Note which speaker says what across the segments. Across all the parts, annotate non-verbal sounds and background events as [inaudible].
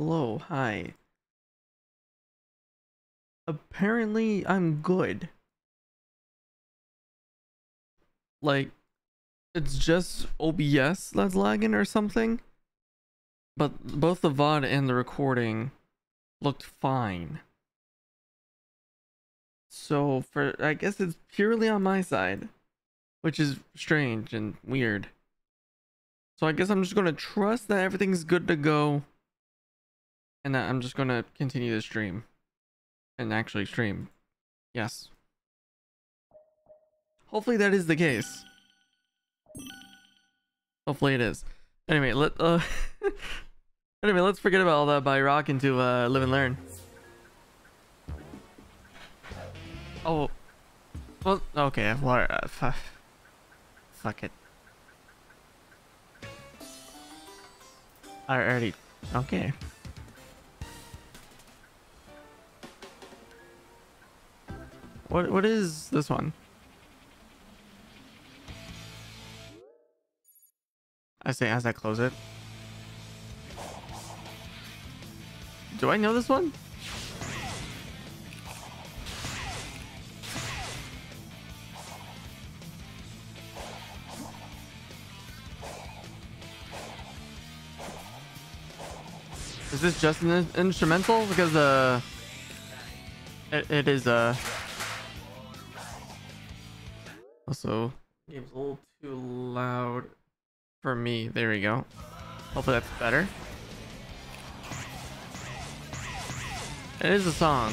Speaker 1: Hello, hi. Apparently, I'm good. Like, it's just OBS that's lagging or something. But both the VOD and the recording looked fine. So, for I guess it's purely on my side, which is strange and weird. So, I guess I'm just gonna trust that everything's good to go and I'm just gonna continue the stream and actually stream. Yes. Hopefully that is the case. Hopefully it is. Anyway, let uh [laughs] Anyway, let's forget about all that by rocking to uh live and learn. Oh. Well, okay, well, uh, fuck it. I already okay. What what is this one? I say as I close it. Do I know this one? Is this just an instrumental? Because uh, it, it is uh. Also, game's a little too loud for me. There we go. Hopefully that's better. It is a song.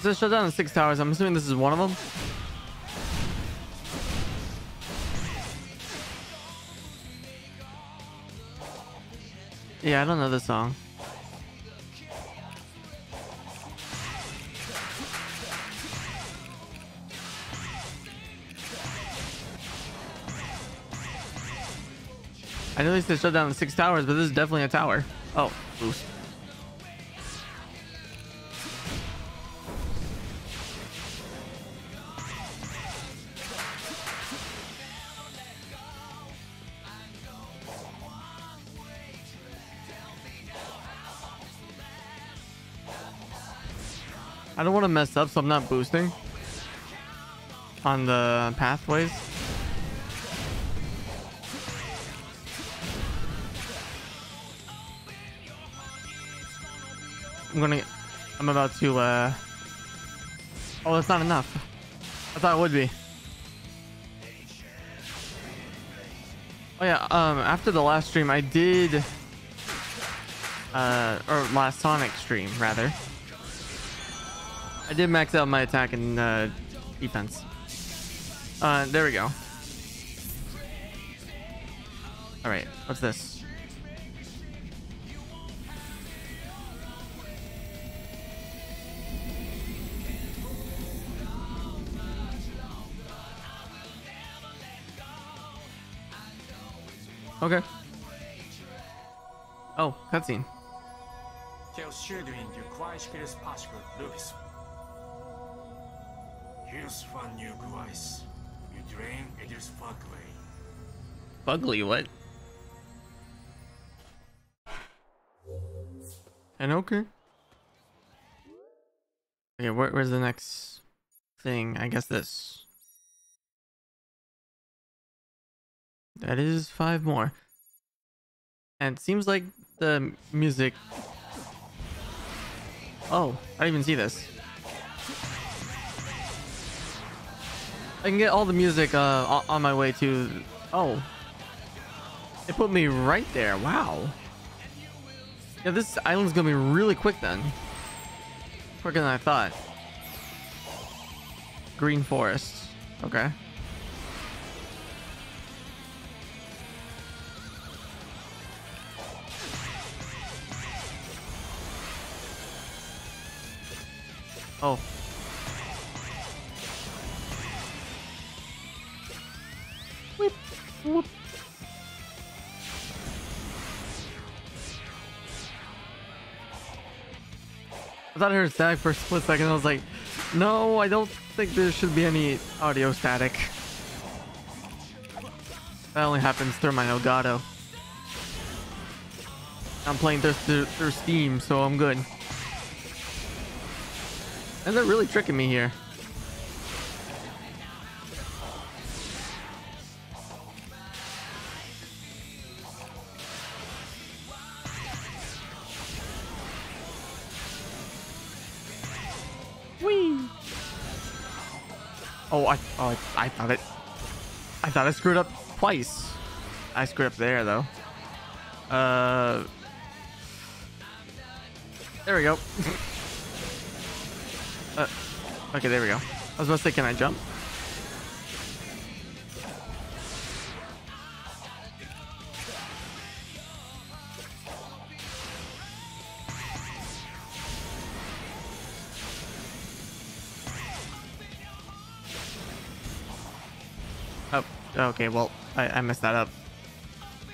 Speaker 1: Says shut down the six towers. I'm assuming this is one of them. Yeah, I don't know the song. I know they said shut down the six towers, but this is definitely a tower. Oh, boost. I don't want to mess up, so I'm not boosting on the pathways. I'm gonna I'm about to uh Oh that's not enough. I thought it would be. Oh yeah, um after the last stream I did uh or last Sonic stream rather. I did max out my attack and uh defense. Uh there we go. Alright, what's this? Okay. Oh, cutscene.
Speaker 2: Tell children to quais que eles passam, Lupus. Here's fun new guys. You drain it is fugly.
Speaker 1: Fugly, what? And okay. Okay, where, where's the next thing? I guess this. That is five more. And it seems like the music... Oh, I didn't even see this. I can get all the music uh, on my way to... Oh. It put me right there. Wow. Yeah, this island's gonna be really quick then. Quicker than I thought. Green Forest. Okay. Oh. Whip, whoop. I thought I heard static for a split second. I was like, no, I don't think there should be any audio static. That only happens through my Elgato. I'm playing through, through, through Steam, so I'm good. And they're really tricking me here. Whee! Oh, I, oh, I, I thought it. I thought I screwed up twice. I screwed up there though. Uh, there we go. [laughs] uh, okay, there we go. I was about to say, can I jump? Oh, okay, well, I, I messed that up.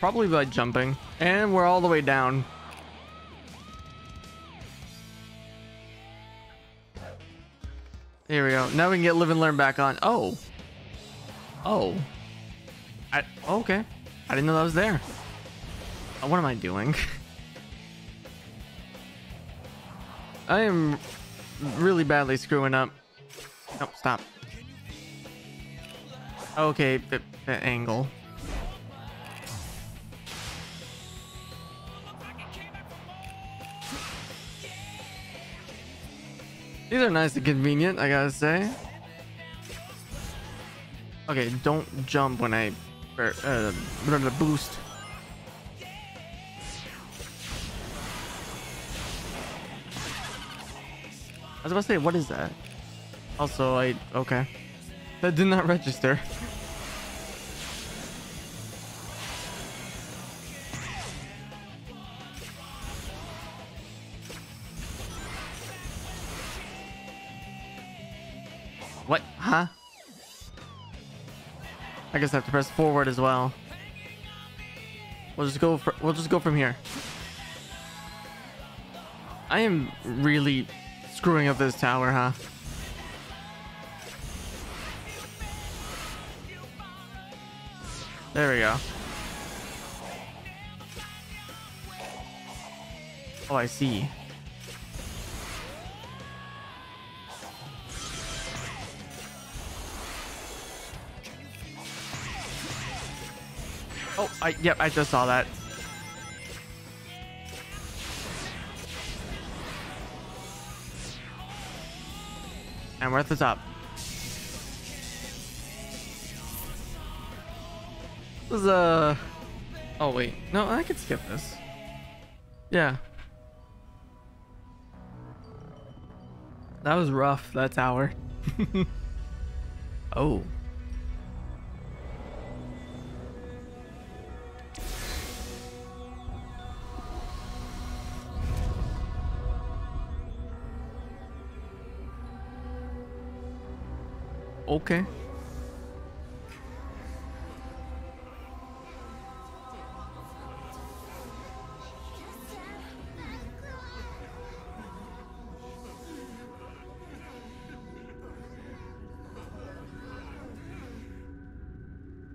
Speaker 1: Probably by jumping. And we're all the way down. Here we go. Now we can get live and learn back on. Oh. Oh. I okay. I didn't know that was there. Oh, what am I doing? [laughs] I am really badly screwing up. Oh, stop. Okay, the, the angle. These are nice and convenient, I gotta say. Okay, don't jump when I uh, uh, boost. I was about to say, what is that? Also, I okay. That did not register. [laughs] guess I have to press forward as well. We'll just go for, we'll just go from here. I am really screwing up this tower, huh? There we go. Oh, I see. I yep, I just saw that. And we're at the top. This is uh Oh wait. No, I could skip this. Yeah. That was rough, that tower. [laughs] oh. Okay.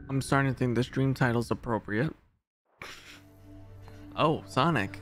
Speaker 1: I'm starting to think this dream title's appropriate. [laughs] Oh, Sonic.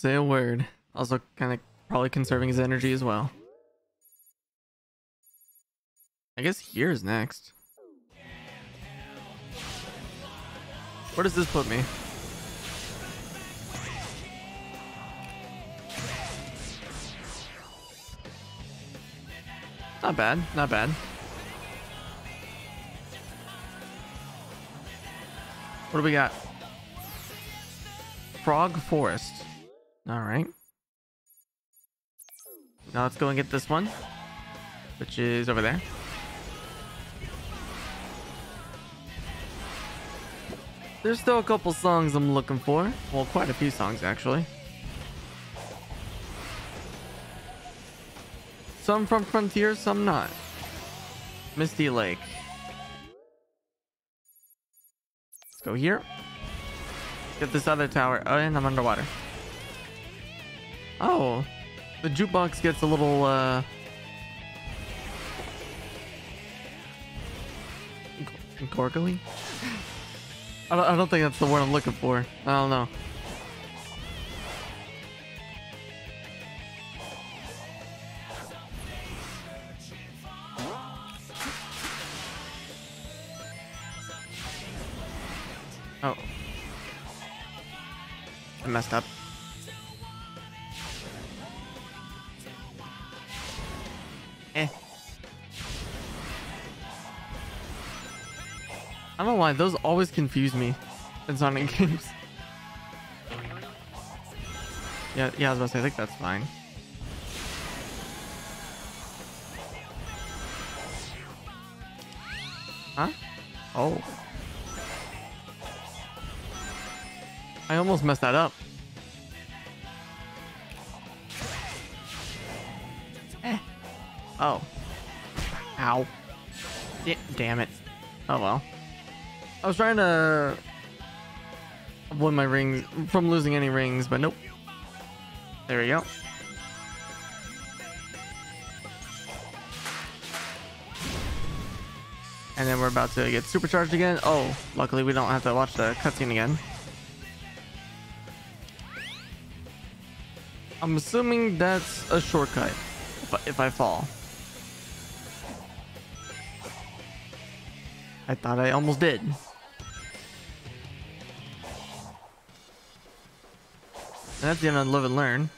Speaker 1: Say a word. Also, kind of probably conserving his energy as well. I guess here's next. Where does this put me? Not bad, not bad. What do we got? Frog Forest. All right. Now let's go and get this one, which is over there. There's still a couple songs I'm looking for. Well, quite a few songs actually. Some from Frontier, some not. Misty Lake. Let's go here. Get this other tower. Oh, and I'm underwater. Oh, the jukebox gets a little, uh... Gorgly? I don't, I don't think that's the word I'm looking for. I don't know. Oh. I messed up. Why, those always confuse me in Sonic [laughs] games. Yeah, yeah, I was about to say, I think that's fine. Huh? Oh. I almost messed that up. Eh. Oh. Ow. D damn it. Oh well. I was trying to avoid my rings from losing any rings, but nope. There we go. And then we're about to get supercharged again. Oh, luckily we don't have to watch the cutscene again. I'm assuming that's a shortcut if I, if I fall. I thought I almost did. That's the end of live and learn.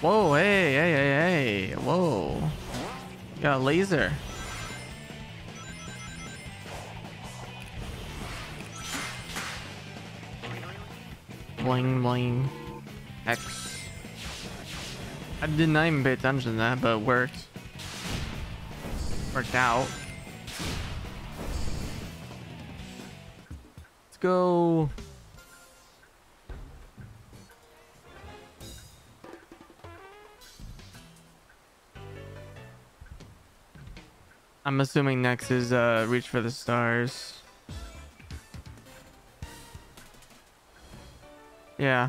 Speaker 1: Whoa, hey, hey, hey, hey, whoa. Got a laser. Bling, bling. X. I did not even pay attention to that, but it worked. Worked out. Let's go. I'm assuming next is uh, Reach for the Stars. Yeah.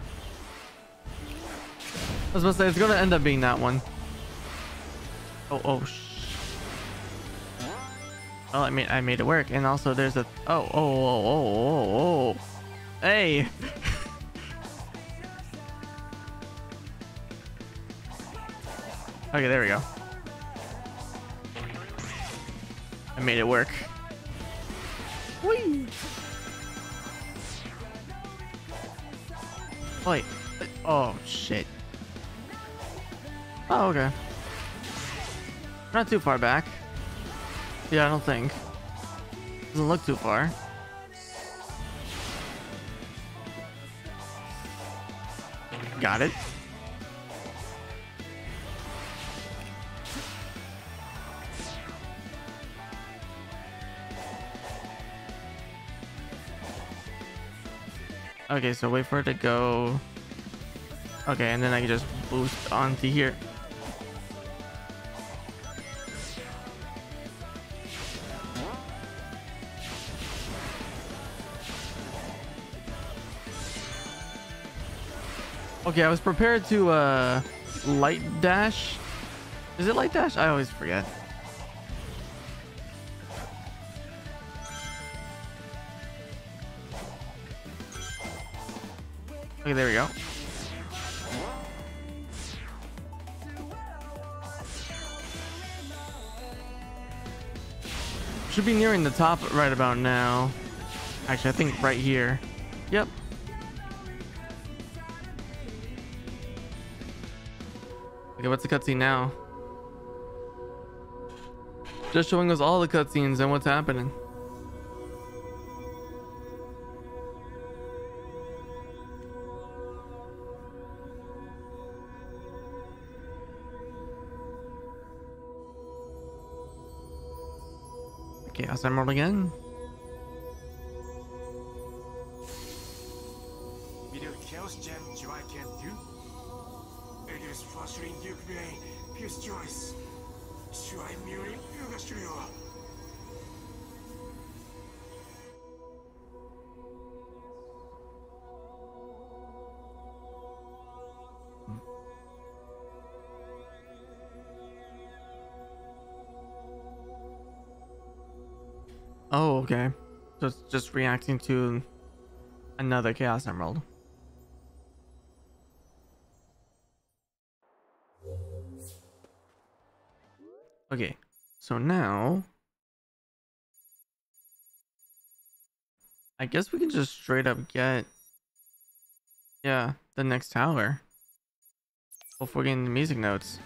Speaker 1: I was about to say, it's gonna end up being that one. Oh, oh, sh Well, I mean, I made it work. And also there's a... Oh, oh, oh, oh, oh, oh. Hey! [laughs] okay, there we go. Made it work. Whee! Wait. Oh, shit. Oh, okay. Not too far back. Yeah, I don't think. Doesn't look too far. Got it. Okay, so wait for it to go. Okay, and then I can just boost onto here. Okay, I was prepared to uh light dash. Is it light dash? I always forget. Okay, there we go. Should be nearing the top right about now. Actually, I think right here. Yep. Okay, what's the cutscene now? Just showing us all the cutscenes and what's happening. Chaos Emerald again.
Speaker 2: 魅力 Chaos Gem Joy can do Aegis Flashing Duke Bane Fierce Choice Shuai Muri Yuga
Speaker 1: Oh, okay. Just just reacting to another Chaos Emerald. Okay, so now I guess we can just straight up get yeah, the next tower. Before getting the music notes.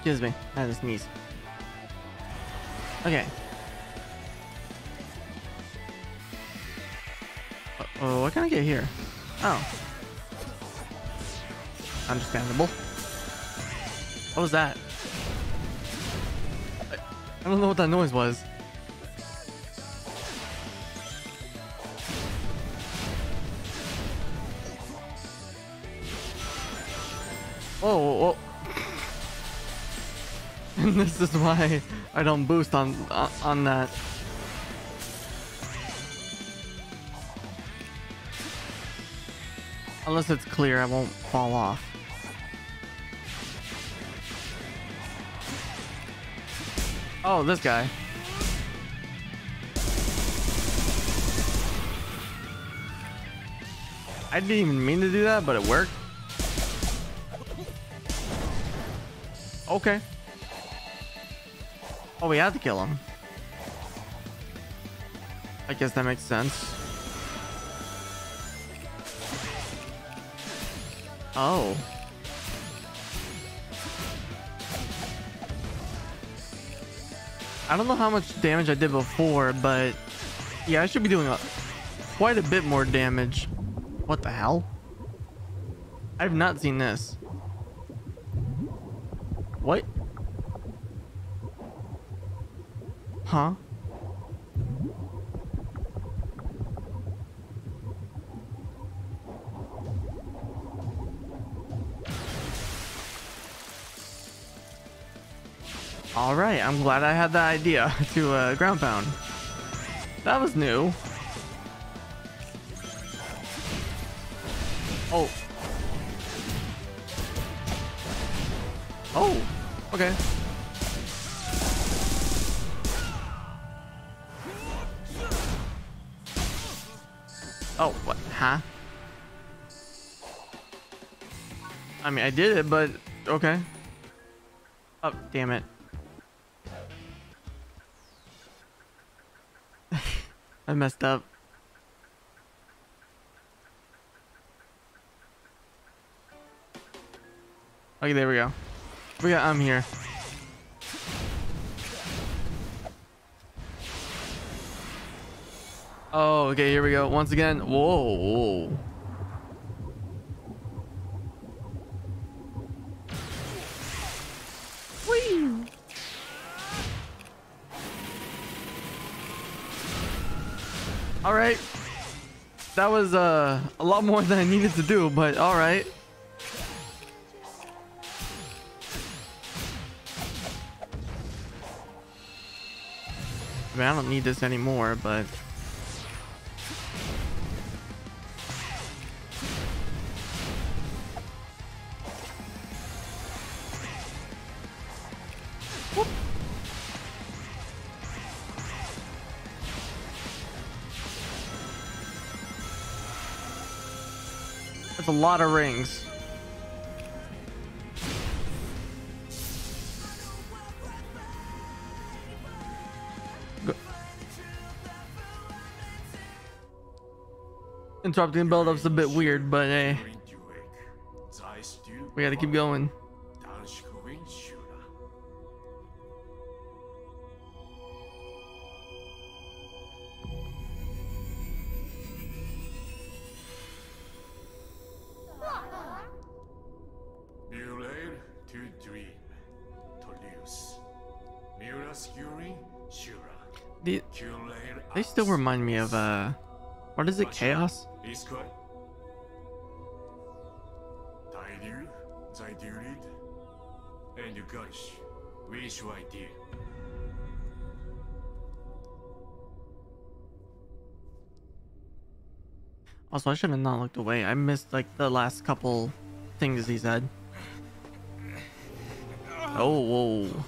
Speaker 1: Excuse me, I had a sneeze. Okay. Uh, oh, what can I get here? Oh. Understandable. What was that? I, I don't know what that noise was. [laughs] this is why I don't boost on on, that. Unless it's clear, I won't fall off. Oh, this guy. I didn't even mean to do that, but it worked. Okay. Oh, we had to kill him. I guess that makes sense. Oh. I don't know how much damage I did before, but yeah, I should be doing a, quite a bit more damage. What the hell? I've not seen this. What? Huh? All right, I'm glad I had the idea [laughs] to uh, ground pound. That was new. Oh. Oh, okay. Huh? I mean, I did it, but okay. Oh, damn it. [laughs] I messed up. Okay, there we go. We got I'm here. Oh, okay, here we go. Once again. Whoa. whoa. Whee! All right. That was uh, a lot more than I needed to do, but all right. I mean, I don't need this anymore, but... lot of rings. Interrupting build-up's a bit weird, but hey, we gotta keep going. Remind me of uh, what is it? Chaos?
Speaker 2: Is good. Daidu, Zaidurid, and Garish. Which idea?
Speaker 1: Also, I should have not looked away. I missed like the last couple things he said. Oh, whoa.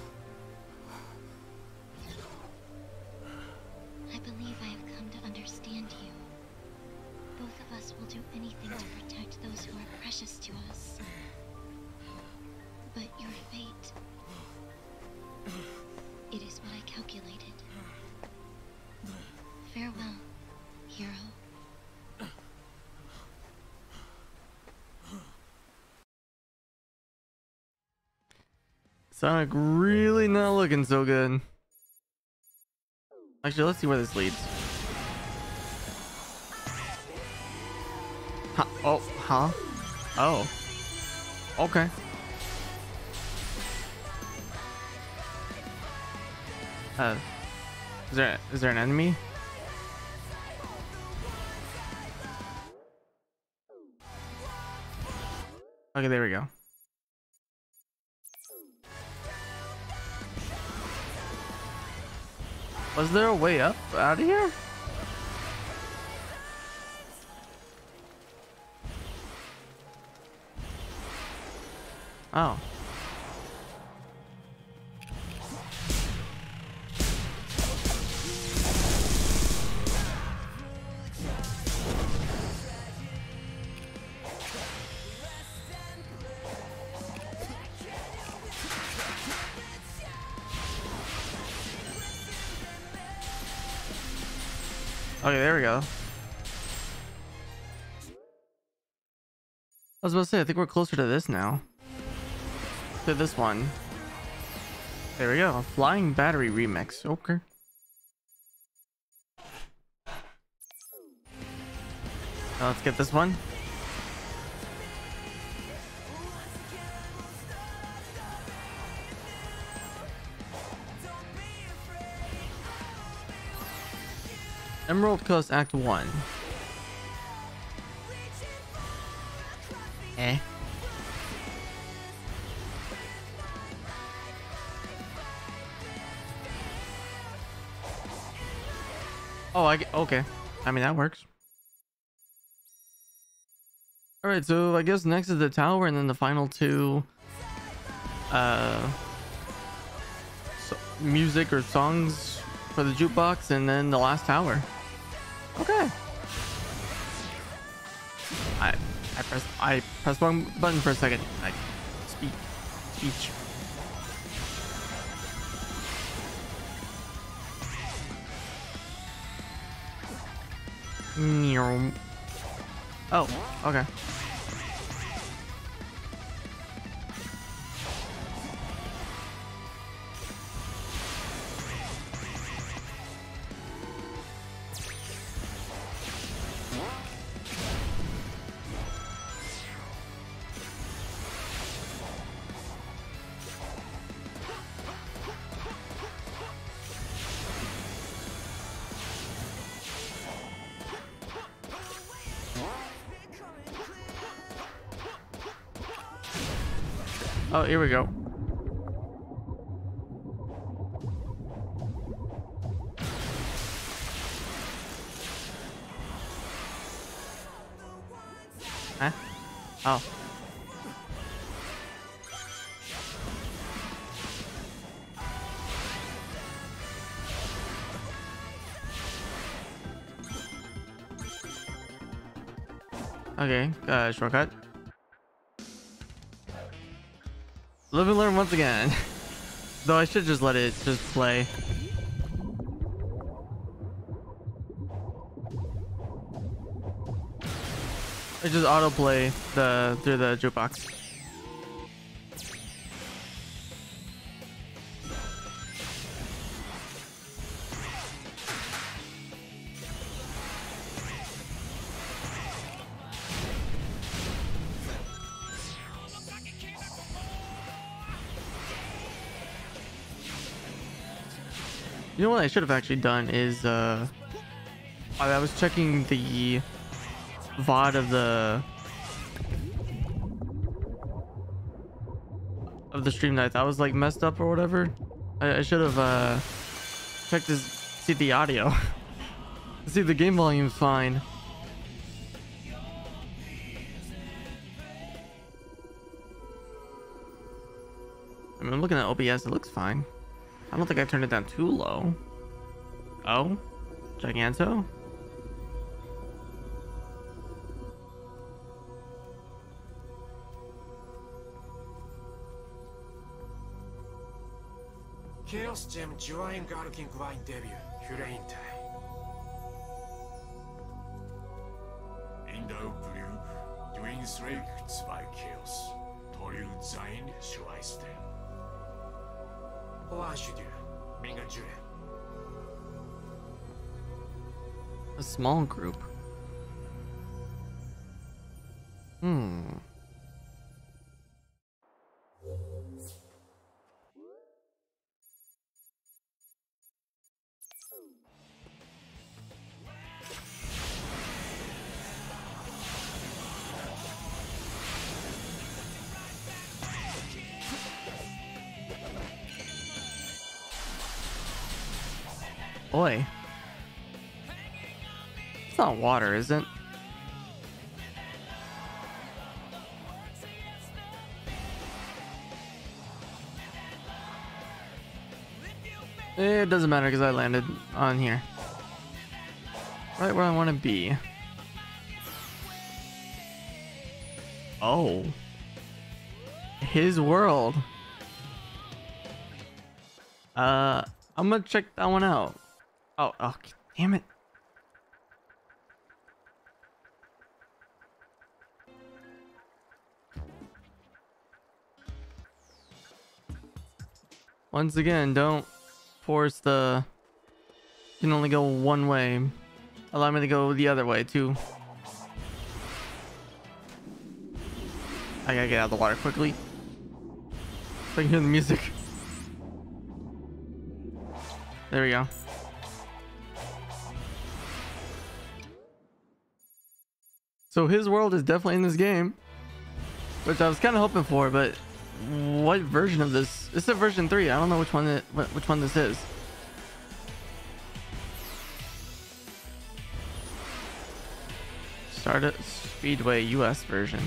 Speaker 1: Sonic really not looking so good. Actually, let's see where this leads. Huh? Oh, huh? Oh. Okay. Uh, is there is there an enemy? Okay, there we go. Was there a way up out of here? Oh. There we go. I was about to say, I think we're closer to this now. To this one. There we go. Flying Battery Remix. Okay. Now let's get this one. Emerald Coast Act 1. Eh? Oh, I get, okay. I mean, that works. Alright, so I guess next is the tower and then the final two uh, so music or songs for the jukebox and then the last tower. Okay. I I pressed I pressed one button for a second. I speak speech. Oh, okay. Here we go. Huh? Oh. Okay, uh, shortcut. Live and learn once again. Though I should just let it just play. I just autoplay the through the jukebox. You know what I should have actually done is uh I was checking the VOD of the of the stream that I was like messed up or whatever. I, I should have uh checked to see the audio. [laughs] see the game volume's fine. I mean, I'm looking at OBS, it looks fine. I don't think I turned it down too low. Oh? Giganto?
Speaker 2: Chaos Gem Jiwain Garukin Gwine debut, Hureintai. Indo Blue, Dwin Srake Zwei Chaos, Toru Zain Shuaisten.
Speaker 1: A small group. Hmm. Not water, is it? It doesn't matter because I landed on here. Right where I want to be. Oh. His world. Uh, I'm gonna check that one out. Oh, oh, damn it. Once again, don't force the... You can only go one way. Allow me to go the other way, too. I gotta get out of the water quickly. So I can hear the music. There we go. So his world is definitely in this game. Which I was kind of hoping for, but what version of this? This is a version 3. I don't know which one it, which one this is. Stardust Speedway US version.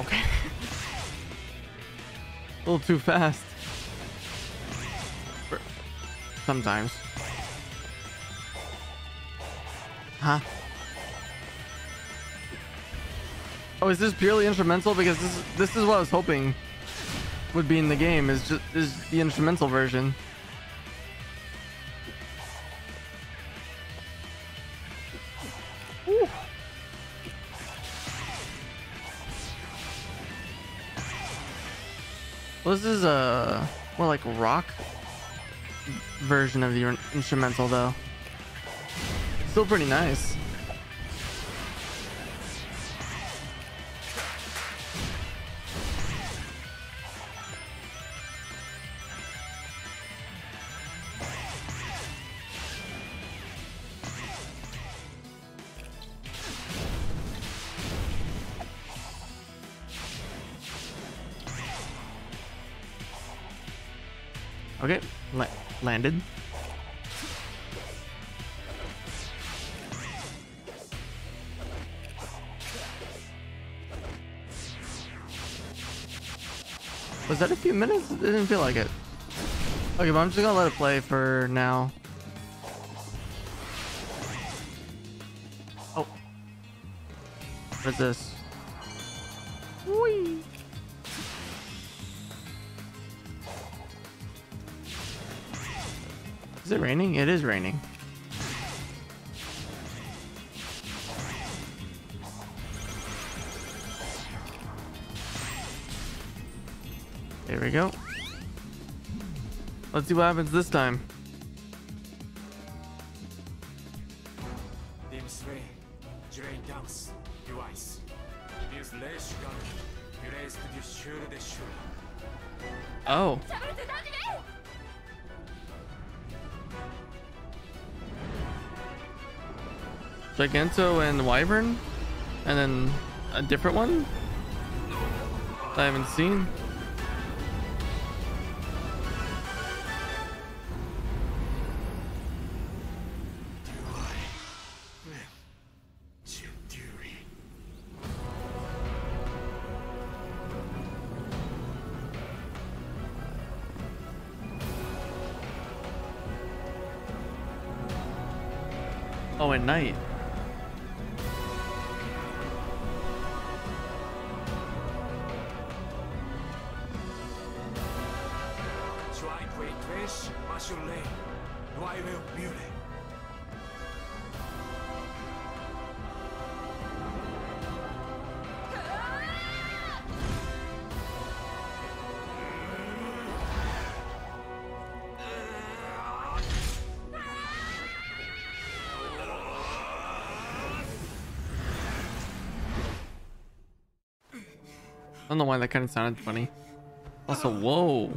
Speaker 1: Okay. [laughs] a little too fast. Sometimes. Huh? Oh, is this purely instrumental? Because this is, this is what I was hoping would be in the game. Is just is the instrumental version. Well, this is a more like rock version of the instrumental, though. Still pretty nice. Landed. Was that a few minutes? It didn't feel like it. Okay, but I'm just gonna let it play for now. Oh. What is this? Raining? It is raining. There we go. Let's see what happens this time. Giganto and Wyvern? And then a different one? I haven't seen. Oh, at night. Don't know why that kind of sounded funny. Also, whoa.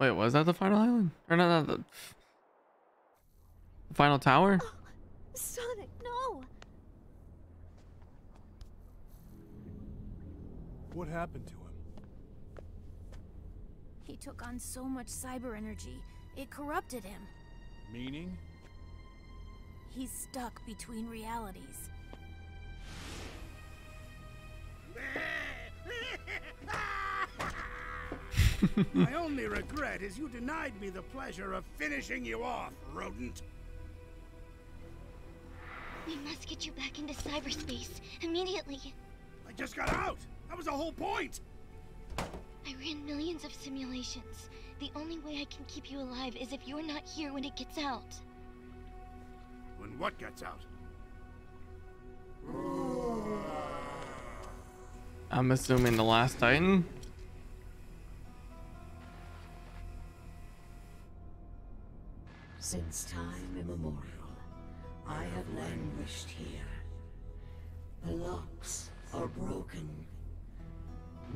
Speaker 1: Wait, was that the final island? Or no, no, the, the final tower?
Speaker 3: Oh, Sonic, no!
Speaker 4: What happened to him?
Speaker 3: He took on so much cyber energy, it corrupted him.
Speaker 4: Meaning?
Speaker 3: He's stuck between realities. [laughs]
Speaker 5: My only regret is you denied me the pleasure of finishing you off, rodent.
Speaker 6: We must get you back into cyberspace immediately.
Speaker 5: I just got out. That was the whole point.
Speaker 6: I ran millions of simulations. The only way I can keep you alive is if you're not here when it gets out.
Speaker 5: When what gets out?
Speaker 1: I'm assuming the last Titan.
Speaker 7: Since time immemorial, I have languished here. The locks are broken.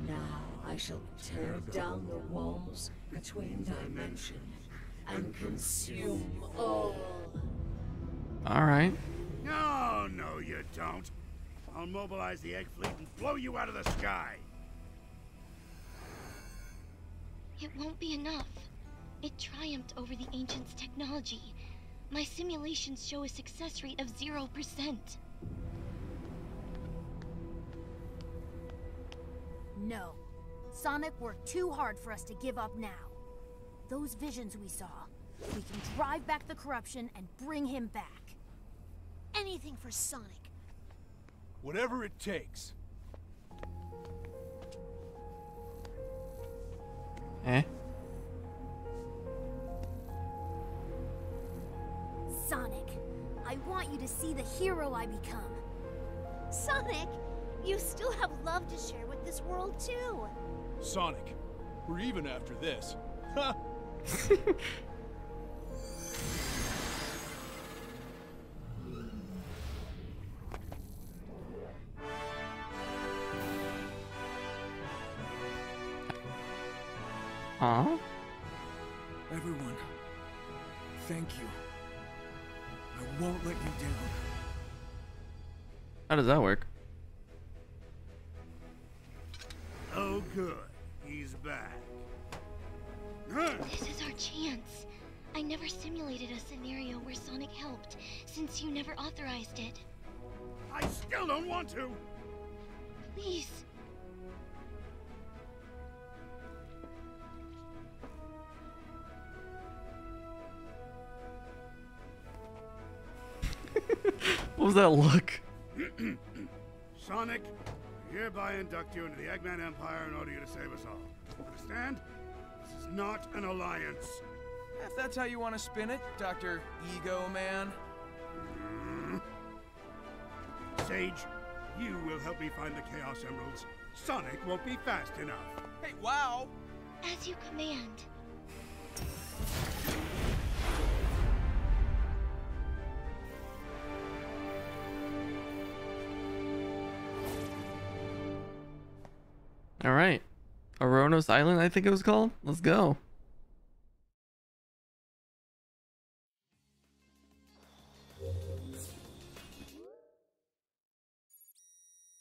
Speaker 7: Now I shall tear down the walls between dimensions and consume all.
Speaker 1: All right.
Speaker 5: No, no, you don't. I'll mobilize the egg fleet and blow you out of the sky.
Speaker 6: It won't be enough. It triumphed over the Ancients' technology. My simulations show a success rate of 0%.
Speaker 3: No. Sonic worked too hard for us to give up now. Those visions we saw, we can drive back the corruption and bring him back. Anything for Sonic.
Speaker 4: Whatever it takes.
Speaker 1: Eh?
Speaker 3: Sonic, I want you to see the hero I become.
Speaker 8: Sonic, you still have love to share with this world too.
Speaker 4: Sonic, we're even after this. Ha! [laughs]
Speaker 1: does that work?
Speaker 5: Oh, good. He's back.
Speaker 6: This is our chance. I never simulated a scenario where Sonic helped, since you never authorized it.
Speaker 5: I still don't want to.
Speaker 6: Please. [laughs]
Speaker 1: What was that look?
Speaker 5: Sonic, I hereby induct you into the Eggman Empire in order you to save us all. Understand? This is not an alliance.
Speaker 4: If that's how you want to spin it, Dr. Ego Man. Hmm.
Speaker 5: Sage, you will help me find the Chaos Emeralds. Sonic won't be fast enough.
Speaker 4: Hey, wow!
Speaker 6: As you command.
Speaker 1: All right. Ouranos Island, I think it was called. Let's go.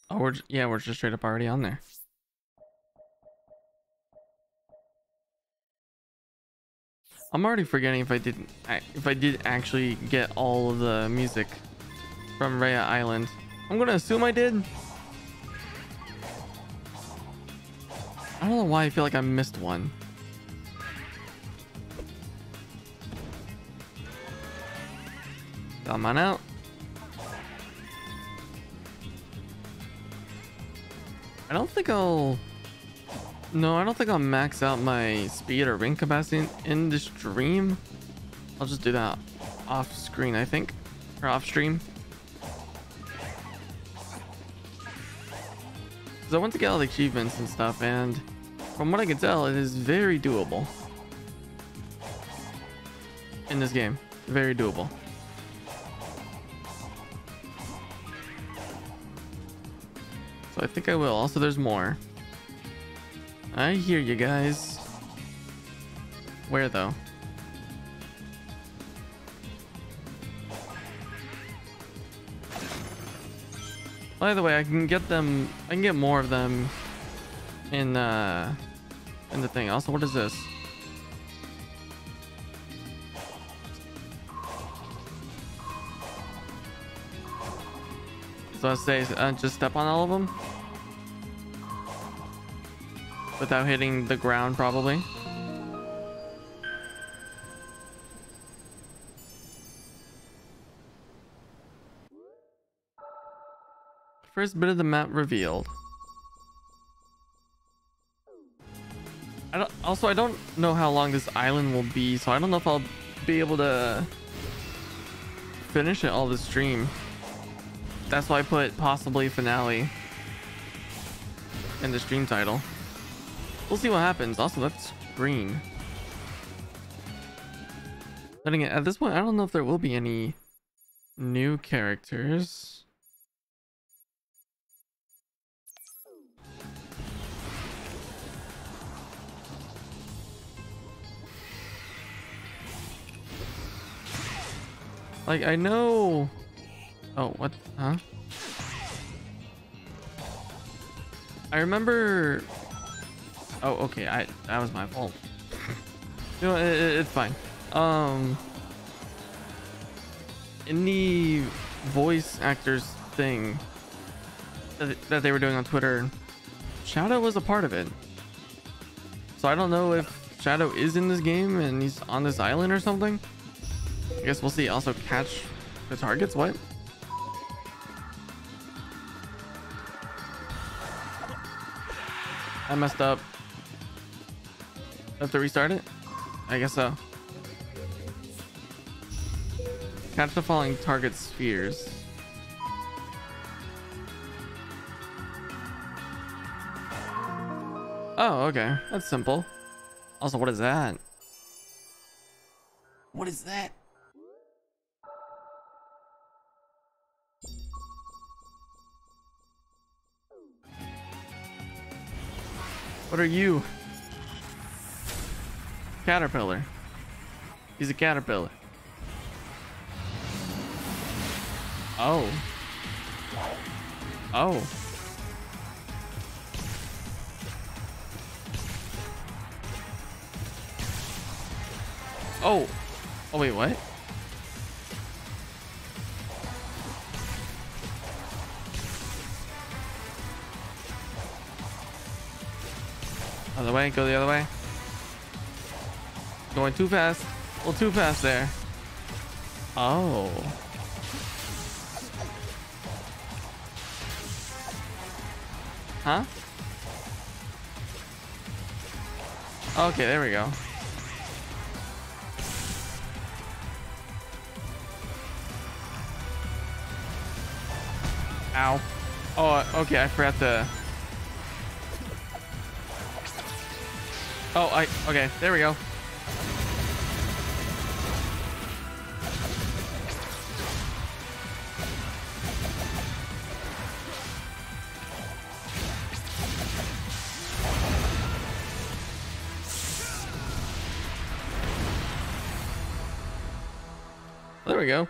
Speaker 1: Oh, we're yeah, we're just straight up already on there. I'm already forgetting if I didn't if I did actually get all of the music from Rhea Island. I'm gonna assume I did. I don't know why I feel like I missed one. Come on out. I don't think I'll... No, I don't think I'll max out my speed or ring capacity in, this stream. I'll just do that off screen, I think. Or off stream. Because I want to get all the achievements and stuff, and from what I can tell, it is very doable. In this game. Very doable. So I think I will. Also, there's more. I hear you guys. Where though? By the way, I can get them. I can get more of them in uh in the thing. Also, what is this? So I say, uh, just step on all of them without hitting the ground, probably. First bit of the map revealed. I don't, also, I don't know how long this island will be, so I don't know if I'll be able to finish it all the stream. That's why I put possibly finale in the stream title. We'll see what happens. Also, that's green. Then again, at this point, I don't know if there will be any new characters. Like, I know... Oh, what? Huh? I remember... Oh, okay. I That was my fault. [laughs] you know, it, it- it's fine. Um... In the voice actors thing that, that they were doing on Twitter, Shadow was a part of it. So I don't know if Shadow is in this game and he's on this island or something. I guess we'll see. Also, catch the targets. What? I messed up. Have to restart it? I guess so. Catch the falling target spheres. Oh, okay. That's simple. Also, what is that? What is that? What are you? Caterpillar. He's a caterpillar. Oh. Oh. Oh. Oh, wait, what? Other way, go the other way. Going too fast. A little too fast there. Oh. Huh? Okay, there we go. Ow. Oh, okay, I forgot to... Oh, I... Okay, there we go. There we go.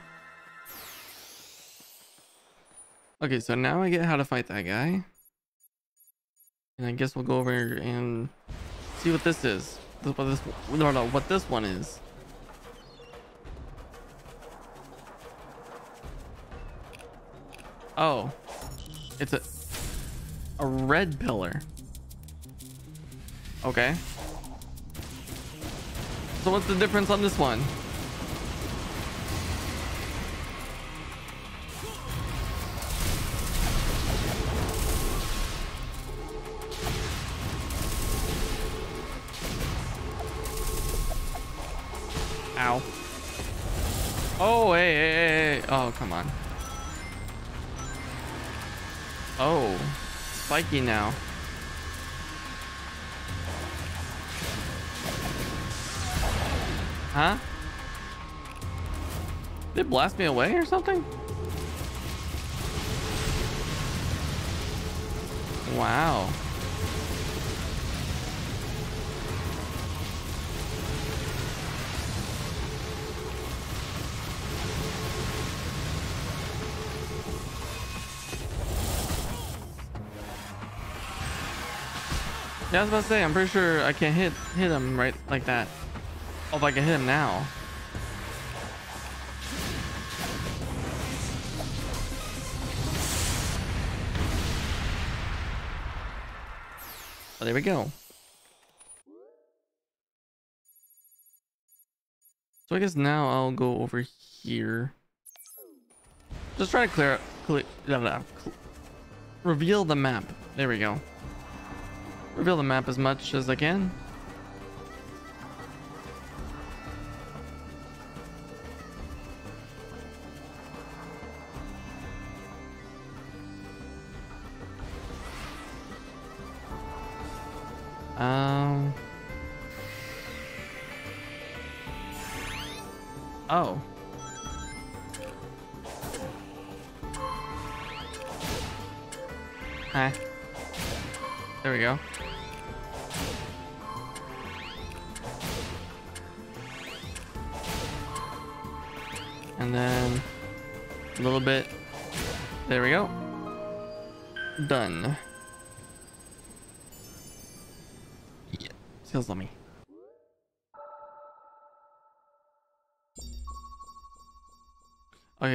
Speaker 1: Okay, so now I get how to fight that guy. And I guess we'll go over and see what this is. This- What this no no what this one is. Oh. It's a a red pillar. Okay. So what's the difference on this one? Oh, hey, hey, hey. Oh, come on. Oh, spiky now. Huh? Did it blast me away or something? Wow. Yeah, I was about to say, I'm pretty sure I can't hit hit him right like that. Oh, if I can hit him now. Oh, there we go. So I guess now I'll go over here. Just try to clear, clear, blah, blah, reveal the map. There we go. Reveal the map as much as I can.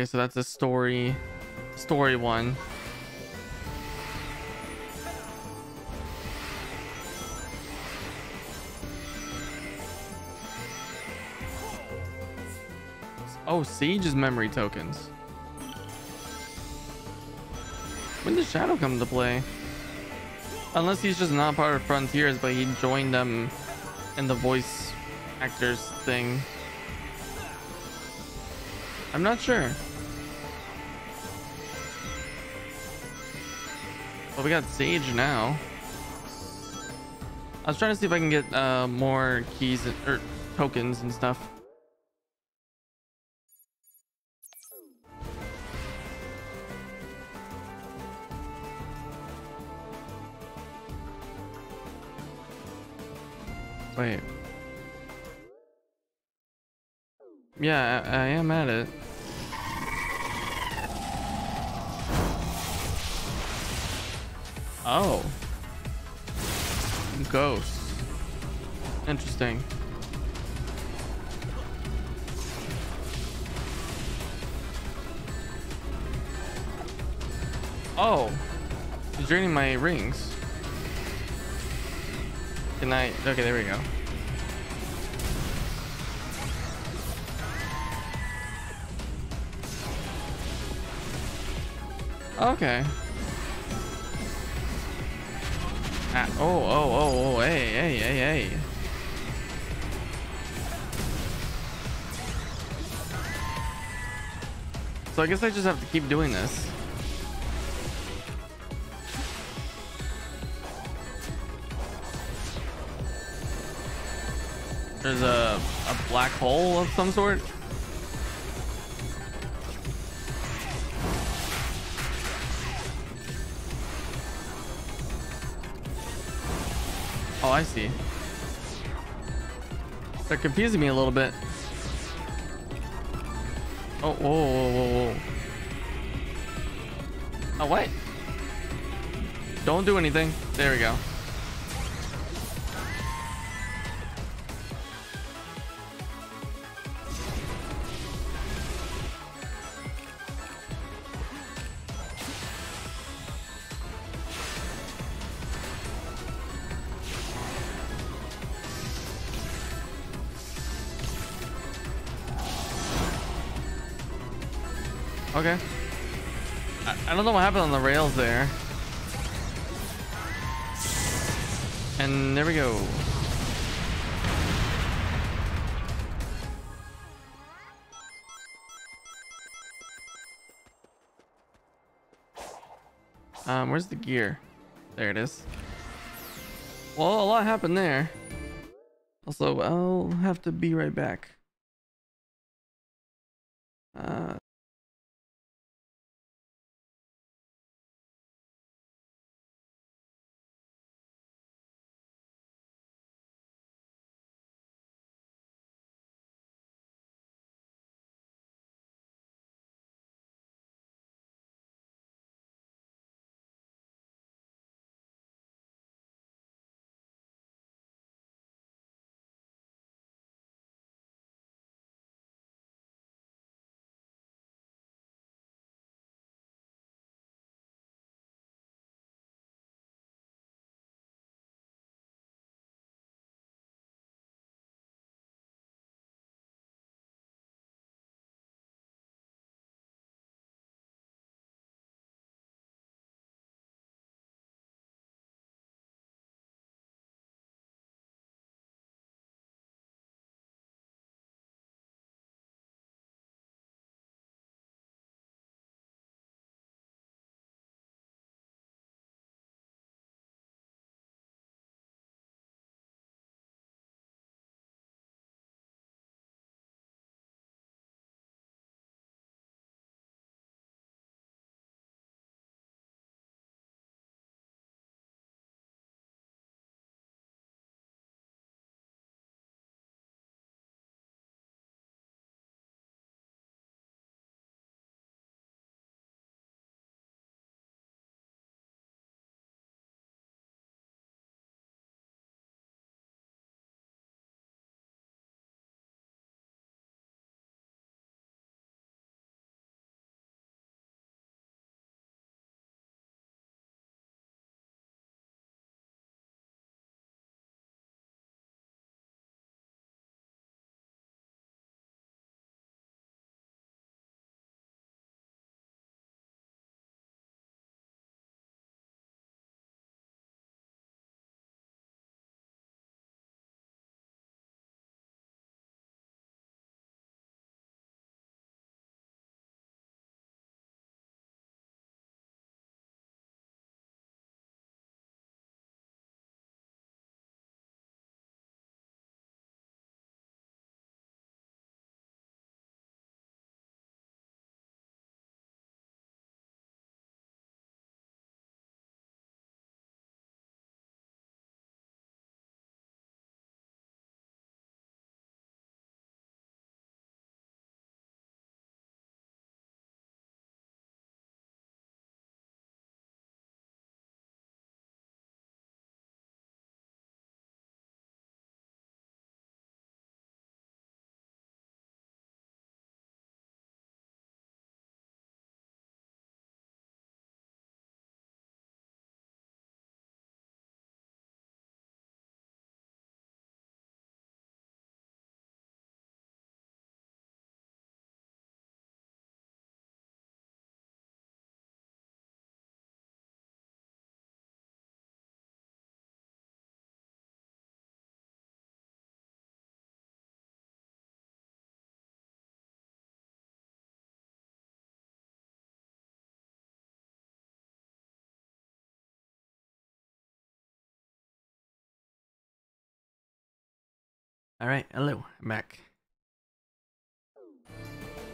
Speaker 1: So that's a story story one. Oh, Sage's memory tokens. When did Shadow come to play? Unless he's just not part of Frontiers, but he joined them in the voice actors thing. I'm not sure. We got Sage now. I was trying to see if I can get uh, more keys or tokens and stuff. I guess I just have to keep doing this. There's a, a black hole of some sort. Oh, I see. They're confusing me a little bit. Oh, whoa, whoa, whoa, whoa. Oh, what? Don't do anything. There we go. Don't know what happened on the rails there. And there we go. Um, where's the gear? There it is. Well, a lot happened there. Also, I'll have to be right back. All right, hello, I'm back.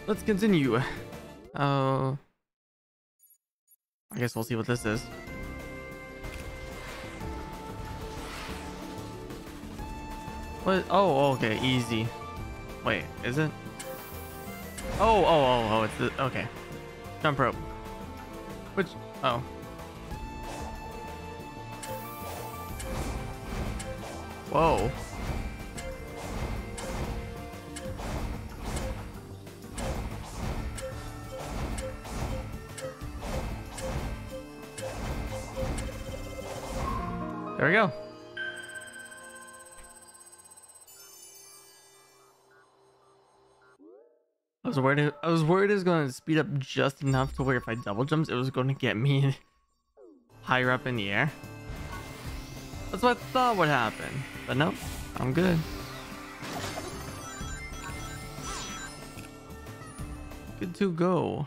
Speaker 1: Let's continue. Uh, I guess we'll see what this is. What? Oh, okay, easy. Wait, is it? Oh, oh, oh, oh, it's the, okay. Jump rope. Which, oh. Whoa. There we go. I was worried. It, I was worried it was going to speed up just enough to where if I double jumps, it was going to get me [laughs] higher up in the air. That's what I thought would happen, but nope, I'm good. Good to go.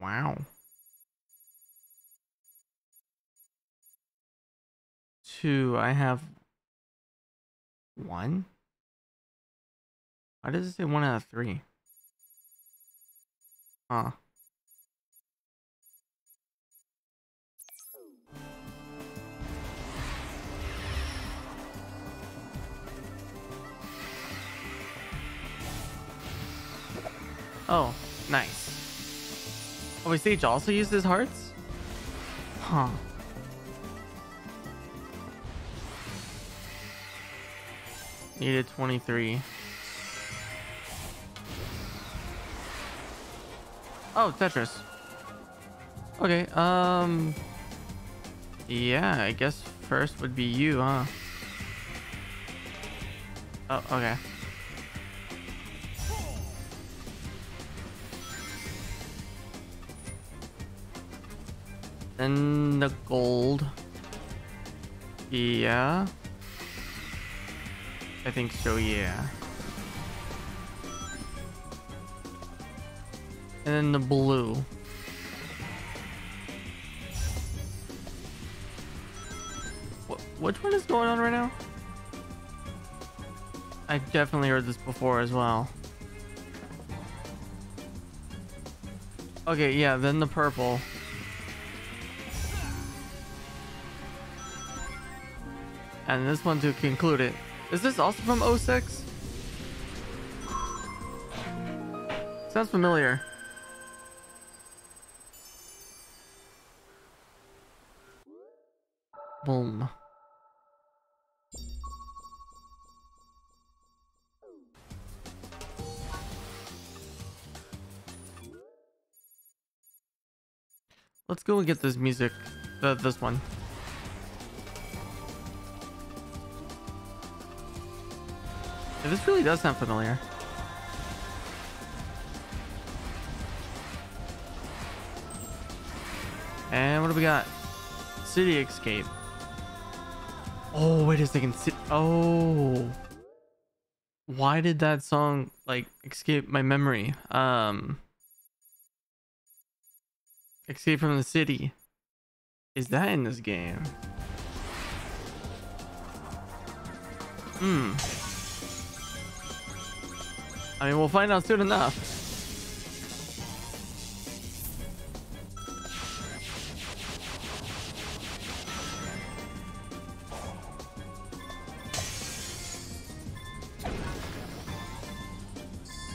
Speaker 1: Wow. Two. I have one. Why does it say one out of three? Huh. Oh, nice. Oh, wait, Sage also uses hearts? Huh. Needed 23. Oh, Tetris. Okay, um... Yeah, I guess first would be you, huh? Oh, okay. Then the gold. Yeah. I think so, yeah. And then the blue. What, which one is going on right now? I definitely heard this before as well. Okay, yeah, then the purple. And this one to conclude it. Is this also from 06? Sounds familiar. Boom. Let's go and get this music, uh, this one. This really does sound familiar. And what do we got? City Escape. Oh, wait a second. Oh. Why did that song, like, escape my memory? Um. Escape from the City. Is that in this game? Hmm. I mean, we'll find out soon enough.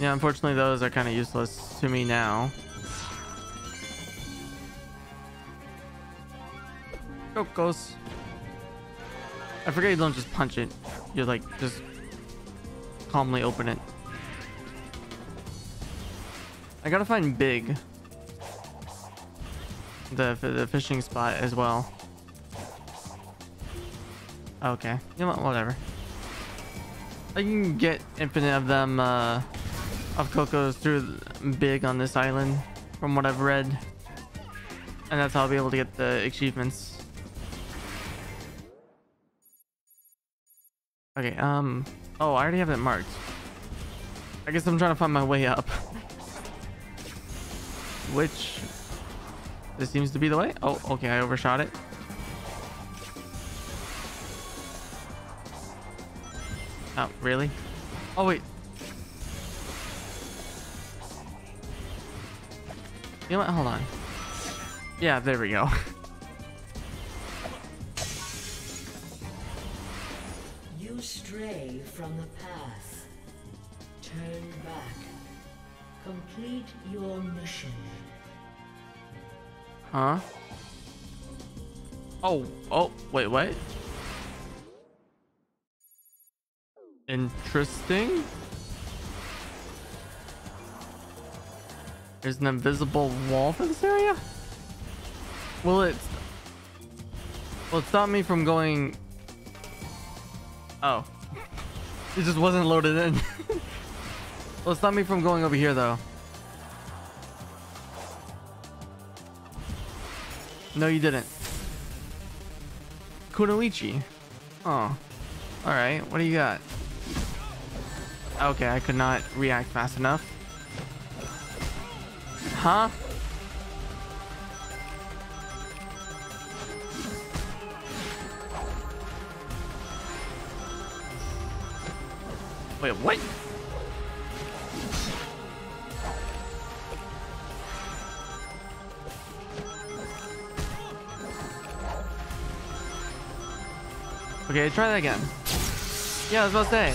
Speaker 1: Yeah, unfortunately those are kind of useless to me now. Cocos. I forget you don't just punch it. You like just calmly open it. I gotta find Big. The, the fishing spot as well. Okay. You know what? Whatever. I can get infinite of them, uh, of Cocos through Big on this island, from what I've read. And that's how I'll be able to get the achievements. Okay, um... Oh, I already have it marked. I guess I'm trying to find my way up. [laughs] Which... This seems to be the way. Oh, okay, I overshot it. Oh, really? Oh, wait. You know what? Hold on. Yeah, there we go. [laughs]
Speaker 7: You stray from the path. Turn back. Complete your mission.
Speaker 1: Huh? Oh, oh, wait, what? Interesting. There's an invisible wall for this area? Will it... Will it stop me from going... Oh. It just wasn't loaded in. [laughs] Will it stop me from going over here, though? No, you didn't. Kunoichi. Oh. Alright, what do you got? Okay, I could not react fast enough. Huh? Wait, what? Okay, try that again. Yeah, I was about to say.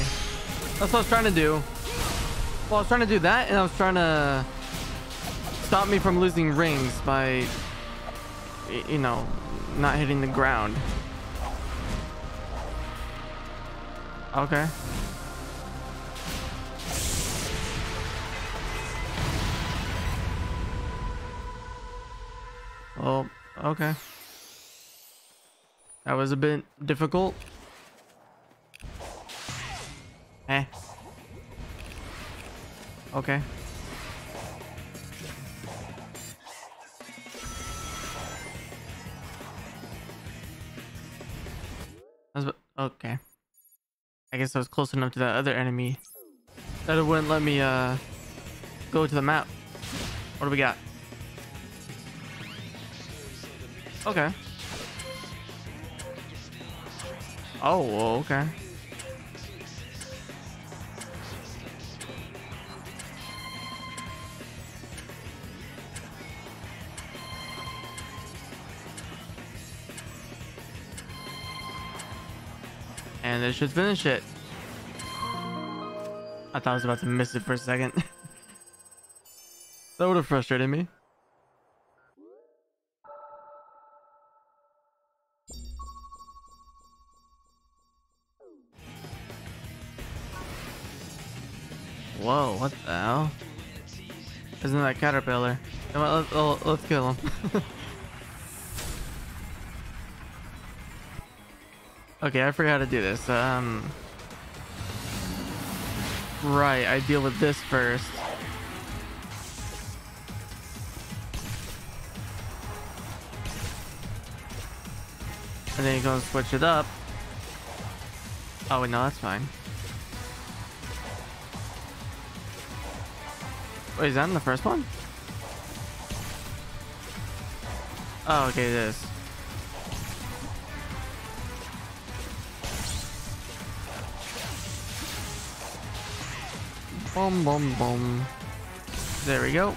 Speaker 1: That's what I was trying to do. Well, I was trying to do that, and I was trying to stop me from losing rings by, you know, not hitting the ground. Okay. Well, okay. That was a bit difficult. Eh. Okay. Okay. I guess I was close enough to that other enemy that it wouldn't let me uh go to the map. What do we got? Okay. Oh, okay. And this should finish it. I thought I was about to miss it for a second. [laughs] that would have frustrated me. Whoa, what the hell? Isn't that caterpillar? Let's, let's kill him. [laughs] okay, I forgot how to do this. Um, right, I deal with this first. And then you go switch it up. Oh, wait, no, that's fine. Wait, is that in the first one? Oh, okay, it is. Boom, boom, boom. There we go.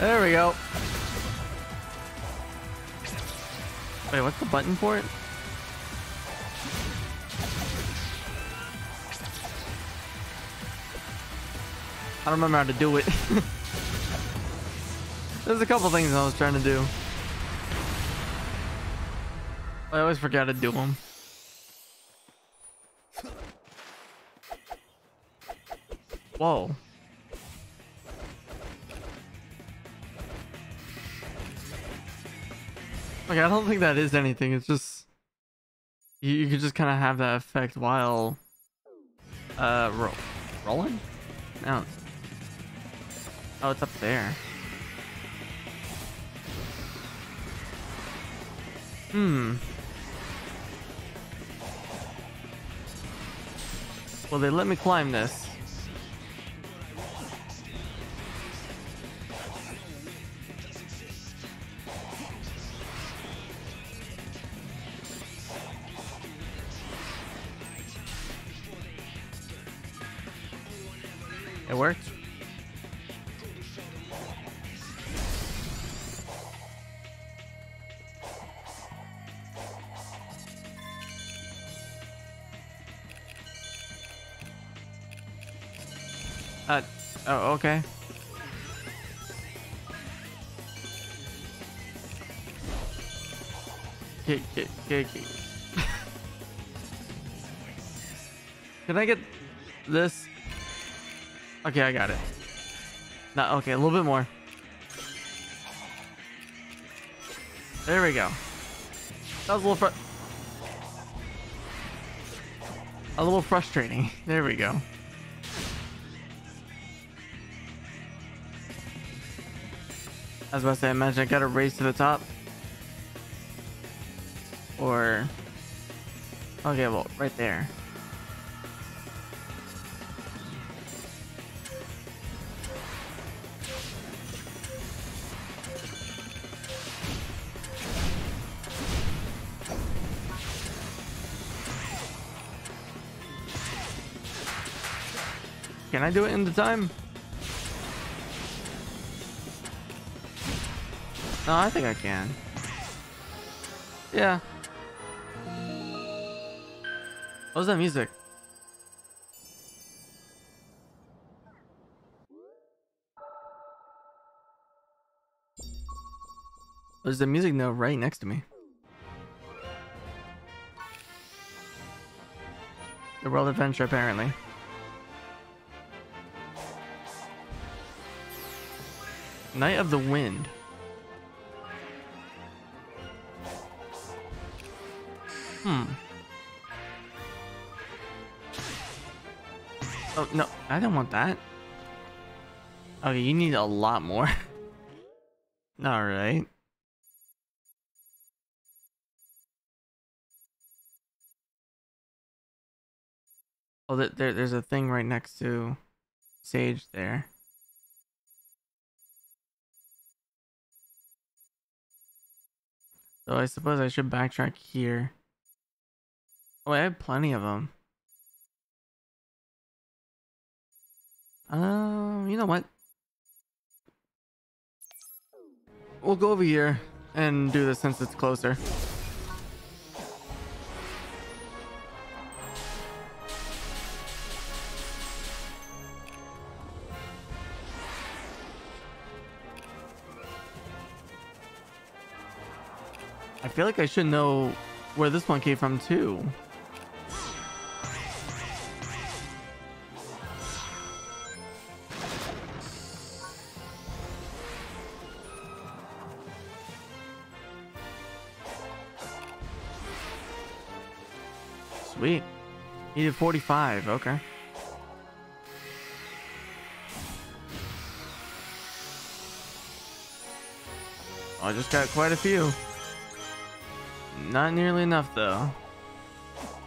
Speaker 1: There we go. Wait, what's the button for it? I don't remember how to do it. [laughs] There's a couple things I was trying to do. I always forget to do them. Whoa. Like, I don't think that is anything. It's just... You, you could just kind of have that effect while... Uh, ro rolling? No. Oh, it's up there. Hmm. Well, they let me climb this. Okay. Okay, okay, okay. Can I get this? Okay, I got it. No, okay, a little bit more. There we go. That was a little fr- a little frustrating. There we go. I was about to say, imagine I got to race to the top. Or... Okay, well, right there. Can I do it in the time? No, I think I can. Yeah. What was that music? There's the music note right next to me. The World Adventure, apparently. Night of the Wind. Hmm. Oh, no. I don't want that. Okay, you need a lot more. [laughs] Alright. Oh, there, there, there's a thing right next to Sage there. So I suppose I should backtrack here. Oh, I have plenty of them. Um, you know what? We'll go over here and do this since it's closer. I feel like I should know where this one came from too. Needed 45, okay. I just got quite a few. Not nearly enough though.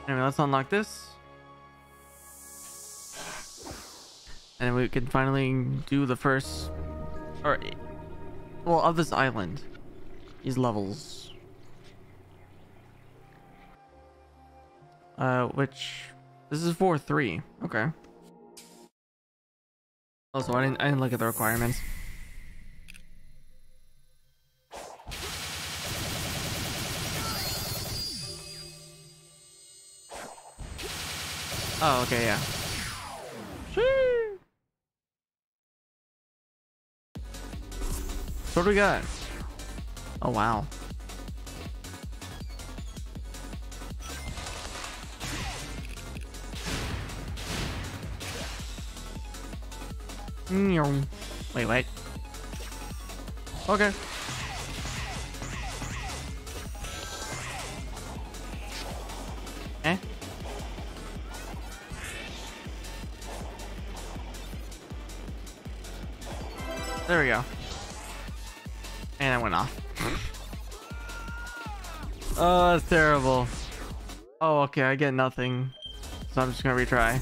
Speaker 1: Anyway, let's unlock this. And we can finally do the first, or, well, of this island. These levels. Uh, which, this is 4-3. Okay. Also, I didn't, I didn't look at the requirements. Oh, okay, yeah. So what do we got? Oh, wow. Wait, wait. Okay. Eh? There we go. And I went off. oh, that's terrible. Oh, okay, I get nothing. So I'm just gonna retry.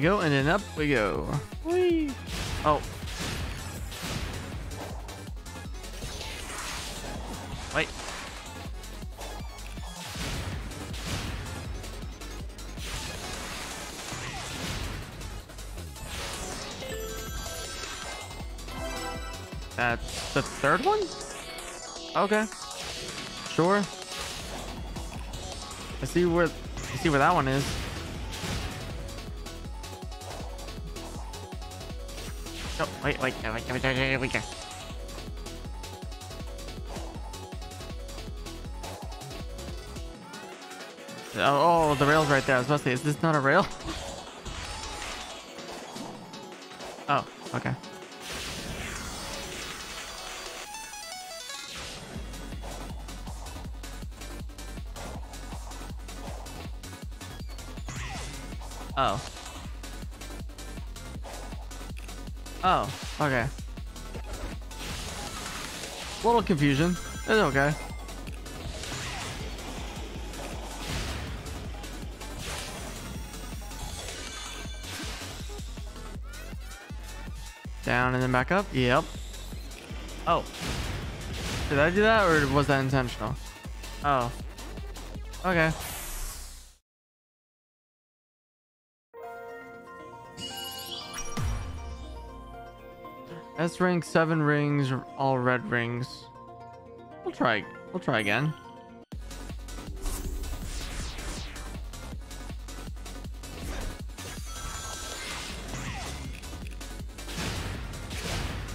Speaker 1: We go, and then up we go. Whee! Oh. Wait. That's the third one? Okay. Sure. I see where I see where that one is. Wait, wait, wait, wait, wait, wait, wait. Oh, oh, the rail's right there. I was about to say, is this not a rail? [laughs] Oh, okay. Oh. Oh, okay. A Little confusion. It's okay. Down and then back up? Yep. Oh. Did I do that or was that intentional? Oh. Okay. S rank, seven rings, all red rings. We'll try. We'll try again.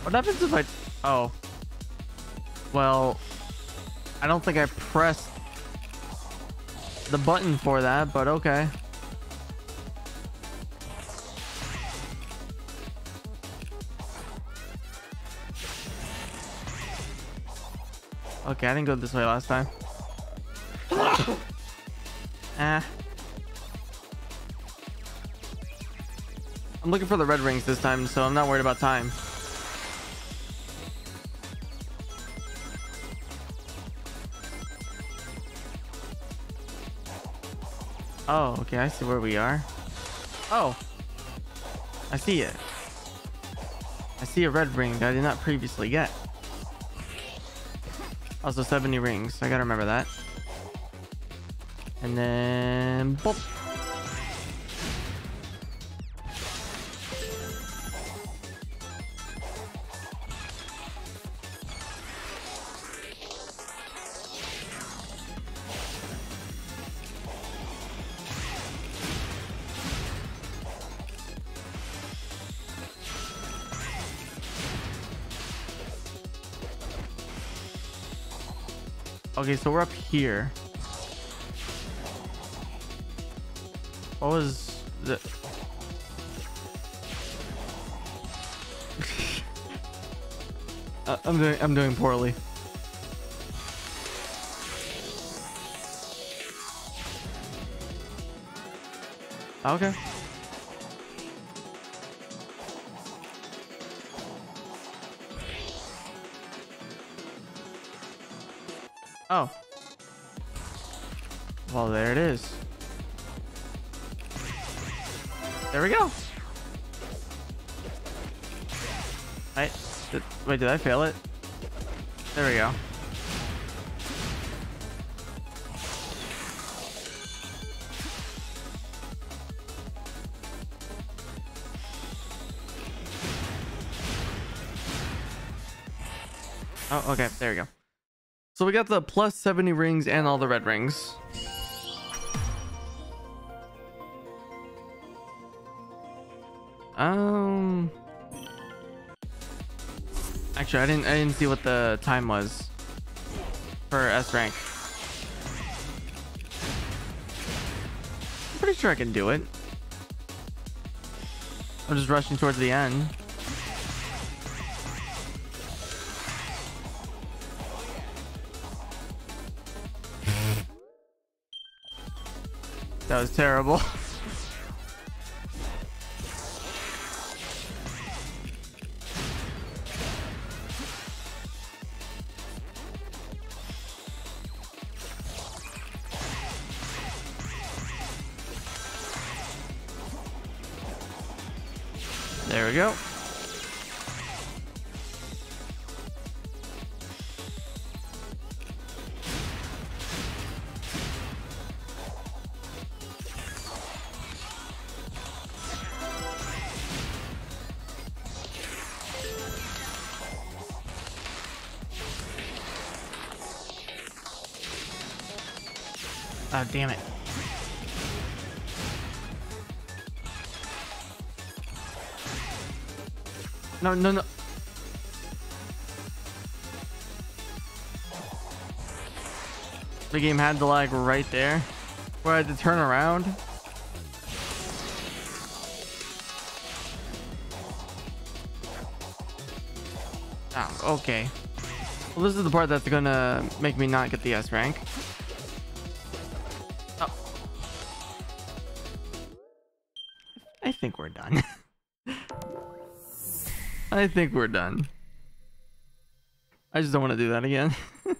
Speaker 1: What happens if I? Oh. Well, I don't think I pressed the button for that, but okay. Okay, I didn't go this way last time. ah. [coughs] I'm looking for the red rings this time, so I'm not worried about time. Oh, okay, I see where we are. Oh. I see it. I see a red ring that I did not previously get. Also 70 rings. I gotta remember that. And then... Boop. Okay, so we're up here. What was the... [laughs] uh, I'm doing I'm doing poorly. Okay. Wait, did I fail it? There we go. Oh, okay. There we go. So we got the plus 70 rings and all the red rings. Actually, I didn't I didn't see what the time was for S rank. I'm pretty sure I can do it. I'm just rushing towards the end. That was terrible. [laughs] damn it. No, no, no. The game had the lag right there where I had to turn around. Oh, okay. Well, this is the part that's gonna make me not get the S rank. I think we're done. I just don't want to do that again. [laughs] this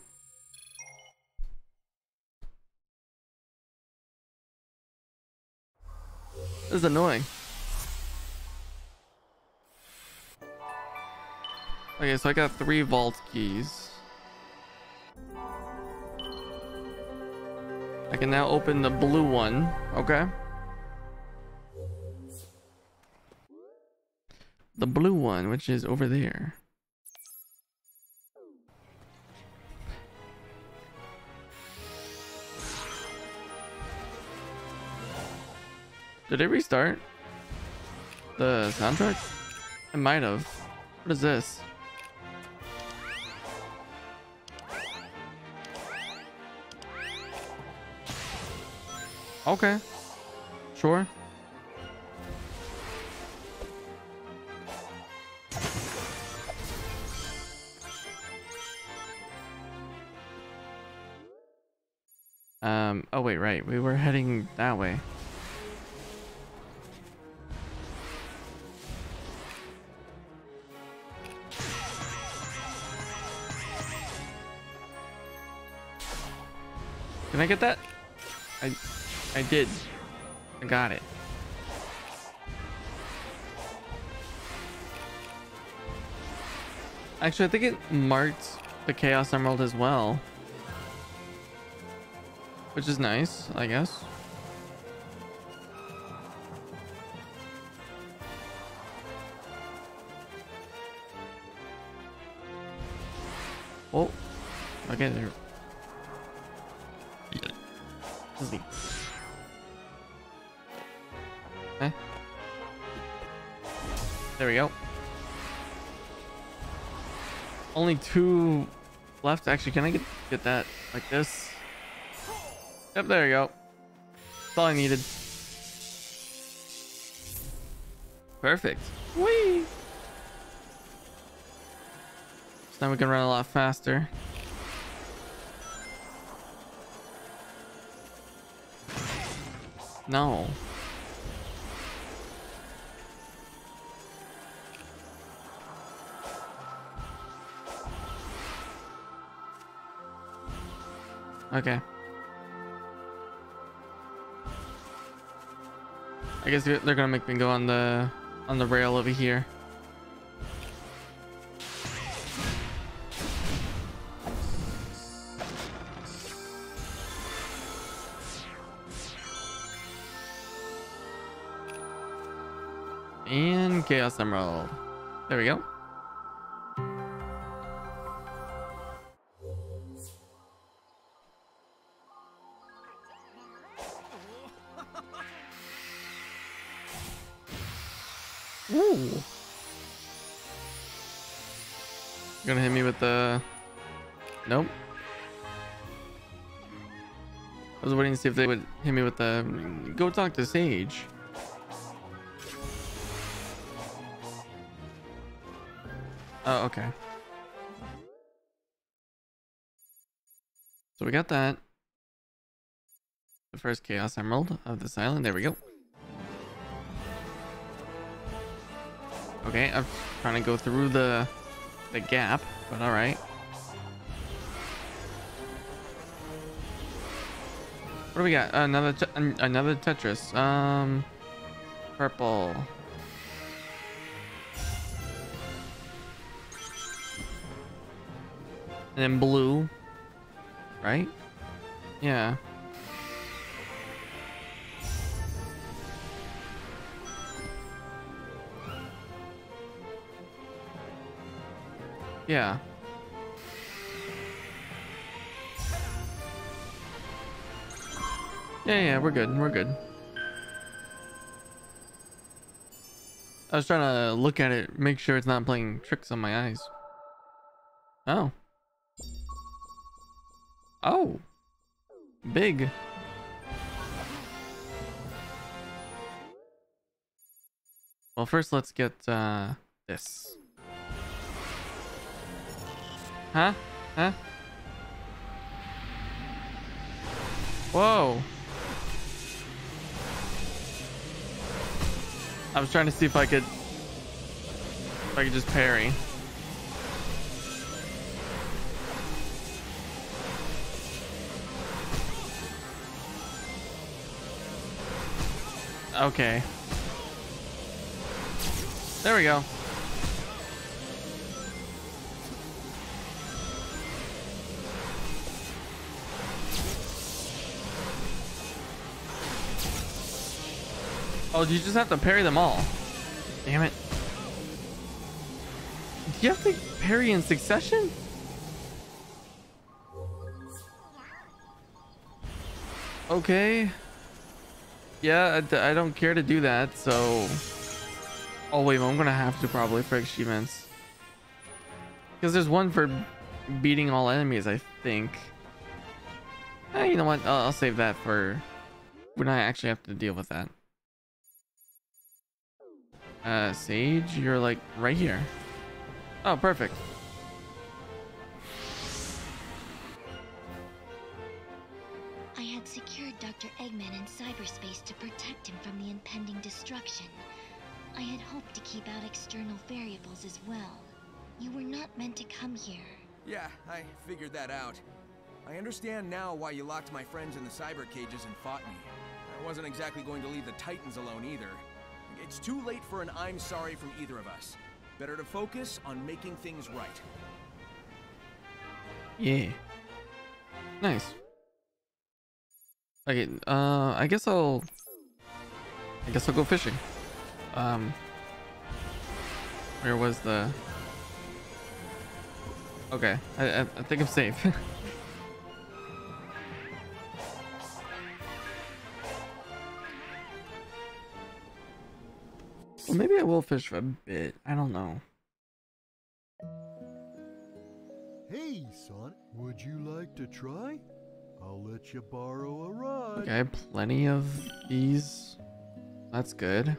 Speaker 1: is annoying. Okay, so I got three vault keys. I can now open the blue one. Okay. The blue one, which is over there. Did it restart? The soundtrack? It might have. What is this? Okay. Sure. That way. Can I get that? I I did. I got it. Actually, I think it marked the Chaos Emerald as well. Which is nice, I guess. Left. Actually, can I get get that like this? Yep, there you go. That's all I needed. Perfect. Whee! So now we can run a lot faster. No. Okay. I guess they're gonna make me go on the on the rail over here. And Chaos Emerald. There we go. See if they would hit me with the. Go talk to Sage. Oh, okay. So we got that. The first Chaos Emerald of this island. There we go. Okay, I'm trying to go through the the gap, but all right. What do we got? Another another Tetris. Um, purple. And then blue. Right? Yeah. Yeah. Yeah, yeah, we're good. We're good. I was trying to look at it, make sure it's not playing tricks on my eyes. Oh. Oh. Big. Well, first let's get uh, this. Huh? Huh? Whoa. I was trying to see if I could if I could just parry. Okay. There we go. Oh, you just have to parry them all. Damn it. Do you have to parry in succession? Okay. Yeah, I don't care to do that, so... Oh wait, I'm gonna have to probably for achievements. Because there's one for beating all enemies, I think. Eh, you know what? I'll, I'll save that for when I actually have to deal with that. Uh, Sage, you're like right here. Oh, perfect.
Speaker 6: I had secured Dr. Eggman in cyberspace to protect him from the impending destruction. I had hoped to keep out external variables as well. You were not meant to come here.
Speaker 9: Yeah, I figured that out. I understand now why you locked my friends in the cyber cages and fought me. I wasn't exactly going to leave the Titans alone either. It's too late for an I'm sorry from either of us. Better to focus on making things right.
Speaker 1: Yeah. Nice. Okay, uh, I guess I'll... I guess I'll go fishing. Um... Where was the... Okay, I, I, I think I'm safe. [laughs] well, maybe I will fish for a bit. I don't know.
Speaker 10: Hey, son, would you like to try? I'll let you borrow a rod.
Speaker 1: Okay, I have plenty of these. That's good.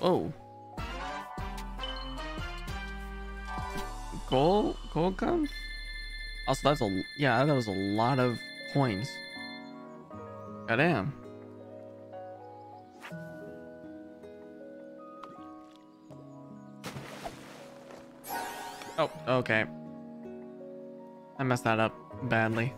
Speaker 1: Oh. Gold, gold come? Also, that's a yeah, that was a lot of coins. Goddamn. Oh, okay. I messed that up badly.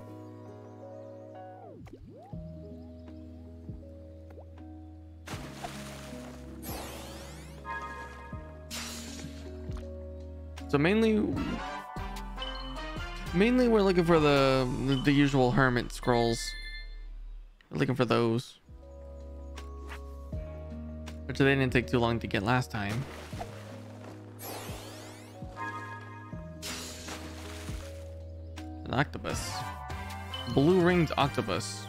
Speaker 1: So mainly, mainly we're looking for the the, usual hermit scrolls. We're looking for those, which they didn't take too long to get last time. An octopus, blue ringed octopus.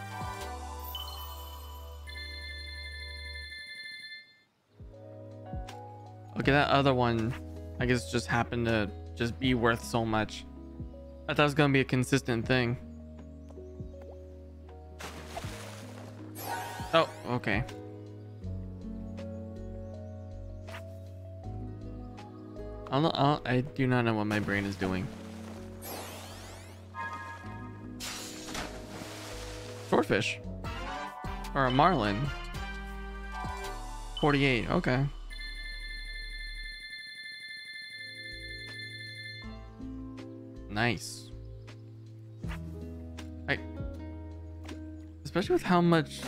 Speaker 1: Okay, that other one I guess just happened to just be worth so much. I thought it was gonna be a consistent thing. Oh, okay. I'll, I'll, I do not know what my brain is doing. Swordfish. Or a marlin. 48, okay. Nice. Hey. Especially with how much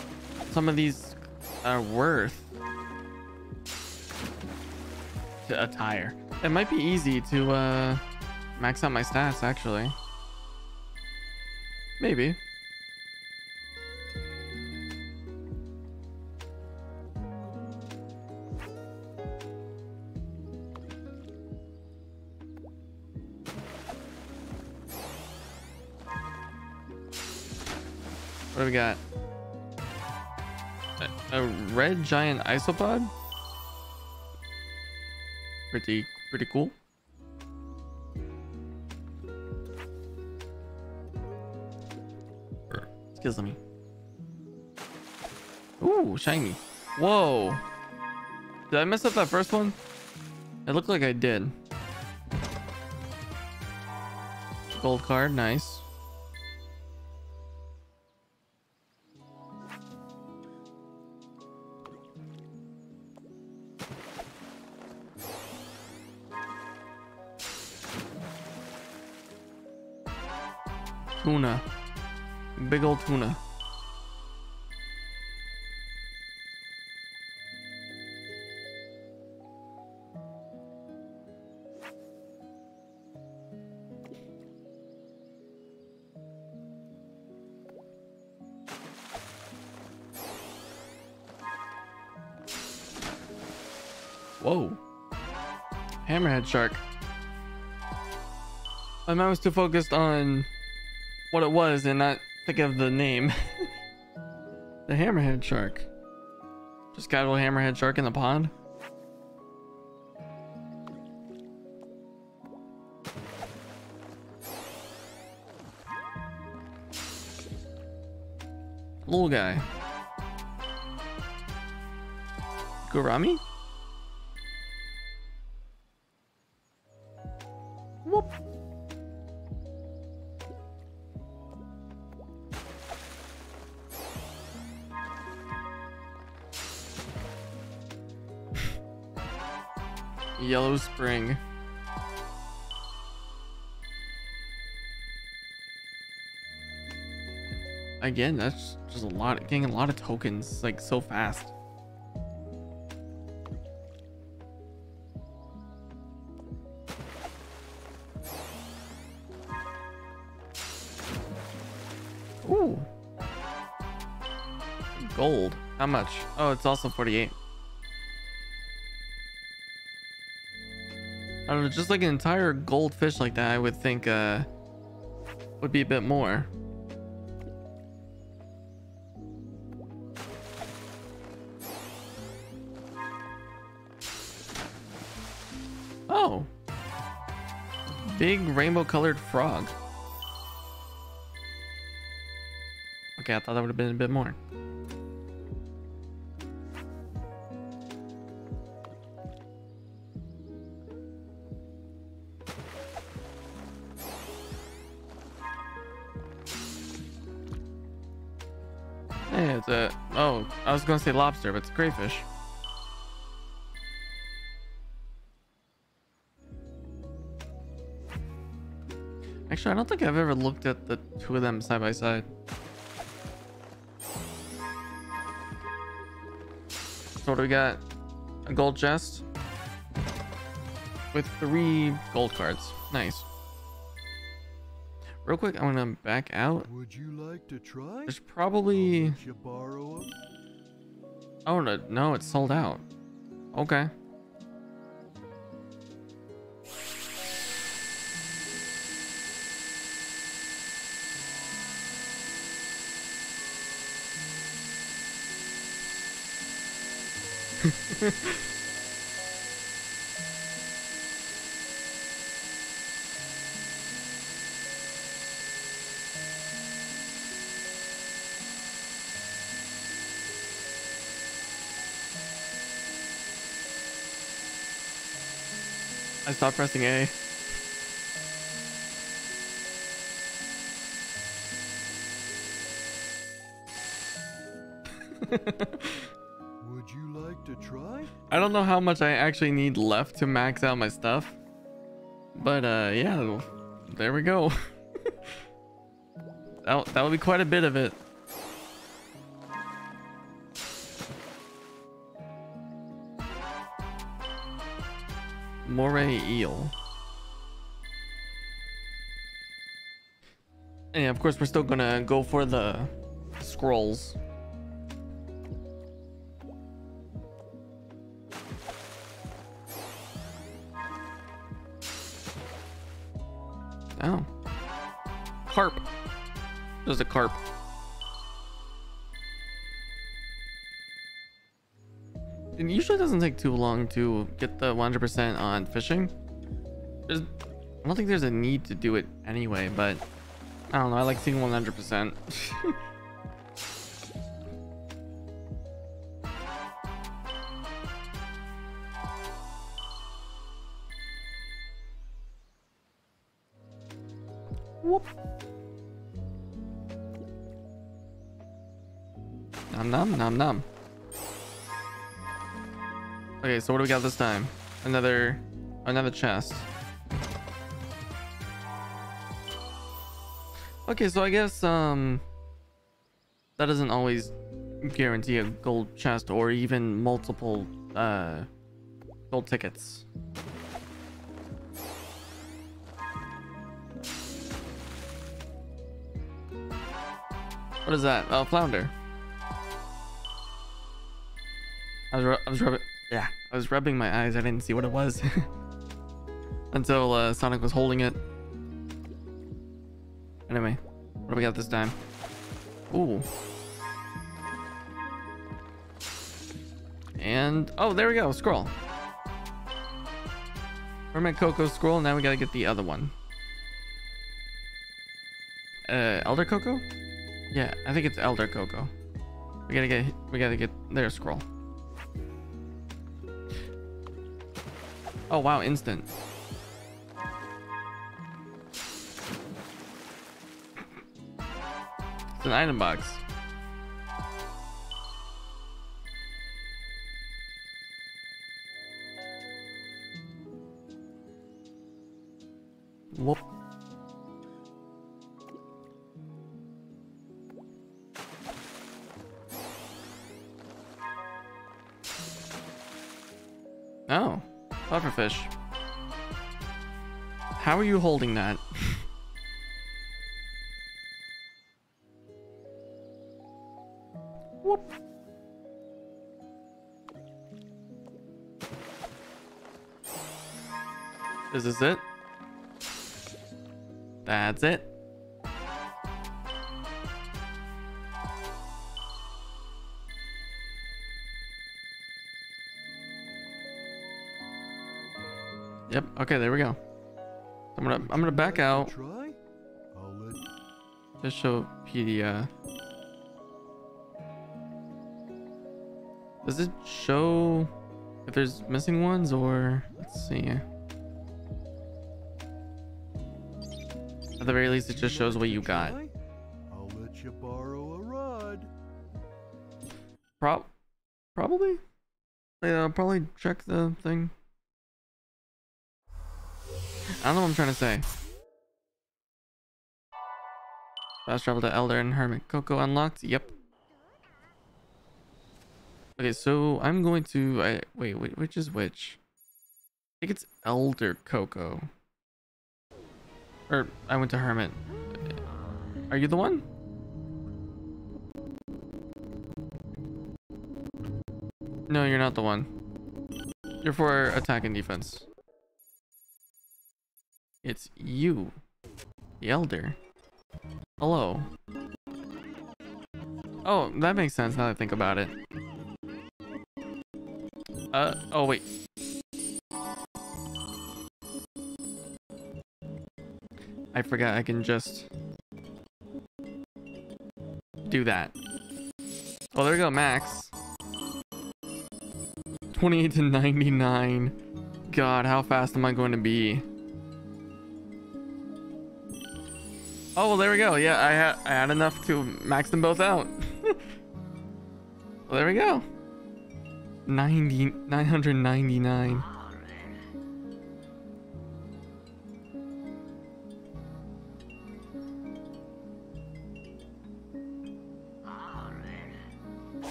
Speaker 1: some of these are worth. To a tire. It might be easy to uh, max out my stats actually. Maybe. We got? A, a red giant isopod? Pretty, pretty cool. Excuse me. Ooh, shiny. Whoa. Did I mess up that first one? It looked like I did. Gold card, nice. Big old tuna. Whoa. Hammerhead shark. My mind was too focused on what it was and not think of the name. [laughs] the hammerhead shark. Just casual hammerhead shark in the pond. Little guy. Gourami? Yellow Spring. Again, that's just a lot, getting a lot of tokens, like so fast. Ooh. Gold. How much? Oh, it's also 48. I don't know, just like an entire goldfish like that, I would think uh would be a bit more. Oh. Big rainbow colored frog. Okay, I thought that would have been a bit more. It's a. Oh, I was gonna say lobster, but it's crayfish. Actually, I don't think I've ever looked at the two of them side by side. So what do we got? A gold chest with three gold cards. Nice. Real quick, I'm gonna back out.
Speaker 10: Would you like to try?
Speaker 1: There's probably.
Speaker 10: Let you borrow 'em?
Speaker 1: Oh no, no, it's sold out. Okay. [laughs] I stopped pressing A. [laughs]
Speaker 10: Would you like to try?
Speaker 1: I don't know how much I actually need left to max out my stuff. But uh yeah, there we go. [laughs] that that would be quite a bit of it. Moray eel. And yeah, of course, we're still gonna go for the scrolls. Oh. Carp. There's a carp. It usually doesn't take too long to get the 100% on fishing. There's, I don't think there's a need to do it anyway, but I don't know. I like seeing 100%. Whoop. Nom nom nom nom. So what do we got this time? Another, another chest. Okay, so I guess um, that doesn't always guarantee a gold chest or even multiple uh, gold tickets. What is that? Oh, flounder. I was, I was rubbing. Yeah, I was rubbing my eyes. I didn't see what it was [laughs] until uh, Sonic was holding it. Anyway, what do we got this time? Ooh. And oh, there we go. Scroll. Hermit Koco scroll. Now we gotta get the other one. Uh, Elder Koco? Yeah, I think it's Elder Koco. We gotta get. We gotta get their scroll. Oh wow, instant. It's an item box. Whoop. Oh, pufferfish. How are you holding that? [laughs] Whoop. Is this it? That's it. Yep. Okay, there we go. I'm gonna I'm gonna back out.
Speaker 10: Try? I'll let
Speaker 1: Fishopedia. Uh, does it show if there's missing ones or let's see. At the very least, it just shows what you got.
Speaker 10: I'll let you borrow a rod.
Speaker 1: Prob probably. Yeah, I'll probably check the thing. I don't know what I'm trying to say. Fast travel to Elder and Hermit Koco unlocked. Yep. Okay, so I'm going to. I wait, wait, which is which? I think it's Elder Koco. Or I went to Hermit. Are you the one? No, you're not the one. You're for attack and defense. It's you, the Elder. Hello. Oh, that makes sense now that I think about it. Uh, oh wait. I forgot I can just do that. Oh, there we go, max. 28 to 99. God, how fast am I going to be? Oh, well, there we go. Yeah, I had I had enough to max them both out. [laughs] well, there we go. 90 999.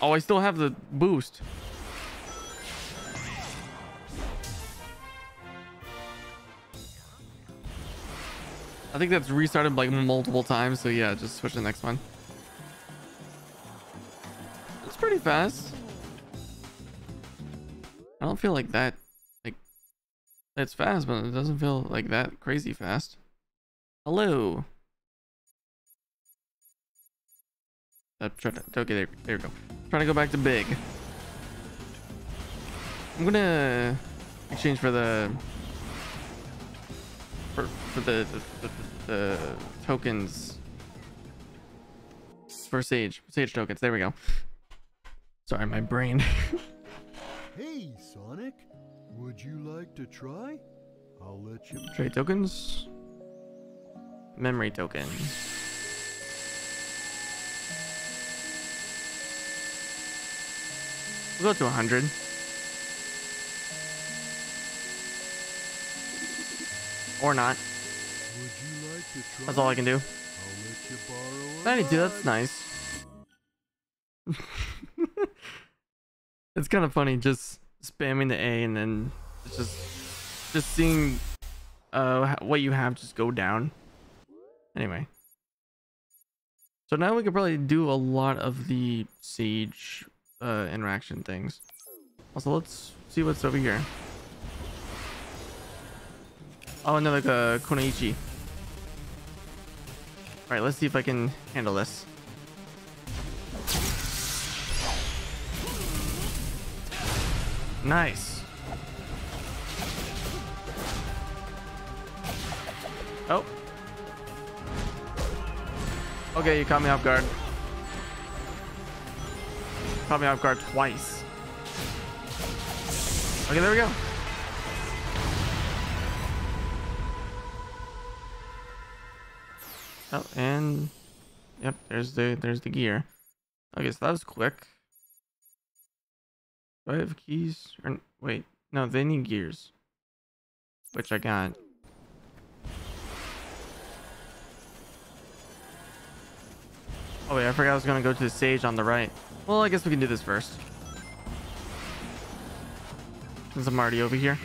Speaker 1: Oh, I still have the boost. I think that's restarted like multiple times. So yeah, just switch to the next one. It's pretty fast. I don't feel like that. Like it's fast, but it doesn't feel like that crazy fast. Hello. Uh, try to, okay, there, there we go. Trying to go back to big. I'm gonna exchange for the for, for the the, the the tokens for sage sage tokens. There we go. Sorry, my brain. [laughs]
Speaker 10: hey, Sonic. Would you like to try? I'll let you.
Speaker 1: Trade tokens. Memory token. We'll go to 100. Or not.
Speaker 10: Like
Speaker 1: that's all I can do. 92, that's nice. [laughs] it's kind of funny just spamming the A and then just just seeing uh what you have just go down. Anyway. So now we could probably do a lot of the Sage uh, interaction things. Also, let's see what's over here. Oh, another uh, Kunoichi. Alright, let's see if I can handle this. Nice. Oh. Okay, you caught me off guard. Caught me off guard twice. Okay, there we go. Oh, and yep, there's the there's the gear. Okay, so that was quick. Do I have keys? Or wait, no, they need gears. Which I got. Oh wait, I forgot I was gonna go to the stage on the right. Well, I guess we can do this first. Since I'm already over here.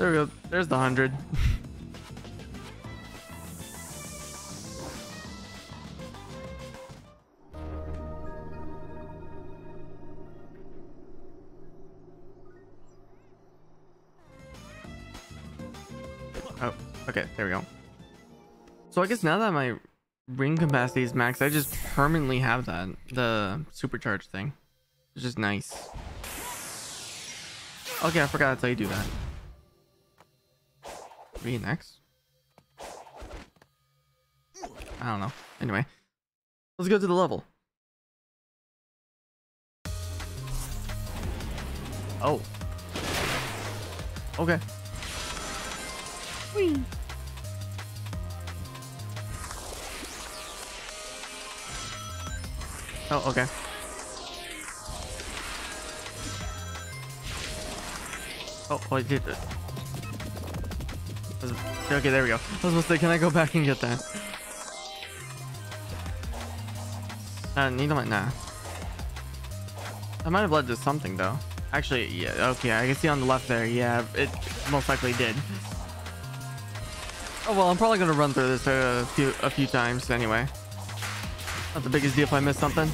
Speaker 1: There we go. There's the hundred. [laughs] oh, okay. There we go. So I guess now that my ring capacity is max, I just permanently have that. The supercharge thing. It's just nice. Okay, I forgot that's how you do that. Next. I don't know. Anyway, let's go to the level. Oh. Okay.
Speaker 8: Whee.
Speaker 1: Oh, okay. Oh, I did it. Okay, there we go. I was to say, can I go back and get that? Uh, need one? Nah. I might have led to something, though. Actually, yeah, okay, I can see on the left there. Yeah, it most likely did. Oh, well, I'm probably to run through this a few, a few times anyway. Not the biggest deal if I miss something.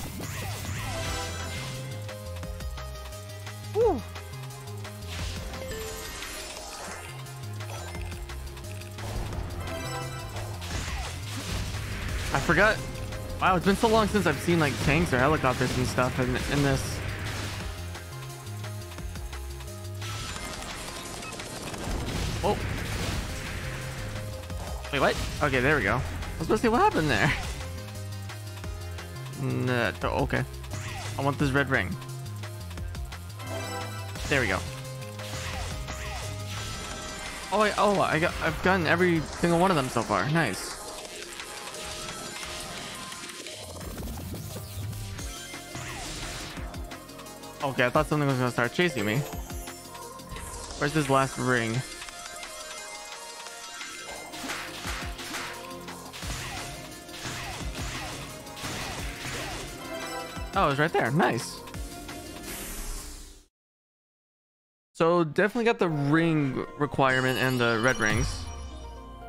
Speaker 1: Forgot. Wow, it's been so long since I've seen like tanks or helicopters and stuff in, in this. Oh. Wait, what? Okay, there we go. I was supposed to see what happened there. Nah, okay. I want this red ring. There we go. Oh, I, oh, I got, I've gotten every single one of them so far. Nice. Okay, I thought something was gonna start chasing me. Where's this last ring? Oh, it's right there. Nice. So definitely got the ring requirement and the red rings.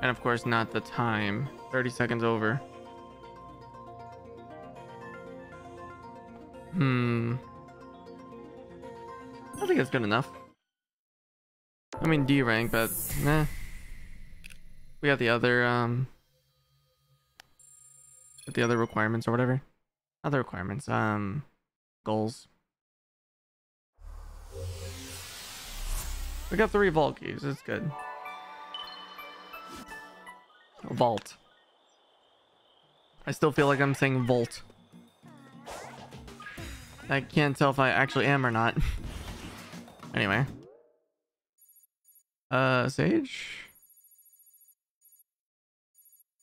Speaker 1: And of course not the time. 30 seconds over. Hmm. I think it's good enough. I mean D rank, but nah. We got the other um the other requirements or whatever. Other requirements. Um goals. We got three vault keys. It's good. Vault. I still feel like I'm saying vault. I can't tell if I actually am or not. [laughs] anyway. Uh, Sage?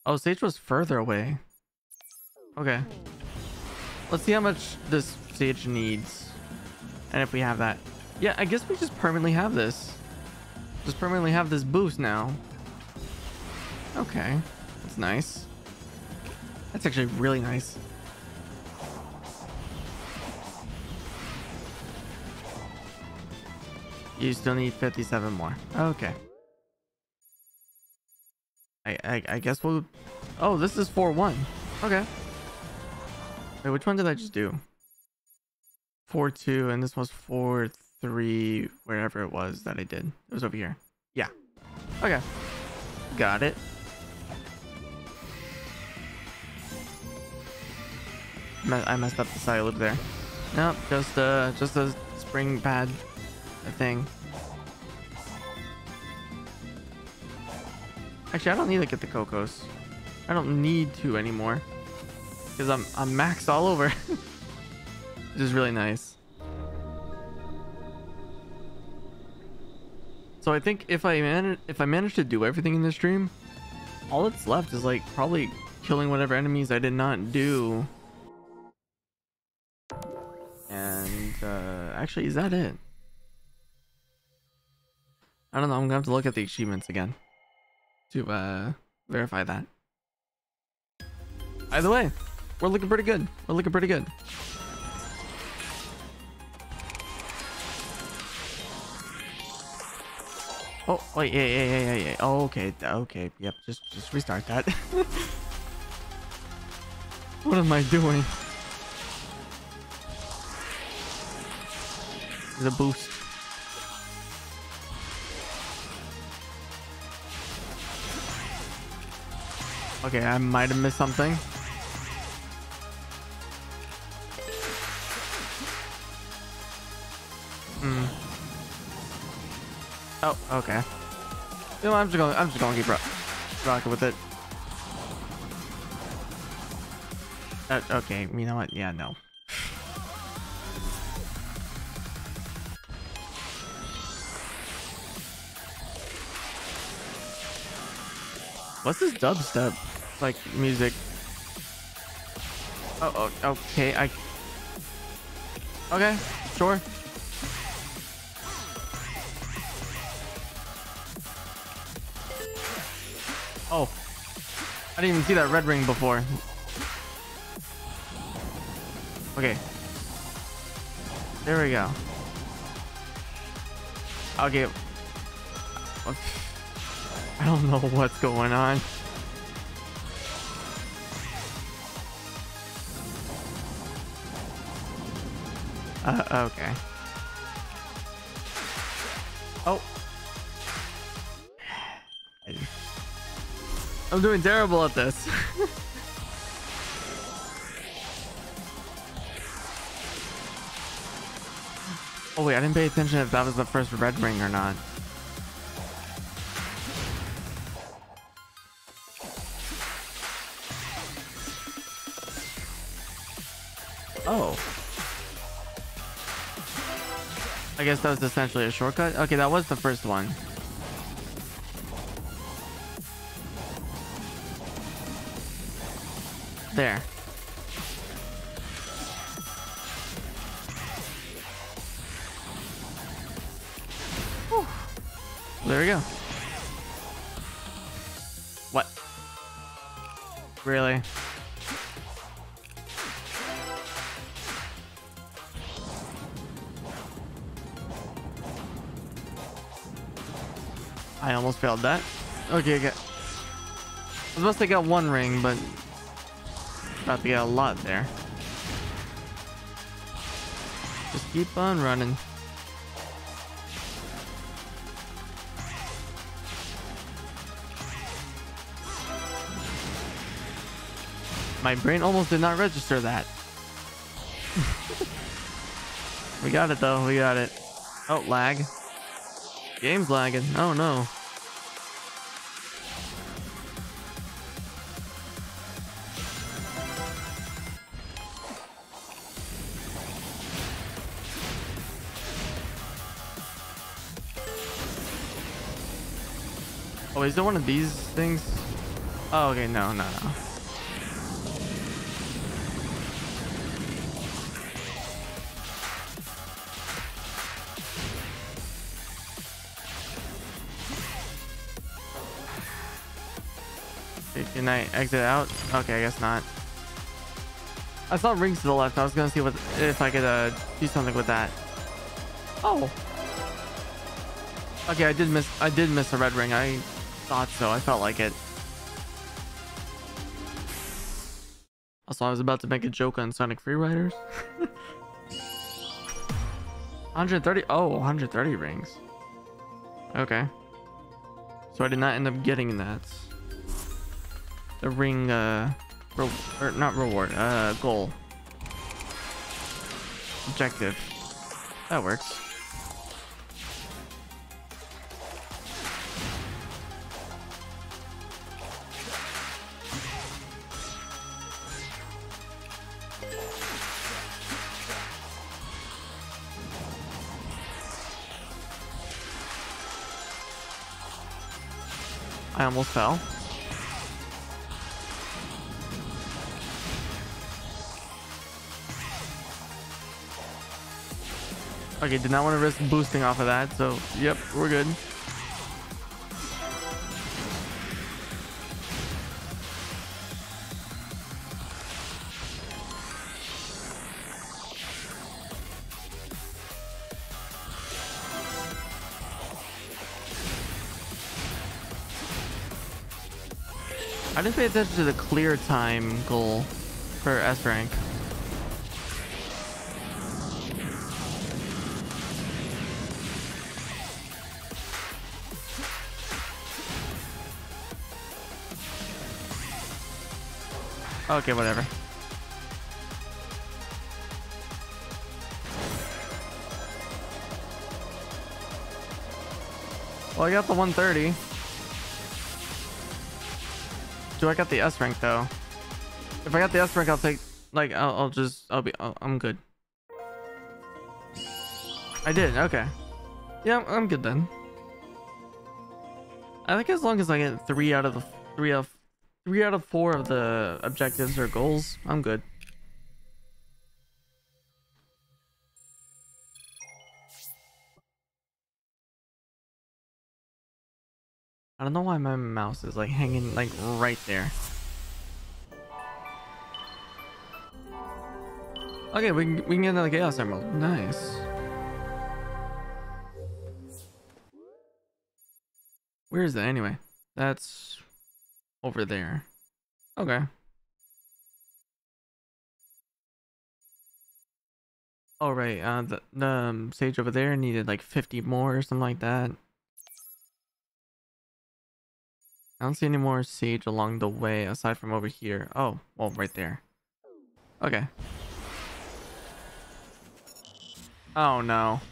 Speaker 1: Oh, Sage was further away. Okay. Let's see how much this Sage needs. And if we have that. Yeah, I guess we just permanently have this. Just permanently have this boost now. Okay. That's nice. That's actually really nice. You still need 57 more. Okay. I, I, I guess we'll... Oh, this is 4-1. Okay. Wait, which one did I just do? 4-2, and this was 4-3, wherever it was that I did. It was over here. Yeah. Okay. Got it. I messed up the side loop there. Nope, just uh, just a spring pad thing. Actually, I don't need to get the Kocos. I don't need to anymore. Because I'm, I'm maxed all over. [laughs] Which is really nice. So I think if I man if I manage to do everything in this stream, all that's left is like probably killing whatever enemies I did not do. And uh, actually, is that it? I don't know. I'm gonna have to look at the achievements again to uh, verify that. Either way, we're looking pretty good. We're looking pretty good. Oh, wait, yeah, yeah, yeah, yeah, yeah. Oh, okay, okay. Yep, just, just restart that. [laughs] what am I doing? The boost. Okay, I might have missed something. Hmm. Oh, okay. You know, I'm just going. I'm just to keep ro rocking with it. Uh, okay, you know what? Yeah, no. What's this dubstep like music? Oh, oh, okay. I. Okay, sure. Oh. I didn't even see that red ring before. Okay. There we go. Okay. I don't know what's going on. Uh, okay. Oh. I'm doing terrible at this. [laughs] oh wait, I didn't pay attention if that was the first red ring or not. Oh. I guess that was essentially a shortcut. Okay, that was the first one. There. That. Okay, okay. I was to get one ring, but about to get a lot there. Just keep on running. My brain almost did not register that. [laughs] we got it though, we got it. Oh, lag. Game's lagging. Oh no. Oh, is there one of these things? Oh, okay, no, no, no. Okay, Can I exit out? Okay, I guess not. I saw rings to the left. I was gonna see what if I could uh, do something with that. Oh. Okay, I did miss. I did miss a red ring. I thought so. I felt like it. Also, I was about to make a joke on Sonic Free Riders. 130. [laughs] Oh, 130 rings. Okay. So I did not end up getting that. The ring, uh, or not reward, uh, goal. Objective. That works. Almost fell. Okay, did not want to risk boosting off of that, so yep, we're good. I didn't pay attention to the clear time goal for S rank. Okay, whatever. Well, I got the 130. Do I got the S rank though? If I got the S rank, I'll take like I'll, I'll just I'll be I'll, I'm good. I did okay. Yeah, I'm good then. I think as long as I get three out of the three of three out of four of the objectives or goals, I'm good. I don't know why my mouse is like hanging like right there. Okay, we can, we can get another Chaos Emerald. Nice. Where is that anyway? That's over there. Okay. Oh right, uh, the the um, sage over there needed like 50 more or something like that. I don't see any more sage along the way aside from over here. Oh, well, right there. Okay. Oh no.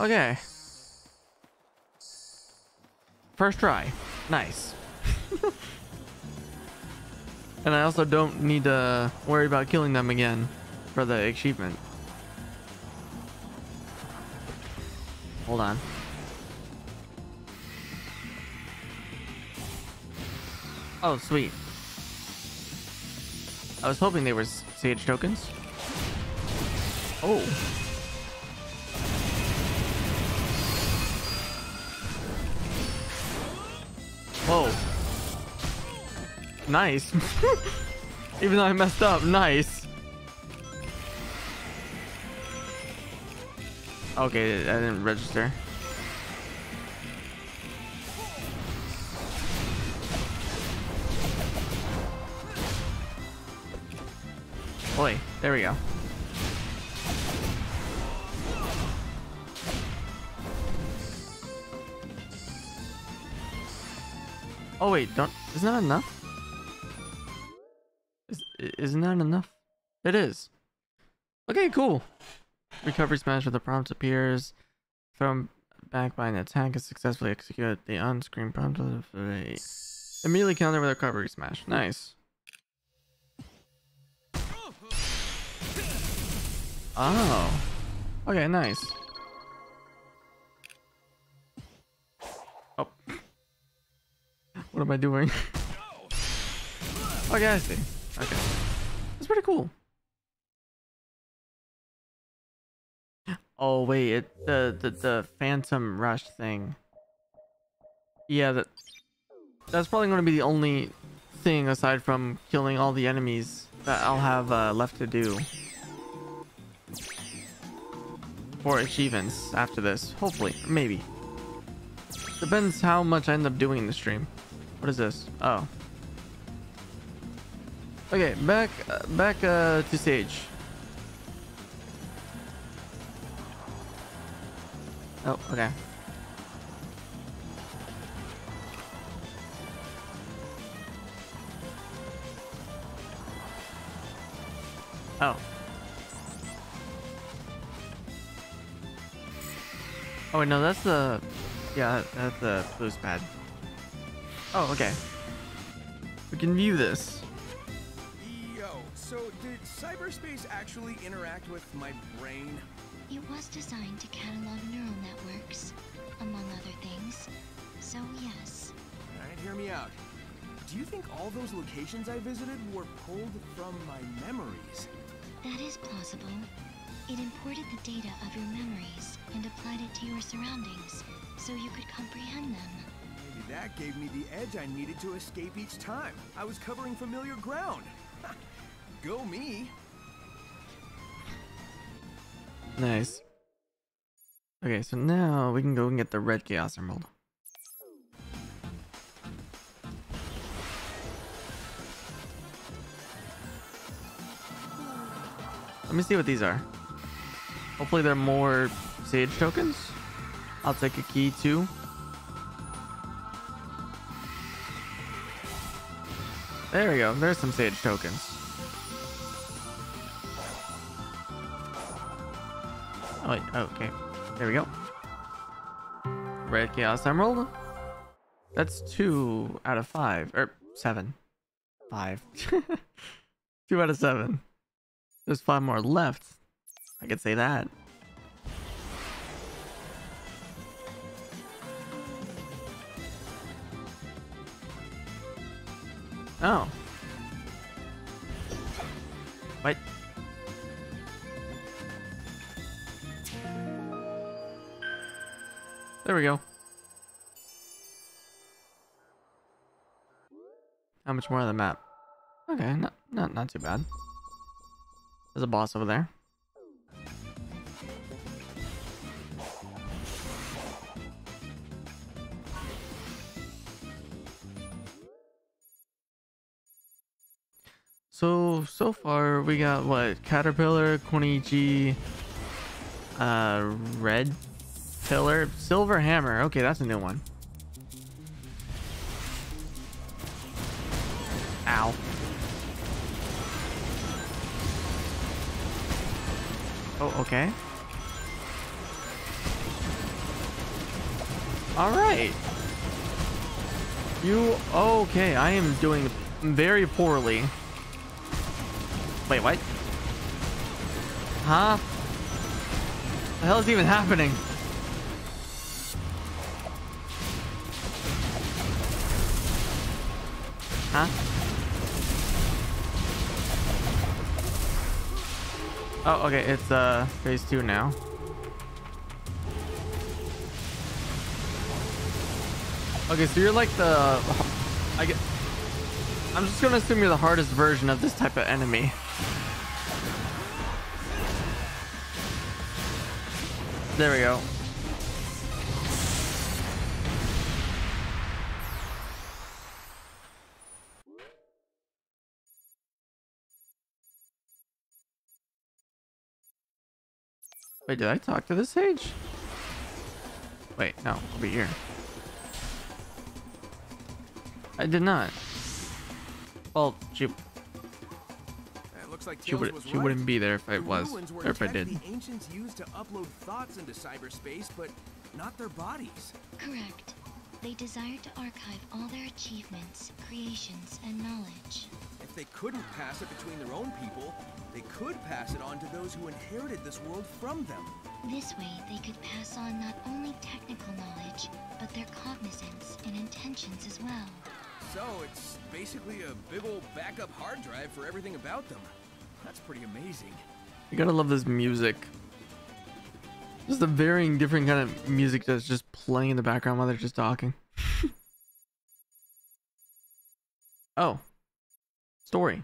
Speaker 1: Okay. First try. Nice. [laughs] and I also don't need to worry about killing them again for the achievement. Hold on. Oh, sweet. I was hoping they were sage tokens. Oh. Whoa. Nice. [laughs] Even though I messed up, nice. Okay, I didn't register. Boy, there we go. Oh wait, don't isn't that enough? Is, isn't that enough? It is. Okay, cool. Recovery smash with the prompt appears. Thrown back by an attack is successfully executed. The on-screen prompt immediately counter with a recovery smash. Nice. Oh. Okay, nice. Oh. What am I doing? okay, I see. Okay. That's pretty cool. Oh wait, it the the the Phantom Rush thing. Yeah, that that's probably going to be the only thing aside from killing all the enemies that I'll have uh, left to do for achievements after this. Hopefully, maybe. Depends how much I end up doing in the stream. What is this? Oh. Okay, back uh, back uh, to Sage. Oh, okay. Oh. Oh wait, no, that's the yeah, that's the boost pad. Oh, okay. We can view this.
Speaker 9: Yo, so did cyberspace actually interact with my brain?
Speaker 6: It was designed to catalog neural networks, among other things. So yes.
Speaker 9: Alright, hear me out. Do you think all those locations I visited were pulled from my memories?
Speaker 6: That is plausible. It imported the data of your memories and applied it to your surroundings, so you could comprehend them.
Speaker 9: That gave me the edge I needed to escape each time. I was covering familiar ground. Go me!
Speaker 1: Nice. Okay, so now we can go and get the red Chaos Emerald. Let me see what these are. Hopefully they're more Sage tokens. I'll take a key too. There we go. There's some Sage tokens. Oh. Oh, okay. There we go. Red Chaos Emerald. That's two out of five. Or seven. Five. [laughs] two out of seven. There's five more left. I could say that. Oh. What? There we go. How much more of the map? Okay, not not not too bad. There's a boss over there. So so far we got what Caterpillar, Kunoichi, uh, Red Pillar, Silver Hammer. Okay, that's a new one. Ow. Oh, okay. All right. You okay? I am doing very poorly. Wait, what? Huh? The hell is even happening? Huh? Oh, okay, it's uh phase two now. Okay, so you're like the. I get. I'm just gonna assume you're the hardest version of this type of enemy. There we go. Wait, did I talk to this sage? Wait, no, over here. I did not. Well, she
Speaker 9: like
Speaker 1: she would, she
Speaker 9: right.
Speaker 1: wouldn't be there if I
Speaker 9: The
Speaker 1: was or if I did.
Speaker 9: The ancients used to upload thoughts into cyberspace, but not their bodies.
Speaker 6: Correct. They desired to archive all their achievements, creations, and knowledge.
Speaker 9: If they couldn't pass it between their own people, they could pass it on to those who inherited this world from them.
Speaker 6: This way, they could pass on not only technical knowledge, but their cognizance and intentions as well.
Speaker 9: So it's basically a big old backup hard drive for everything about them. That's pretty amazing.
Speaker 1: You gotta love this music. Just the varying different kind of music that's just playing in the background while they're just talking. [laughs] oh. Story.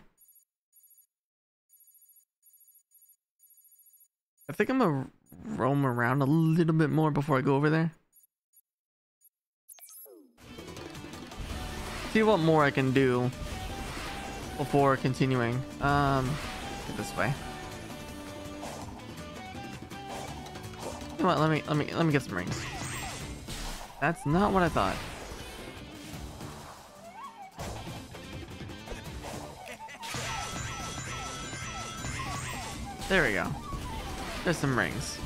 Speaker 1: I think I'm gonna roam around a little bit more before I go over there. See what more I can do before continuing. Um, get this way. You know what? Let me let me let me get some rings. That's not what I thought. There we go. There's some rings.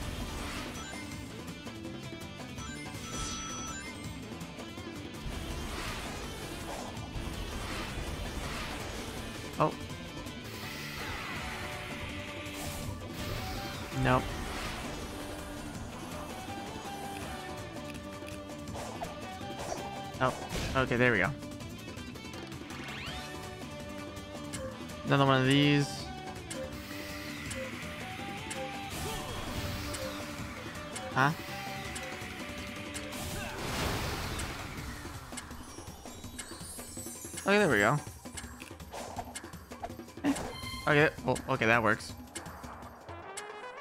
Speaker 1: Nope. Oh, okay, there we go. Another one of these. Huh? Okay, there we go. Eh, Okay, well, okay, that works.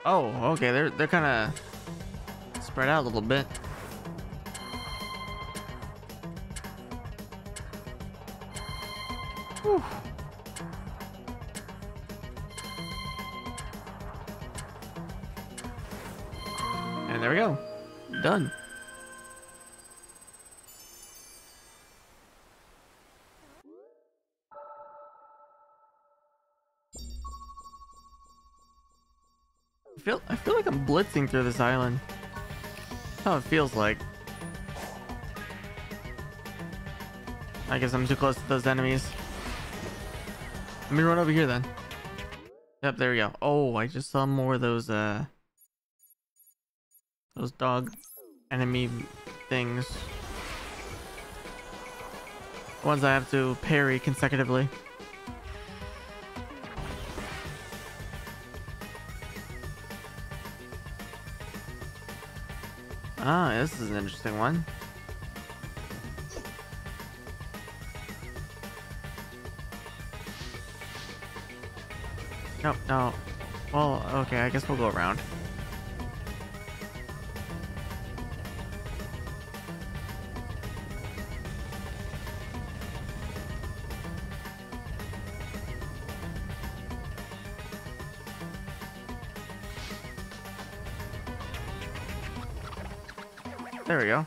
Speaker 1: Oh, okay, they're they're kind of spread out a little bit. Like through this island. That's how it feels like. I guess I'm too close to those enemies. Let me run over here then. Yep, there we go. Oh, I just saw more of those uh those dog enemy things. Ones I have to parry consecutively. This is an interesting one. No, no. Well, okay, I guess we'll go around. There we go.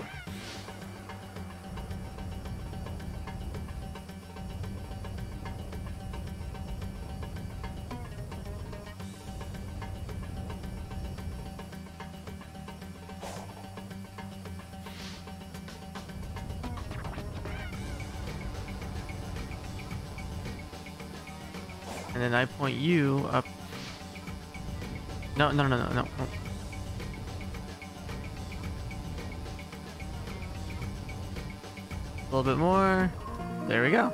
Speaker 1: And then I point you up. No, no, no, no, no. Little bit more. There we go.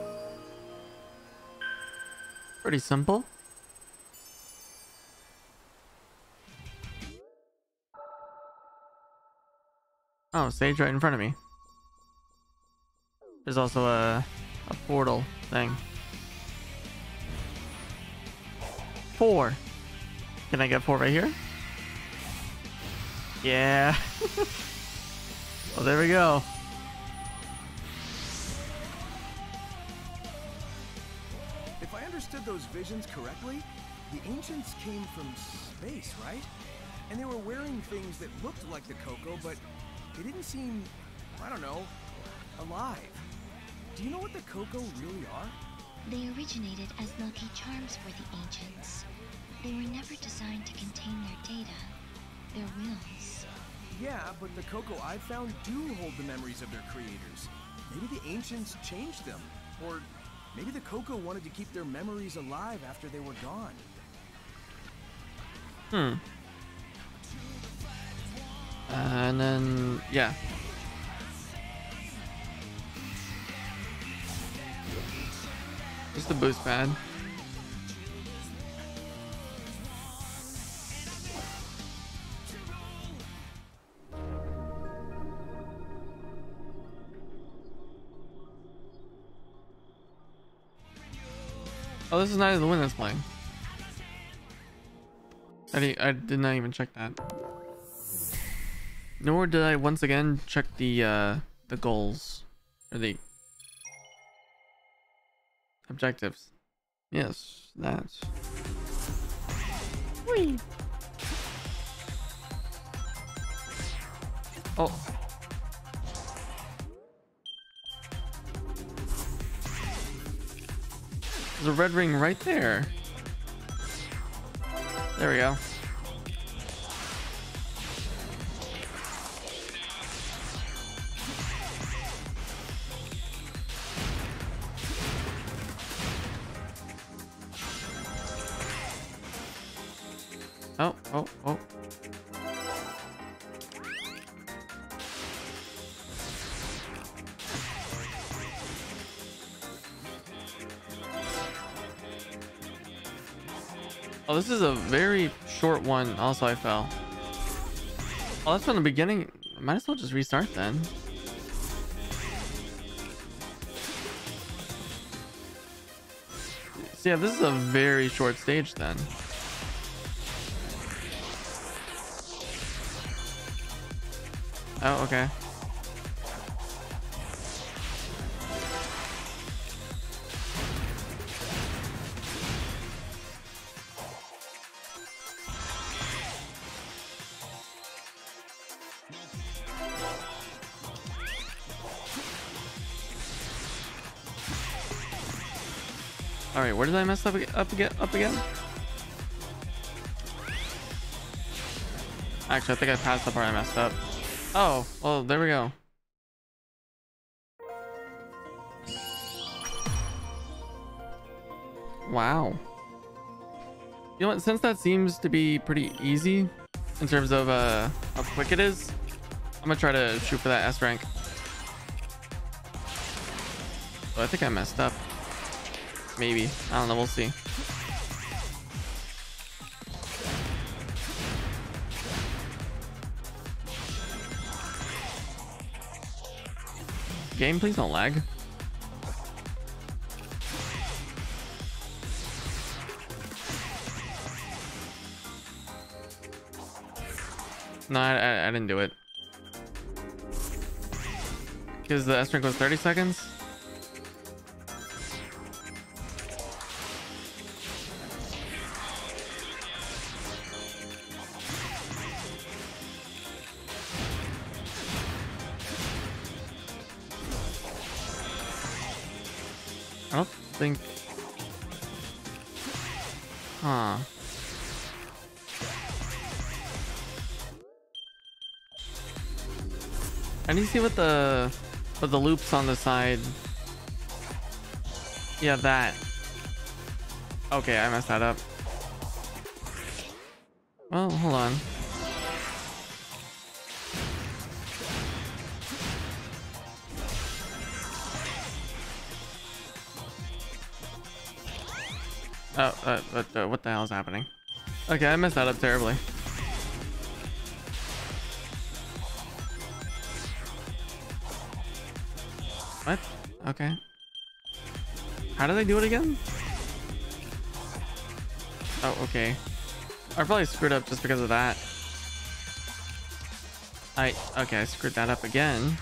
Speaker 1: Pretty simple. Oh, stage right in front of me. There's also a, a portal thing. Four. Can I get four right here? Yeah. [laughs] well, there we go.
Speaker 9: Those visions correctly, the ancients came from space, right? And they were wearing things that looked like the Koco, but they didn't seem, I don't know, alive. Do you know what the Koco really are?
Speaker 6: They originated as lucky charms for the ancients. They were never designed to contain their data, their wills.
Speaker 9: Yeah, but the Koco I've found do hold the memories of their creators. Maybe the ancients changed them, or maybe the Koco wanted to keep their memories alive after they were gone.
Speaker 1: Hmm. and then, yeah. Is the boost bad? Oh, this is Night of the Wind that's playing. I, I did not even check that. Nor did I once again check the uh, the goals or the objectives. Yes, that. Whee. Oh. There's a red ring right there. There we go. Oh, oh, oh. This is a very short one. Also, I fell. Oh, that's from the beginning. Might as well just restart then. So yeah, this is a very short stage then. Oh, okay. Where did I mess up up again? Up again? Actually, I think I passed the part I messed up. Oh, well, there we go. Wow. You know what? Since that seems to be pretty easy in terms of uh, how quick it is, I'm gonna try to shoot for that S rank. Oh, I think I messed up. Maybe. I don't know. We'll see. Game, please don't lag. No, I, I, I didn't do it. Because the S rank was 30 seconds? See what the what the loops on the side. Yeah, that. Okay, I messed that up. Well, hold on. Oh, uh, uh, what the hell is happening? Okay, I messed that up terribly. Okay. How do they do it again? Oh, okay. I probably screwed up just because of that. I, okay, I screwed that up again.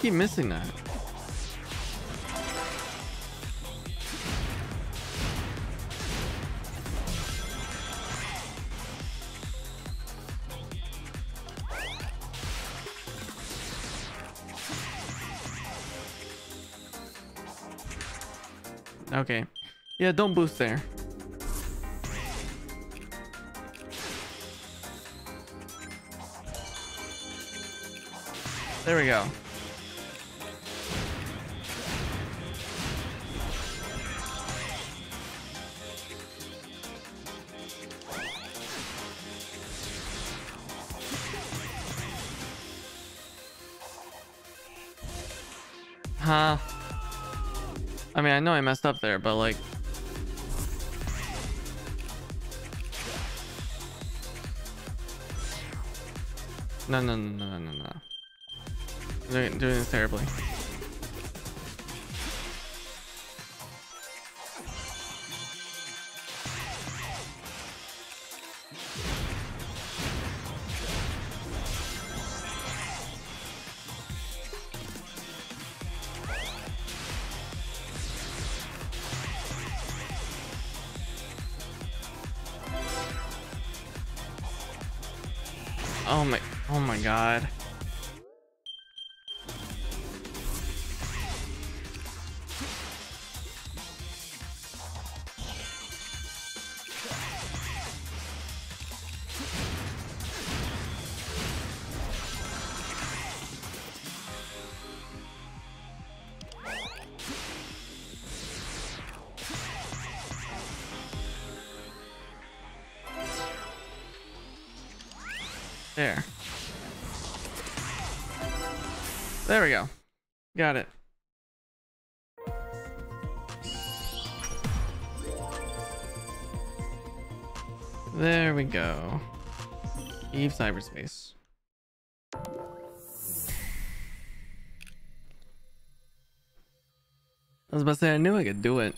Speaker 1: Keep missing that? Okay. Yeah, don't boost there. There we go. Huh. I mean, I know I messed up there, but like... No, no, no, no, no, no. Doing, doing this terribly. Got it. There we go. Eve cyberspace. I was about to say I knew I could do it.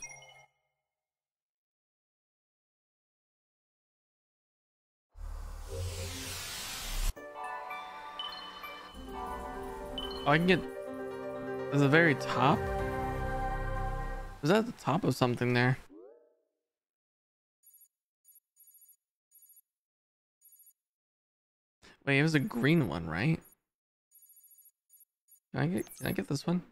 Speaker 1: Oh, I can get to the very top. Was that the top of something there? Wait, it was a green one, right? Can I get can I get this one?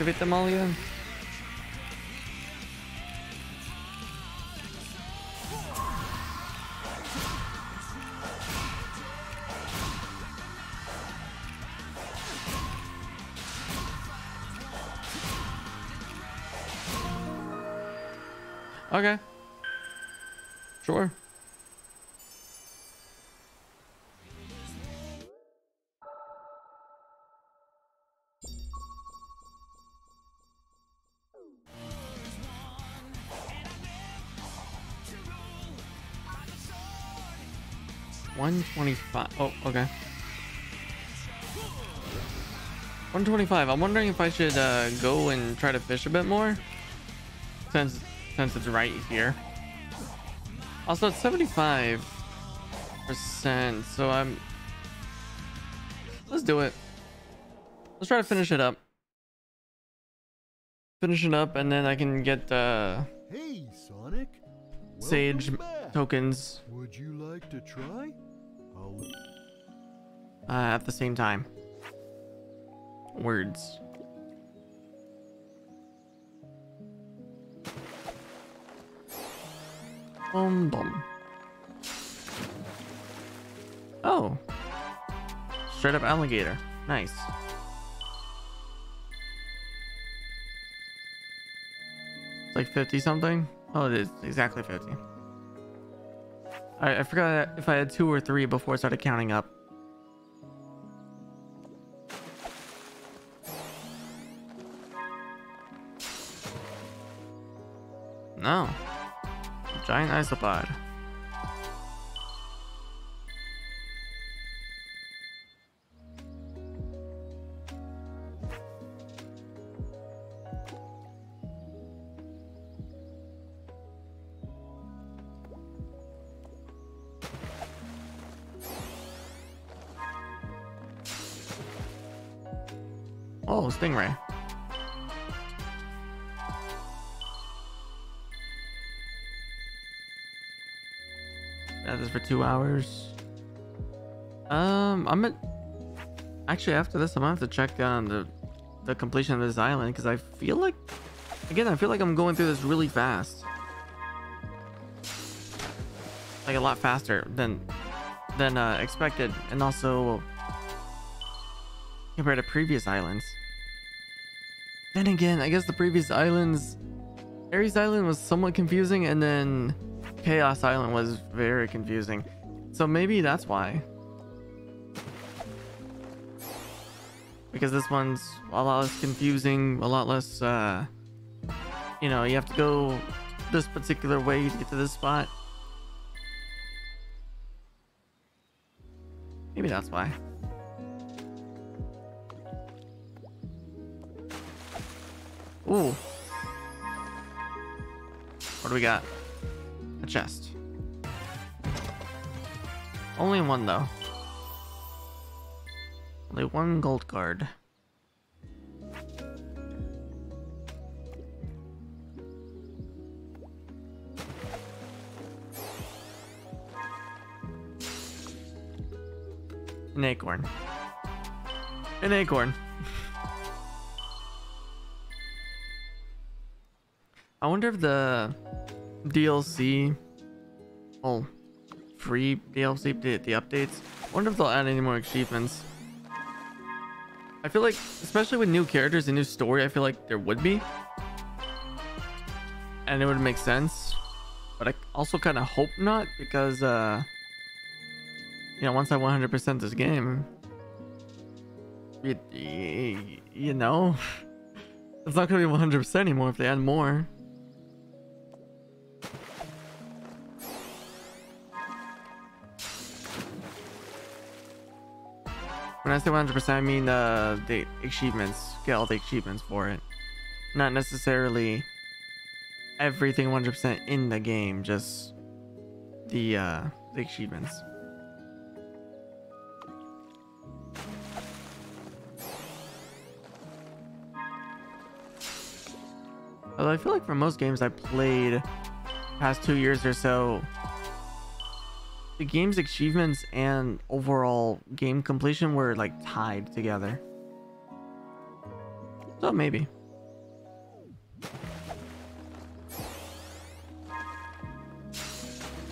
Speaker 1: Activate them all again? 125. Oh, okay. 125. I'm wondering if I should uh, go and try to fish a bit more. Since since it's right here. Also, it's 75 percent. So I'm. Let's do it. Let's try to finish it up. Finish it up, and then I can get uh,
Speaker 10: Hey, Sonic.
Speaker 1: sage
Speaker 10: back.
Speaker 1: tokens
Speaker 10: Would you like to try?
Speaker 1: Uh, at the same time. Words. Boom, boom. Oh. Straight up alligator. Nice. It's like 50 something? Oh, it is exactly 50. I, I forgot if I had two or three before I started counting up. No. Giant isopod. Hours. Um, I'm. Actually, after this, I'm gonna have to check on the the completion of this island because I feel like, again, I feel like I'm going through this really fast. Like a lot faster than than uh, expected, and also compared to previous islands. Then again, I guess the previous islands, Ares Island was somewhat confusing, and then Chaos Island was very confusing. So maybe that's why. Because this one's a lot less confusing, a lot less, uh, you know, you have to go this particular way to get to this spot. Maybe that's why. Ooh. What do we got? A chest. Only one though. Only one gold card. An acorn. An acorn. [laughs] I wonder if the DLC, oh, free DLC, the, the updates. I wonder if they'll add any more achievements. I feel like, especially with new characters and new story, I feel like there would be. And it would make sense. But I also kind of hope not because, uh, you know, once I 100% this game, you know, [laughs] it's not going to be 100% anymore if they add more. When I say 100%, I mean uh, the achievements. Get all the achievements for it. Not necessarily everything 100% in the game, just the, uh, the achievements. Although I feel like for most games I played past two years or so, the game's achievements and overall game completion were like tied together. So maybe.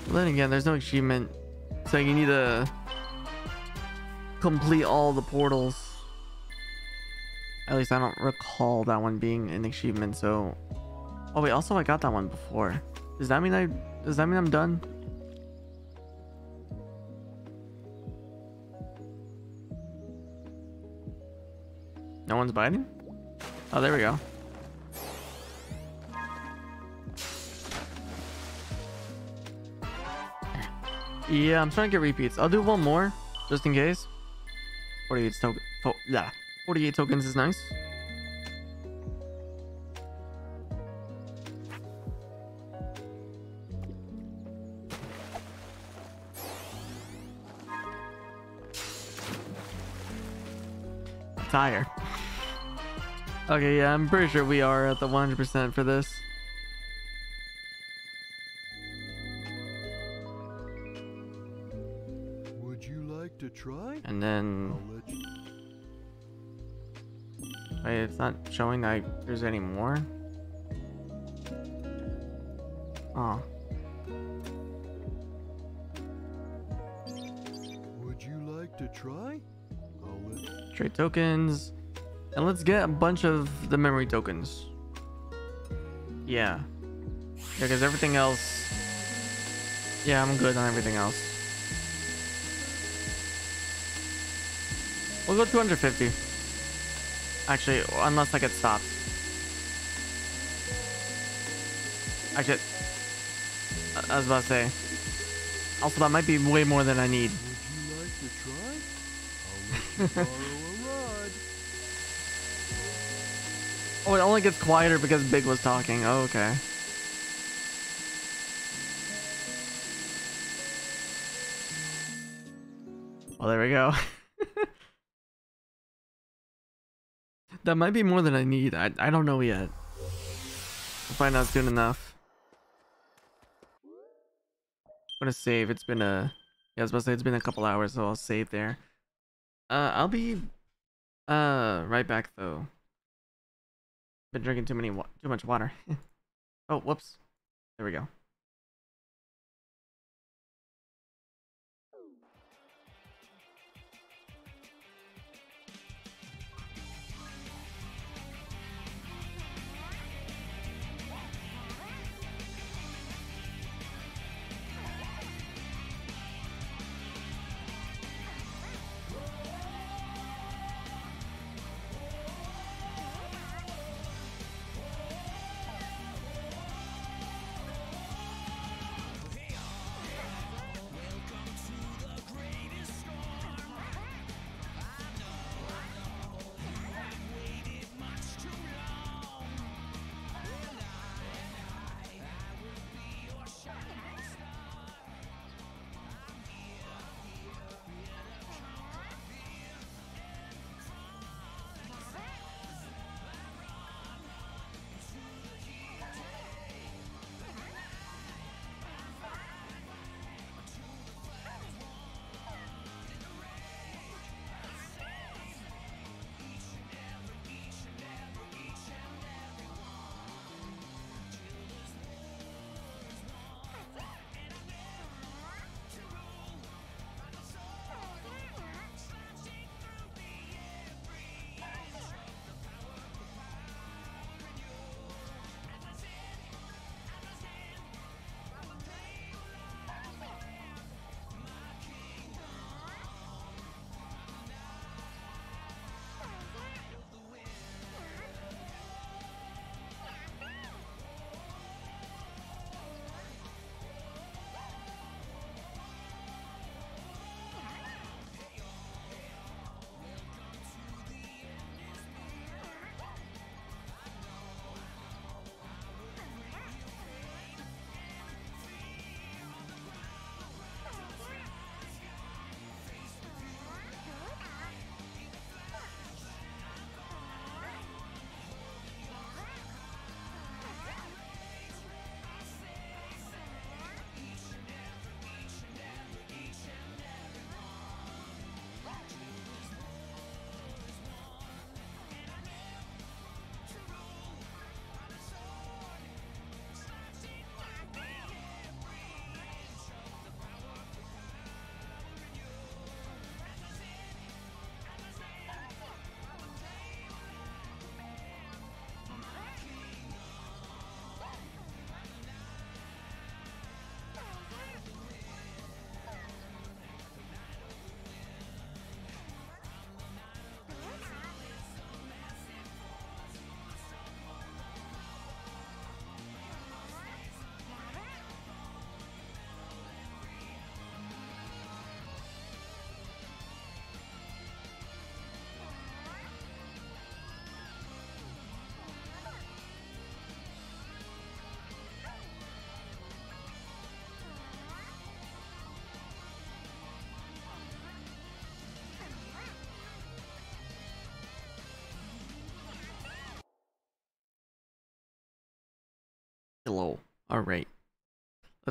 Speaker 1: Then again, there's no achievement saying you need to complete all the portals. At least I don't recall that one being an achievement, so... Oh wait, also I got that one before. Does that mean I... Does that mean I'm done? One's biting? Oh, there we go. Yeah, I'm trying to get repeats. I'll do one more, just in case. 48 token. Oh, yeah. 48 tokens is nice. Tired. Okay, yeah, I'm pretty sure we are at the 100% for this.
Speaker 10: Would you like to try?
Speaker 1: And then...
Speaker 10: I'll let you.
Speaker 1: Wait, it's not showing that there's any more? Oh.
Speaker 10: Would you like to try? I'll let.
Speaker 1: Trade tokens. And let's get a bunch of the memory tokens. Yeah. Yeah, because everything else... Yeah, I'm good on everything else. We'll go 250. Actually, unless I get stopped. Actually, I was about to say. Also, that might be way more than I need. [laughs] Oh, it only gets quieter because Big was talking. Oh, okay. Well, there we go. [laughs] that might be more than I need. I, I don't know yet. We'll find out soon enough. I'm gonna save. It's been a... Yeah, I was about to say it's been a couple hours, so I'll save there. Uh, I'll be... Uh, right back, though. Been drinking too many too much water. [laughs] oh, whoops. There we go.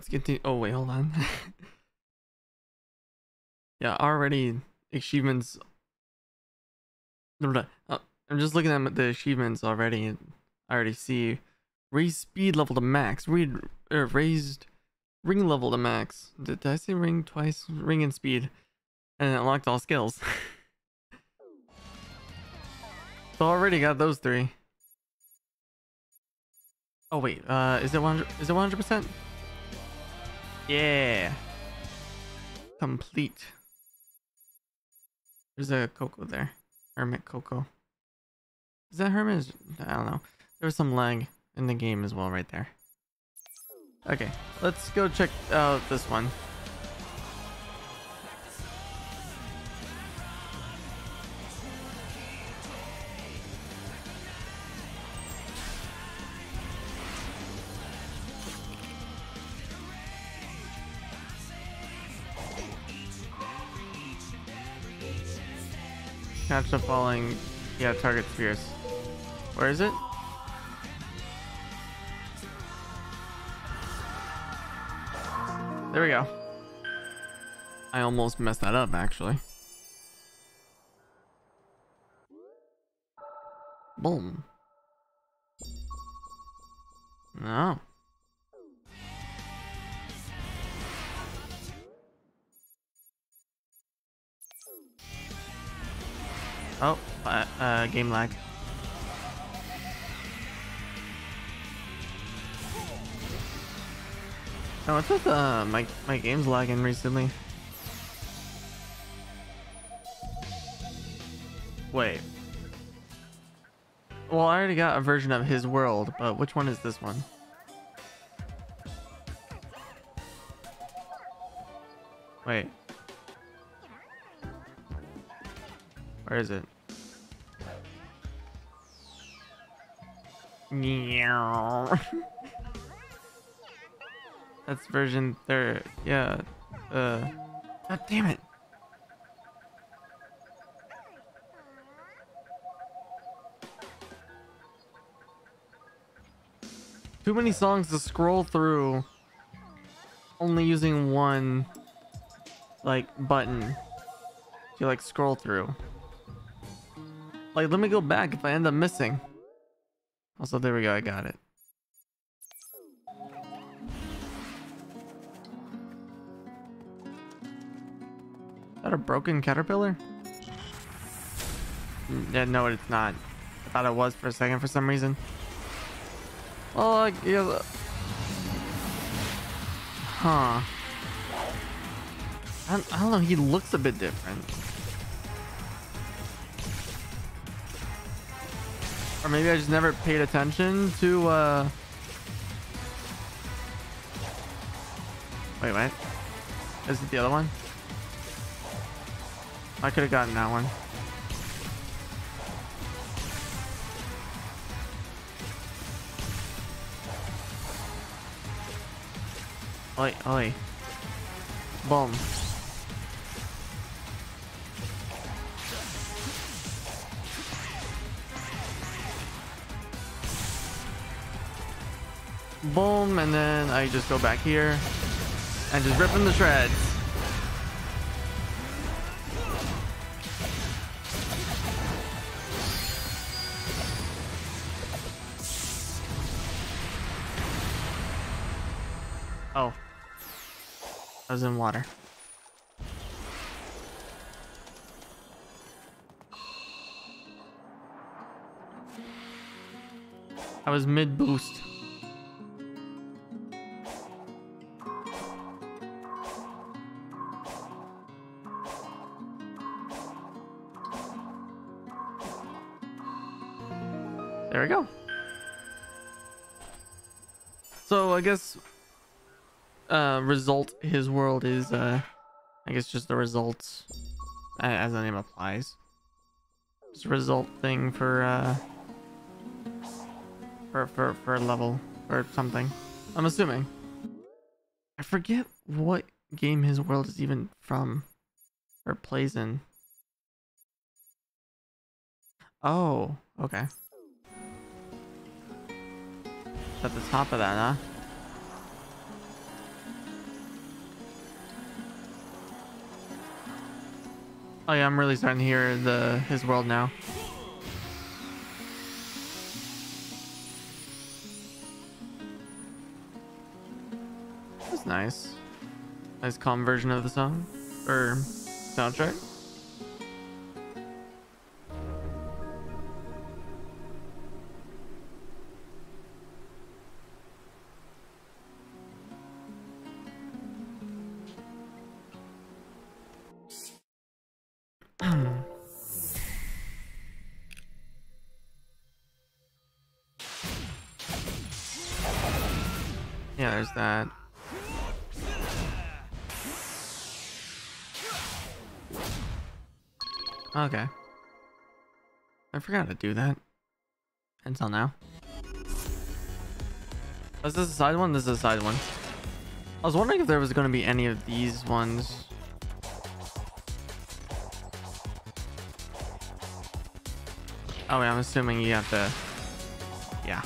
Speaker 1: Let's continue. Oh wait, hold on. [laughs] yeah, already achievements. Uh, I'm just looking at the achievements already. I already see raise speed level to max. Read uh, raised ring level to max. Did, did I say ring twice? Ring and speed, and it unlocked all skills. [laughs] so already got those three. Oh wait, uh, is it 100? Is it 100 percent? Yeah. Complete. There's a Koco there. Hermit Koco. Is that Hermit? I don't know. There was some lag in the game as well right there. Okay, let's go check out this one. Catch the falling, yeah, target spheres. Where is it? There we go. I almost messed that up, actually. Boom. No. Oh, uh, uh, game lag. Oh, what's with uh, my my game's lagging recently? Wait. Well, I already got a version of his world, but which one is this one? Wait. Where is it? Meow. [laughs] That's version third. Yeah. Uh. God damn it. Too many songs to scroll through. Only using one, like, button to, like, scroll through. Like, let me go back if I end up missing. Also, there we go. I got it. Is that a broken caterpillar? Mm, Yeah, no, it's not. I thought it was for a second for some reason. Oh, I guess. Huh. I don't, I don't know. He looks a bit different. Or maybe I just never paid attention to, uh... Wait, wait. Is it the other one? I could have gotten that one. Oi, oi. Boom. Boom, and then I just go back here and just rip him to shreds. Oh. I was in water. I was mid boost. Uh result his world is uh I guess just the results as the name applies. Just result thing for uh for for for a level or something. I'm assuming. I forget what game his world is even from or plays in. Oh, okay. At the top of that, huh? Oh yeah, I'm really starting to hear the his world now. That's nice. Nice calm version of the song or soundtrack. Forgot to do that. Until now. Is this a side one? This is a side one. I was wondering if there was going to be any of these ones. Oh, wait, I'm assuming you have to... Yeah.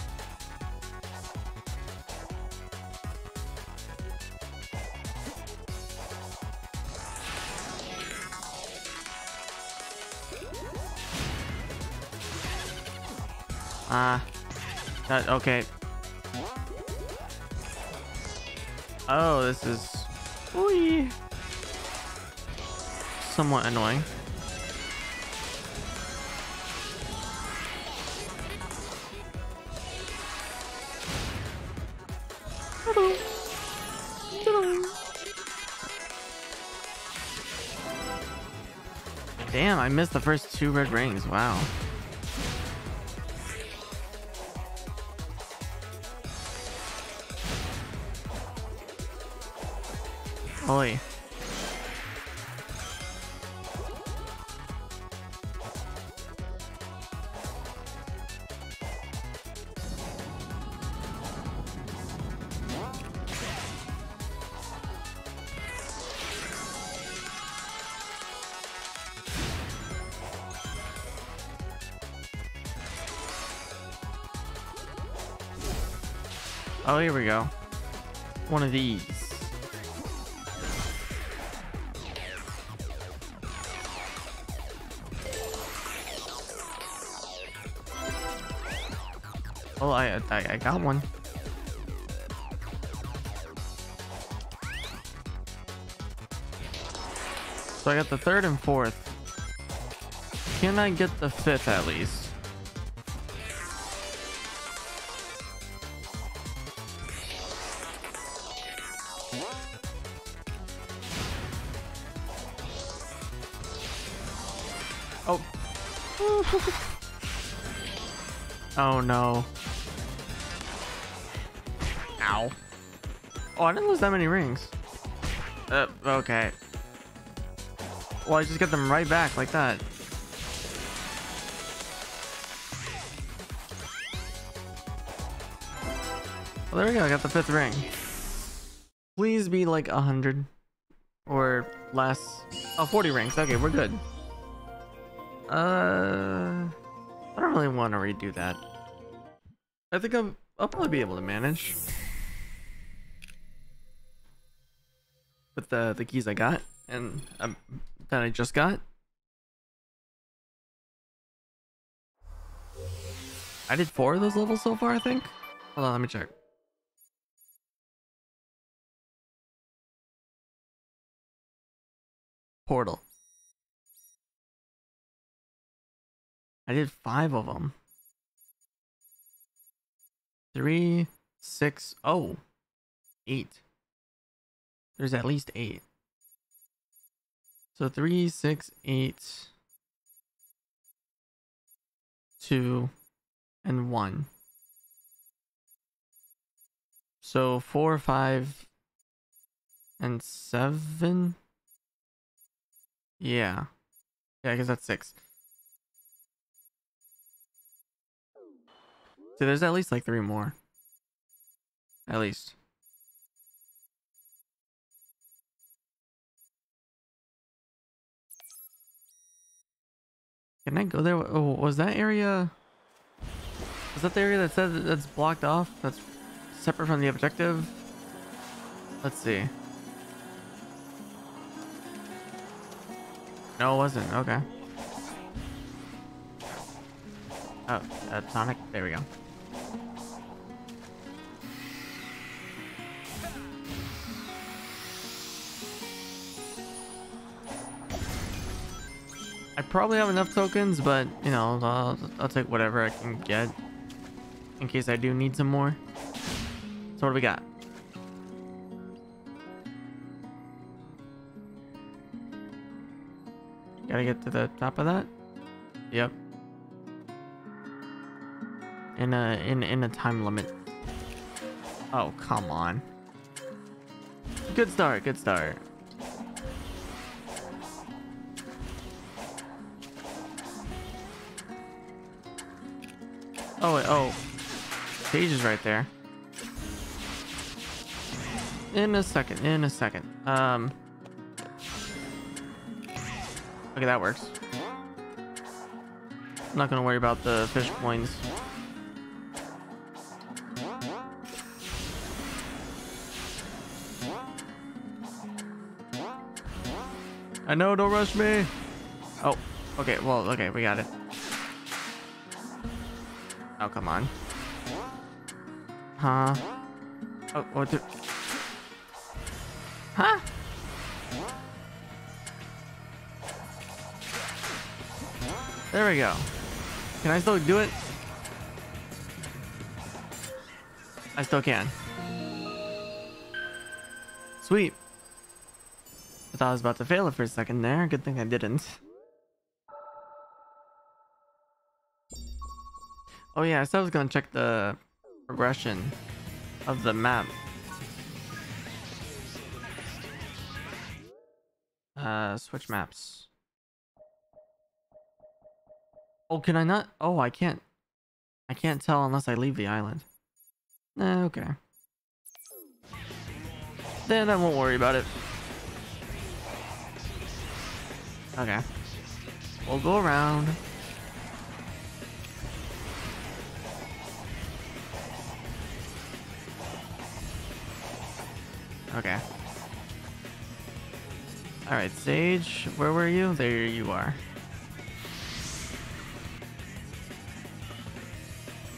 Speaker 1: Okay. Oh, this is... Somewhat annoying. Damn, I missed the first two red rings. Wow. Oi. Oh, here we go. One of these. Oh, I, I, I got one. So I got the third and fourth. Can I get the fifth at least? Oh. [laughs] oh no. Oh, I didn't lose that many rings. Uh, okay. Well, I just get them right back like that. Well, there we go. I got the fifth ring. Please be like a hundred or less. Oh, 40 rings. Okay, we're good. Uh, I don't really want to redo that. I think I'm, I'll probably be able to manage the the keys I got and um, that I just got. I did four of those levels so far, I think. Hold on, let me check. Portal. I did five of them. Three, six, oh, eight. There's at least eight. So three, six, eight, two, and one. So four, five, and seven. Yeah. Yeah, I guess that's six. So there's at least like three more. At least. Can I go there? Oh, was that area... Was that the area that said that's blocked off? That's separate from the objective? Let's see. No, it wasn't. Okay. Oh, uh, Sonic. There we go. I probably have enough tokens, but you know, I'll, I'll take whatever I can get in case I do need some more. So what do we got? Gotta get to the top of that. Yep. In a in in a time limit. Oh come on. Good start. Good start. Oh, wait, oh. Stage is right there. In a second, in a second. Um. Okay, that works. I'm not gonna worry about the fish coins. I know, don't rush me. Oh, okay, well, okay, we got it. Oh, come on. Huh? Oh, what the... Huh? There we go. Can I still do it? I still can. Sweet. I thought I was about to fail it for a second there. Good thing I didn't. Oh yeah, I said I was gonna check the progression of the map. Uh, switch maps. Oh, can I not? Oh, I can't. I can't tell unless I leave the island. Eh, okay. Then I won't worry about it. Okay. We'll go around. Okay. Alright, Sage, where were you? There you are.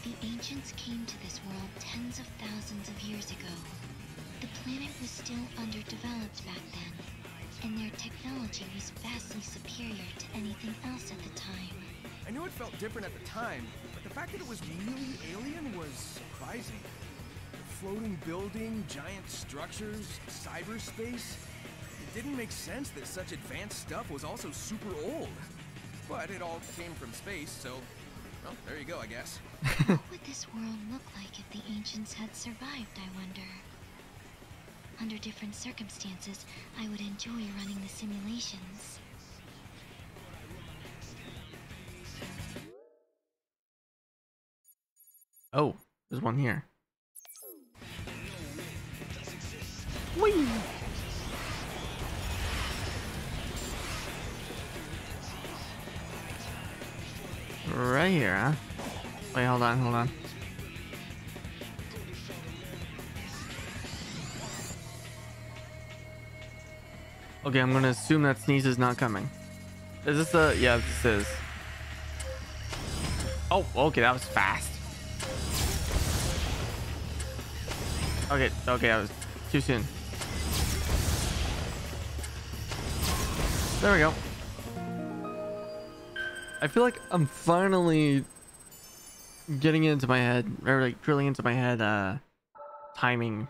Speaker 6: The ancients came to this world tens of thousands of years ago. The planet was still underdeveloped back then, and their technology was vastly superior to anything else at the time.
Speaker 9: I knew it felt different at the time, but the fact that it was really alien was surprising. Floating building, giant structures, cyberspace. It didn't make sense that such advanced stuff was also super old. But it all came from space, so, well, there you go, I guess. [laughs]
Speaker 6: what would this world look like if the ancients had survived, I wonder? Under different circumstances, I would enjoy running the simulations.
Speaker 1: Oh, there's one here. Whee! Right here, huh? Wait, hold on, hold on. Okay, I'm gonna assume that sneeze is not coming. Is this the? Yeah, this is. Oh, okay, that was fast. Okay, okay, I was too soon. There we go. I feel like I'm finally getting into my head, or like drilling into my head, uh, timing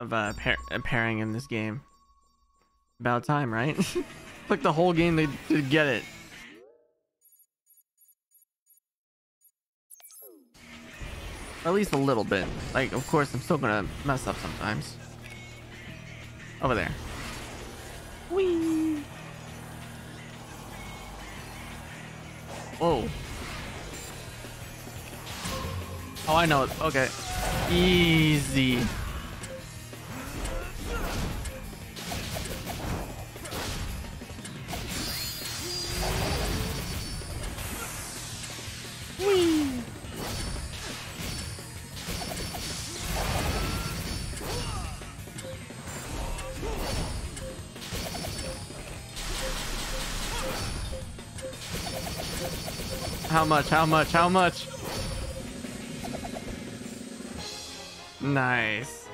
Speaker 1: of uh, pair pairing in this game. About time, right? [laughs] Took the whole game to, to get it. Or at least a little bit. Like, of course, I'm still gonna mess up sometimes. Over there. Whee! Whoa. Oh, I know it. Okay. Easy. Whee! How much? How much? How much? Nice.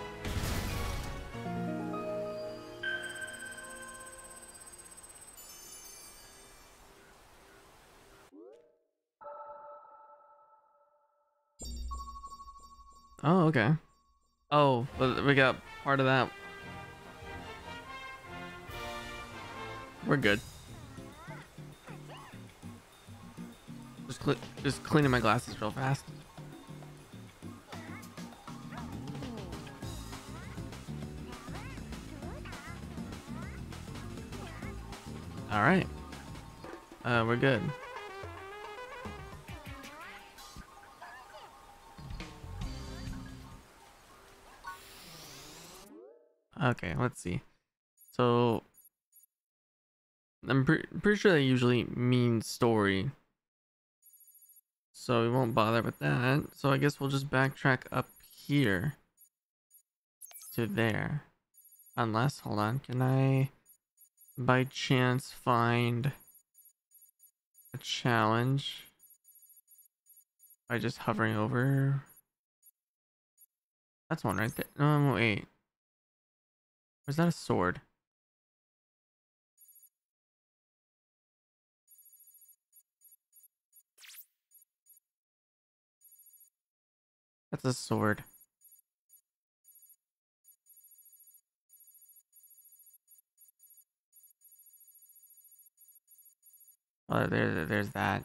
Speaker 1: Oh, okay. Oh, we got part of that. We're good. Just, cle just cleaning my glasses real fast. All right. Uh, we're good. Okay, let's see. So I'm pre pretty sure that usually means story. So we won't bother with that. So I guess we'll just backtrack up here to there. Unless, hold on, can I by chance find a challenge by just hovering over? That's one right there. No, wait. Was that a sword? That's a sword. Oh, there, there's that.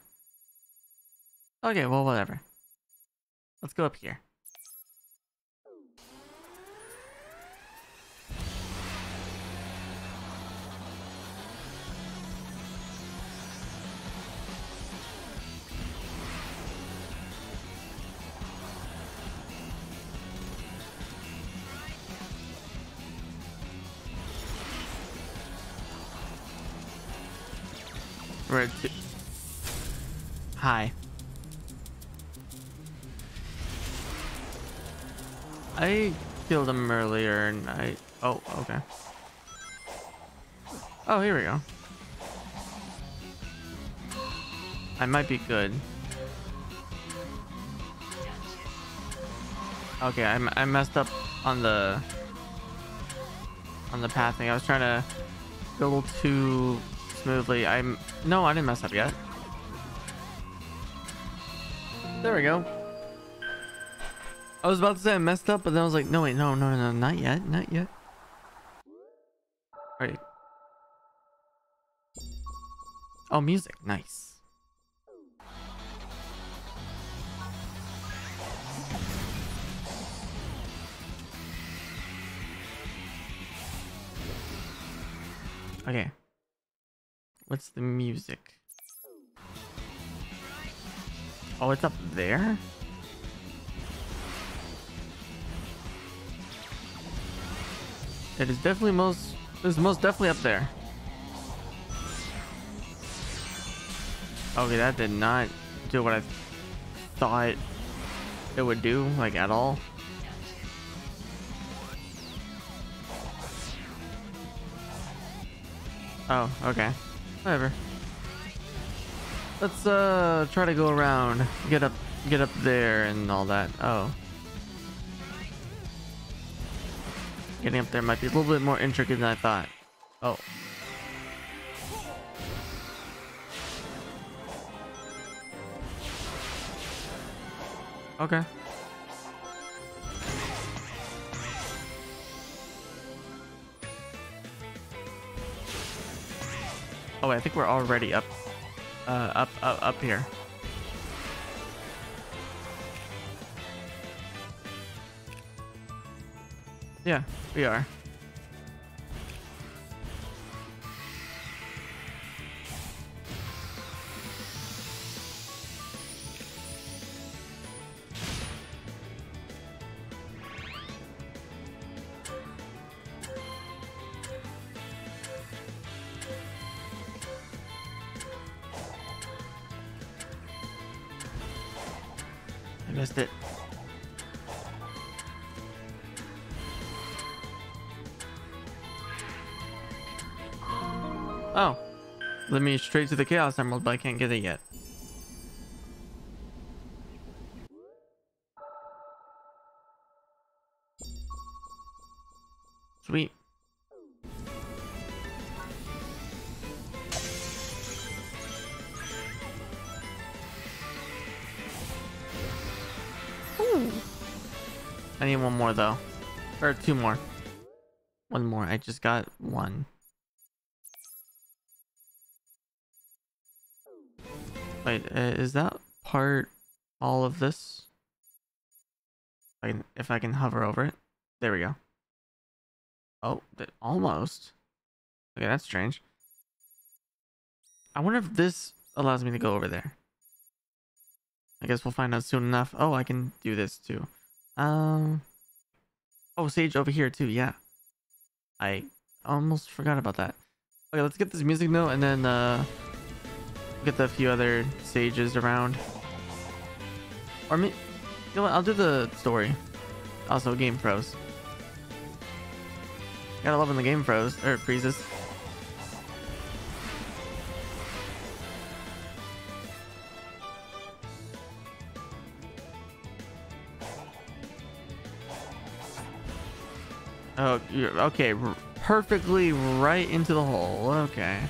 Speaker 1: Okay, well, whatever. Let's go up here. Hi. I killed him earlier and I... Oh, okay. Oh, here we go. I might be good. Okay, I, I messed up on the on the pathing. I was trying to go a little too smoothly. I'm no, I didn't mess up yet. There we go. I was about to say I messed up, but then I was like, no, wait, no, no, no, not yet, not yet. All right. Oh, music, nice. Okay. What's the music? Oh, it's up there? It is definitely most it's most definitely up there. Okay, that did not do what I thought it would do, like at all. Oh, okay. Whatever. Let's uh try to go around, get up, get up there, and all that. Oh, getting up there might be a little bit more intricate than I thought. Oh. Okay. Oh, I think we're already up, uh, up, up, up here. Yeah, we are. me straight to the Chaos Emerald, but I can't get it yet. Sweet. Ooh. I need one more though. Or two more. One more. I just got one. Wait, uh, is that part all of this? I can, if I can hover over it. There we go. Oh, th- almost. Okay, that's strange. I wonder if this allows me to go over there. I guess we'll find out soon enough. Oh, I can do this too. Um. Oh, Sage over here too. Yeah. I almost forgot about that. Okay, let's get this music note and then uh, get the few other sages around. Or me, you know what? I'll do the story. Also, game pros. Gotta love when the game pros or freezes. Oh, okay, perfectly right into the hole. Okay.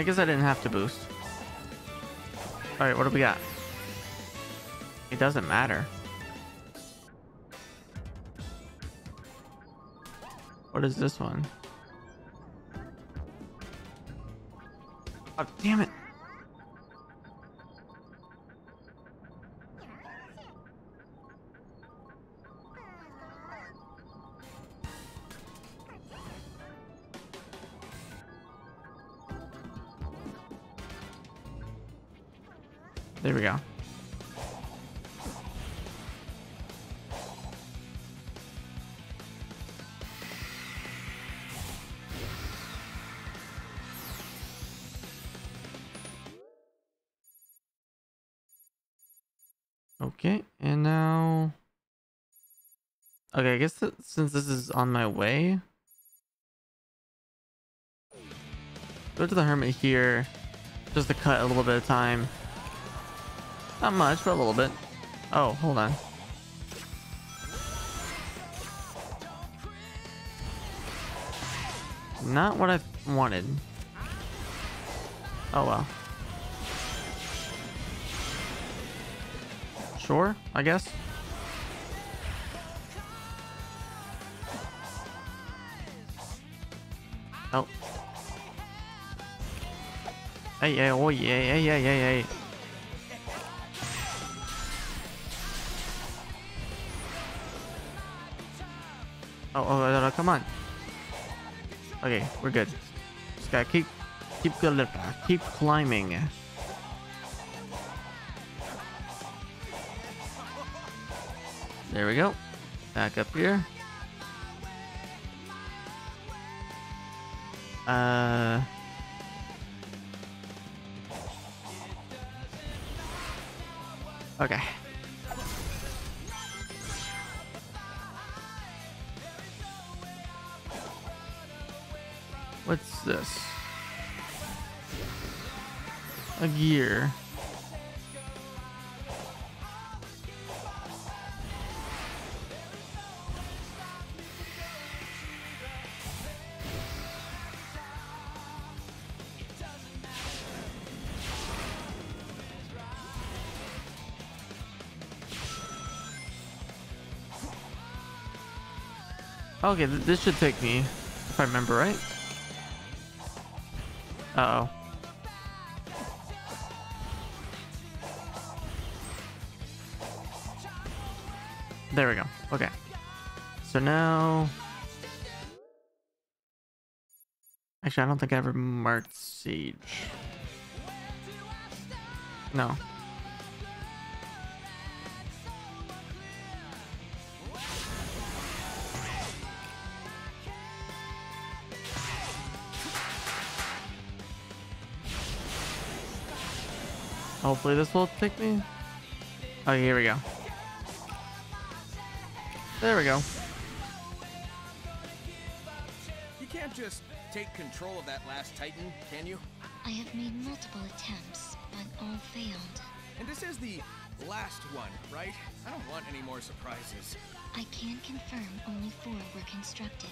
Speaker 1: I guess I didn't have to boost. Alright, what do we got? It doesn't matter. What is this one? Oh, damn it. Okay, I guess that since this is on my way... Go to the Hermit here, just to cut a little bit of time. Not much, but a little bit. Oh, hold on. Not what I wanted. Oh well. Sure, I guess. Oh. Hey, hey, oh, yeah, hey, hey, hey, hey. Oh, oh, oh, oh, come on. Okay, we're good. Just gotta keep, keep good, keep climbing. There we go. Back up here. Uh. Okay. What's this? A gear. Okay, th this should take me, if I remember right. Uh oh. There we go. Okay. So now... Actually, I don't think I ever marked Sage. No. Hopefully this will take me. Oh, here we go. There we go.
Speaker 9: You can't just take control of that last Titan, can you?
Speaker 6: I have made multiple attempts, but all failed.
Speaker 9: And this is the last one, right? I don't want any more surprises.
Speaker 6: I can confirm only four were constructed.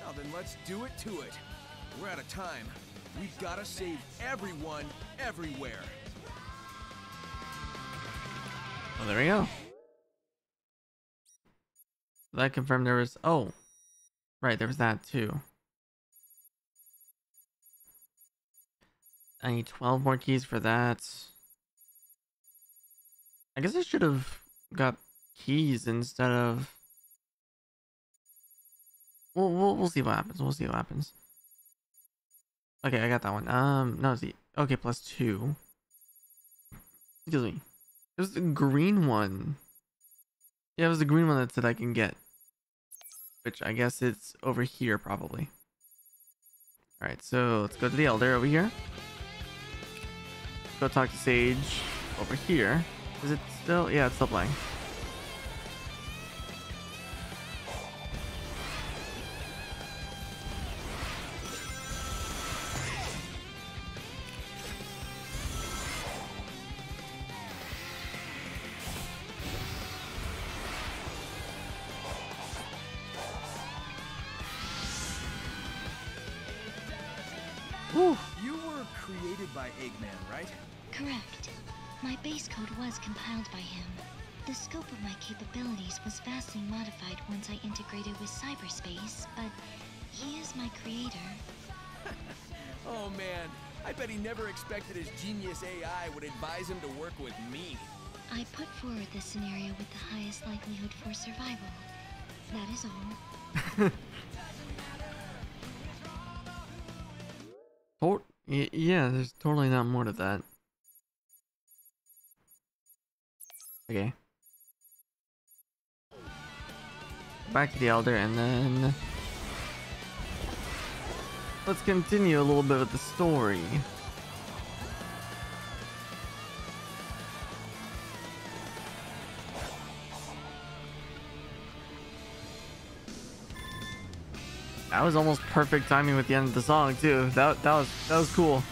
Speaker 9: Now then, let's do it to it. We're out of time. We've got to save everyone, everywhere.
Speaker 1: Well, there we go. That confirmed there was. Oh, right, there was that too. I need 12 more keys for that. I guess I should have got keys instead of. We'll, we'll, we'll see what happens. We'll see what happens. Okay, I got that one. Um, no, see. Okay, plus two. Excuse me. There's the green one. Yeah, it was the green one that said I can get. Which I guess it's over here, probably. Alright, so let's go to the Elder over here. Go talk to Sage over here. Is it still? Yeah, it's still playing.
Speaker 9: By Eggman, right?
Speaker 6: Correct. My base code was compiled by him. The scope of my capabilities was vastly modified once I integrated with cyberspace, but he is my creator. [laughs]
Speaker 9: Oh man, I bet he never expected his genius AI would advise him to work with me.
Speaker 6: I put forward the scenario with the highest likelihood for survival. That is all. [laughs]
Speaker 1: Tor- y- yeah, there's totally not more to that. Okay. Back to the Elder and then... Let's continue a little bit with the story. That was almost perfect timing with the end of the song too. That that was that was cool.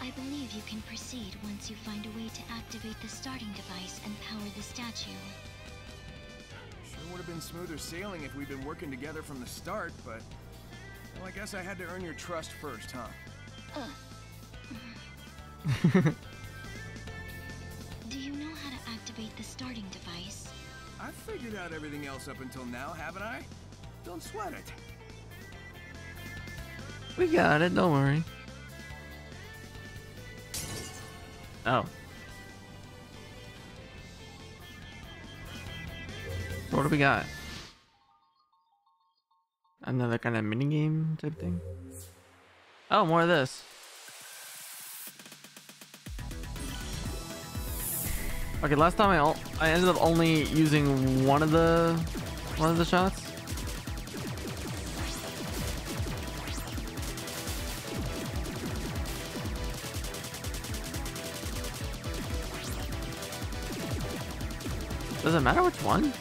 Speaker 6: I believe you can proceed once you find a way to activate the starting device and power the statue.
Speaker 9: Sure would have been smoother sailing if we'd been working together from the start, but... Well, I guess I had to earn your trust first, huh? [laughs]
Speaker 6: Do you know how to activate the starting device?
Speaker 9: I've figured out everything else up until now, haven't I? Don't sweat it.
Speaker 1: We got it, don't worry. Oh. What do we got? Another kind of mini game type thing? Oh, more of this. Okay, last time I I ended up only using one of the one of the shots. Does it matter which one?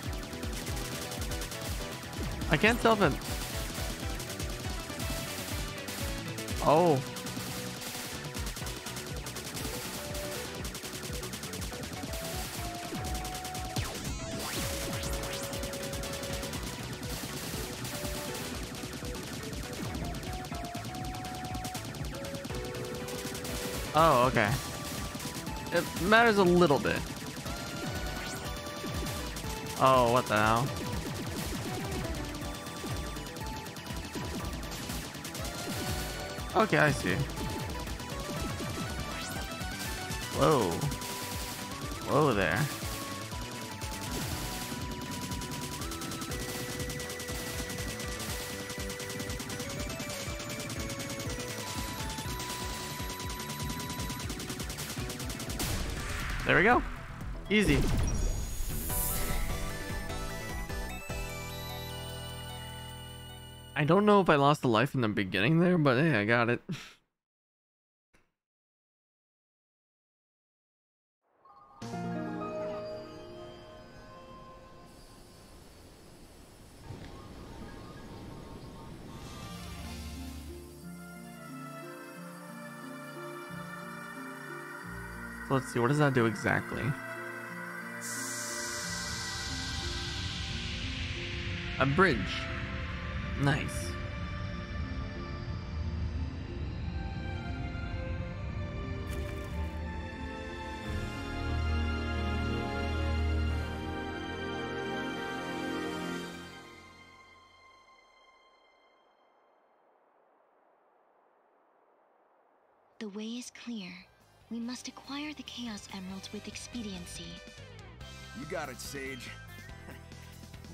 Speaker 1: I can't tell if it. Oh. Oh, okay. It matters a little bit. Oh, what the hell? Okay, I see. Whoa. Whoa there. There we go. Easy. I don't know if I lost a life in the beginning there, but hey, I got it. So let's see, what does that do exactly? A bridge. Nice.
Speaker 6: The way is clear. We must acquire the Chaos Emeralds with expediency.
Speaker 9: You got it, Sage.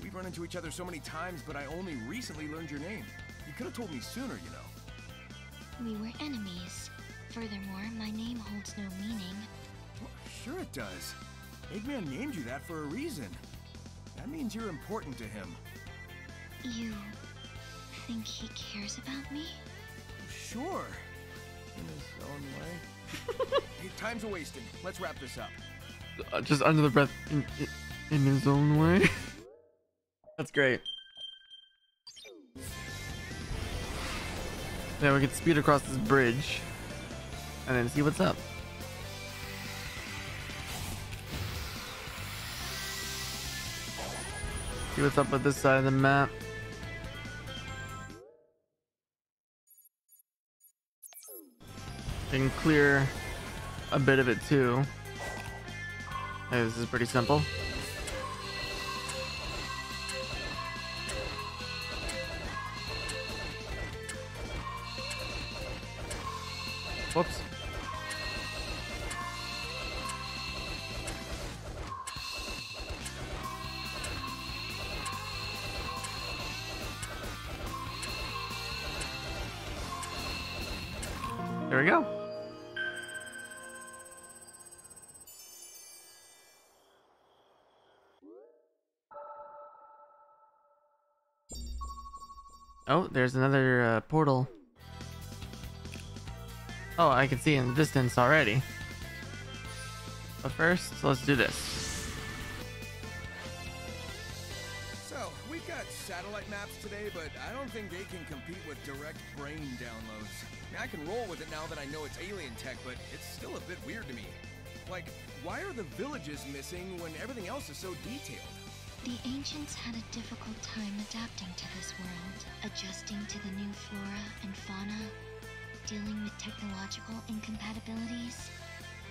Speaker 9: We've run into each other so many times, but I only recently learned your name. You could have told me sooner, you know.
Speaker 6: We were enemies. Furthermore, my name holds no meaning.
Speaker 9: Well, sure it does. Eggman named you that for a reason. That means you're important to him.
Speaker 6: You think he cares about me?
Speaker 9: Sure. In his own way. [laughs] hey, time's a wasting. Let's wrap this up.
Speaker 1: Uh, just under the breath in, in, in his own way. [laughs] That's great. Yeah, we can speed across this bridge and then see what's up. See what's up with this side of the map. We can clear a bit of it too. Hey, this is pretty simple. Whoops. There we go. Oh, there's another uh, portal. Oh, I can see in the distance already. But first, let's do this.
Speaker 9: So, we've got satellite maps today, but I don't think they can compete with direct brain downloads. I, mean, I can roll with it now that I know it's alien tech, but it's still a bit weird to me. Like, why are the villages missing when everything else is so detailed?
Speaker 6: The ancients had a difficult time adapting to this world, adjusting to the new flora and fauna, dealing with technological incompatibilities.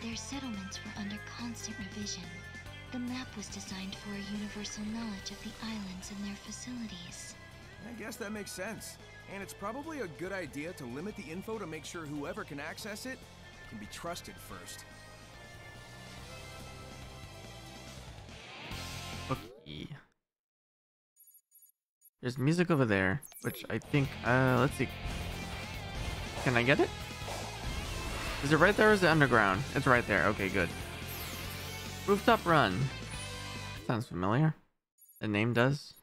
Speaker 6: Their settlements were under constant revision. The map was designed for a universal knowledge of the islands and their facilities.
Speaker 9: I guess that makes sense. And it's probably a good idea to limit the info to make sure whoever can access it can be trusted first.
Speaker 1: Okay. There's music over there, which I think, uh, let's see. Can I get it? Is it right there or is it underground? It's right there. Okay, good. Rooftop Run. Sounds familiar. The name does.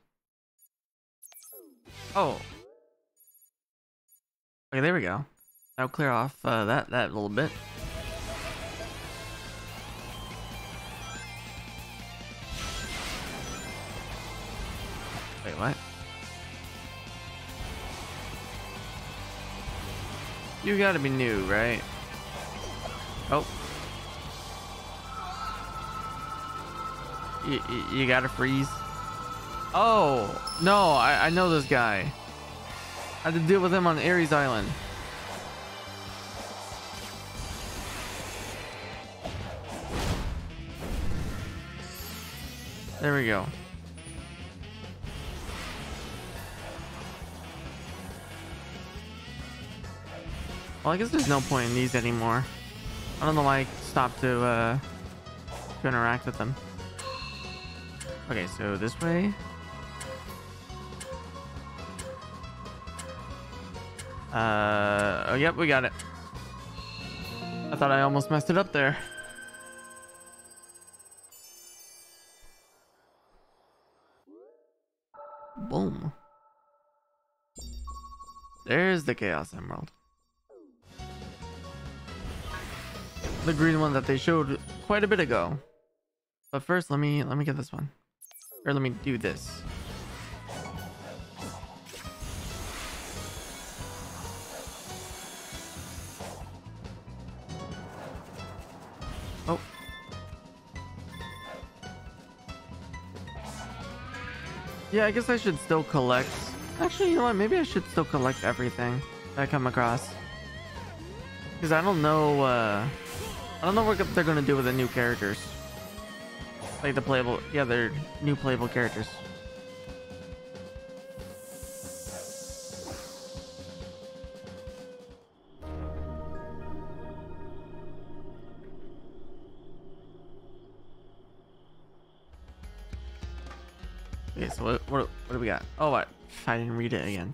Speaker 1: Oh. Okay, there we go. That'll clear off uh, that, that little bit. Wait, what? You gotta be new, right? Oh. You, you, gotta freeze. Oh, no, I, I know this guy. I had to deal with him on Ares Island. There we go. Well, I guess there's no point in these anymore. I don't know why I stopped to, uh, to interact with them. Okay, so this way. Uh, oh, yep, we got it. I thought I almost messed it up there. Boom. There's the Chaos Emerald. The green one that they showed quite a bit ago. But first, let me let me get this one. Or let me do this. Oh. Yeah, I guess I should still collect. Actually, you know what? Maybe I should still collect everything I come across. Because I don't know, uh... I don't know what they're gonna do with the new characters. Like the playable... Yeah, they're new playable characters. Okay, so what, what, what do we got? Oh, what? I didn't read it again.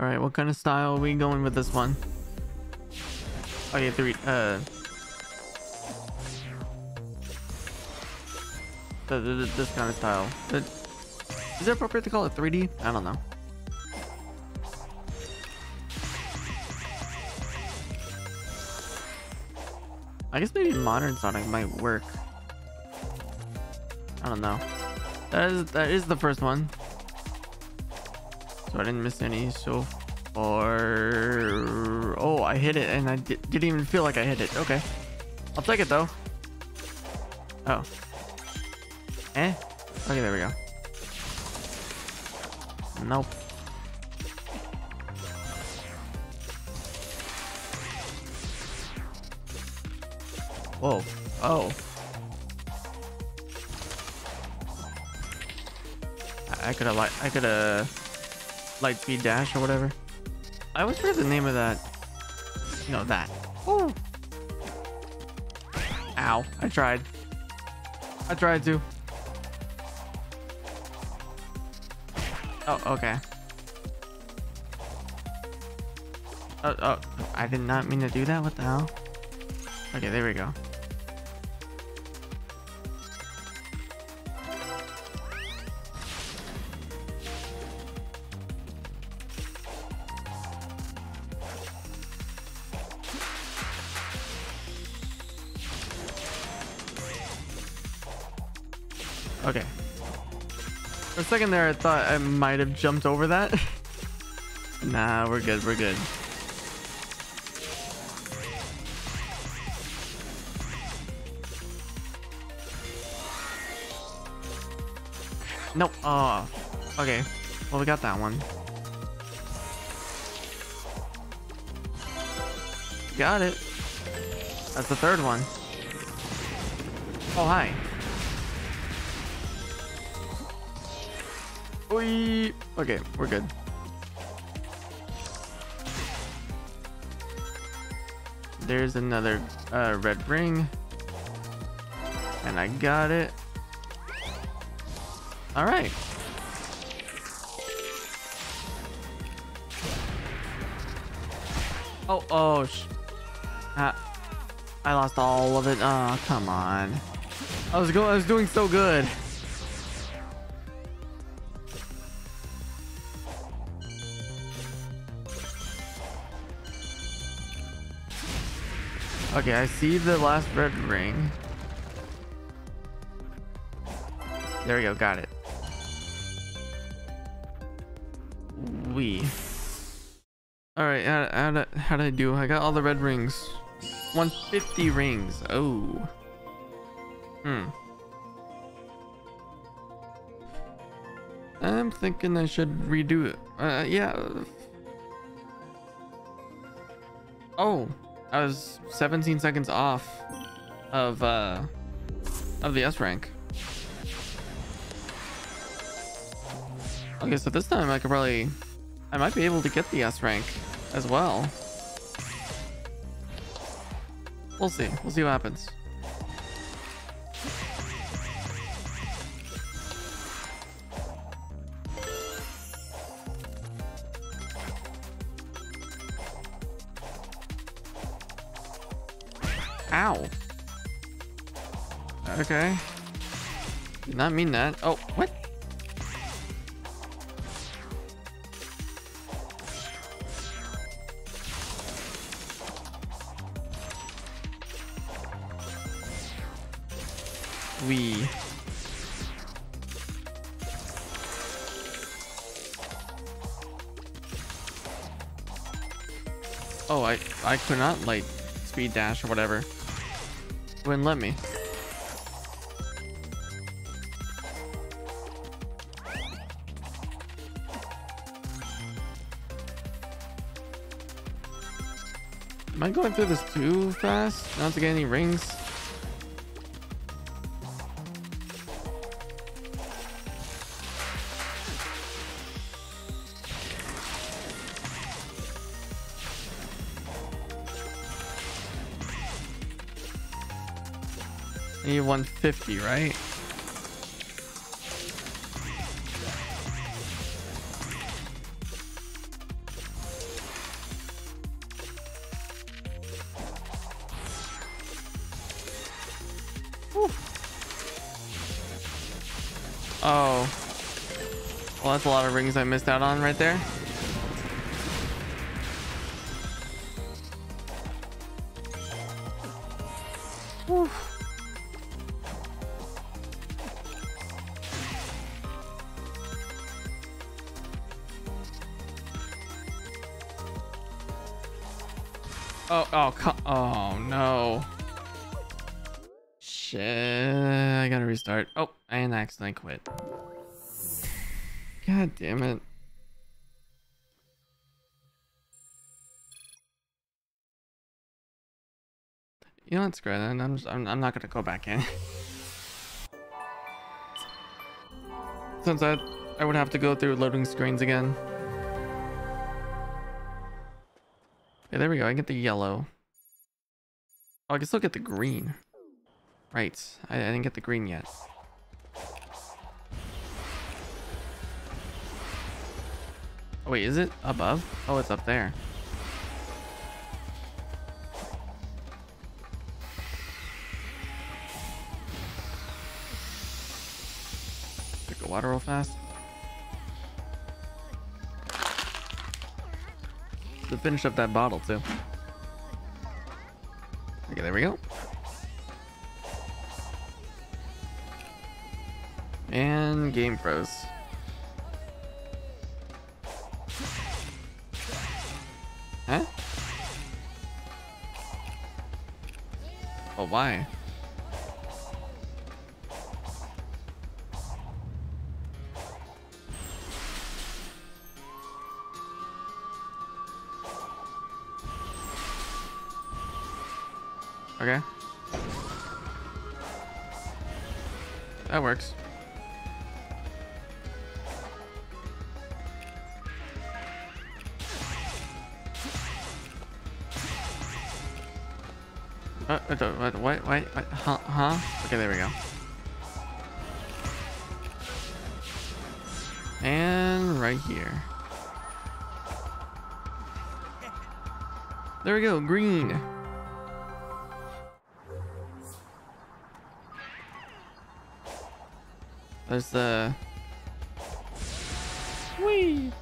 Speaker 1: All right, what kind of style are we going with this one? Okay, three. Uh, this kind of style. Is it appropriate to call it 3D? I don't know. I guess maybe modern Sonic might work. I don't know. That is that is the first one. So I didn't miss any so far. Oh, I hit it and I di- didn't even feel like I hit it. Okay. I'll take it though. Oh. Eh? Okay, there we go. Nope. Whoa. Oh. I- I could have like I could have light speed dash or whatever. I always forget the name of that. No, that. Ooh. Ow! I tried. I tried to. Oh, okay. Oh, oh, I did not mean to do that. What the hell? Okay, there we go. Second there, I thought I might have jumped over that. [laughs] nah, we're good. We're good. Nope. Oh. Okay. Well, we got that one. Got it. That's the third one. Oh, hi. Oi. Okay, we're good. There's another uh, red ring. And I got it. All right. Oh, oh, sh ah, I lost all of it. Oh, come on. I was going. I was doing so good. Okay, I see the last red ring. There we go, got it. We. Alright, how, how, how did I do? I got all the red rings. 150 rings. Oh. Hmm. I'm thinking I should redo it. Uh, yeah. Oh, I was 17 seconds off of uh of the S rank. Okay, so this time I could probably I might be able to get the S rank as well. We'll see. We'll see what happens. Ow. Okay. Did not mean that. Oh, what? We. Oh, I I could not like speed dash or whatever. Wouldn't let me. Am I going through this too fast? Not to get any rings? 50, right? Whew. Oh. Well, that's a lot of rings I missed out on right there. And I quit. God damn it. You know what, screw then. I'm, just, I'm, I'm not gonna go back in. Since I, I would have to go through loading screens again. Yeah, there we go. I get the yellow. Oh, I can still get the green. Right. I, I didn't get the green yet. Wait, is it above? Oh, it's up there. Drink the water real fast. To finish up that bottle, too. Okay, there we go. And game froze. Why? Uh, what, what, what, what, huh, huh? Okay, there we go. And right here. There we go, green. There's the... Whee!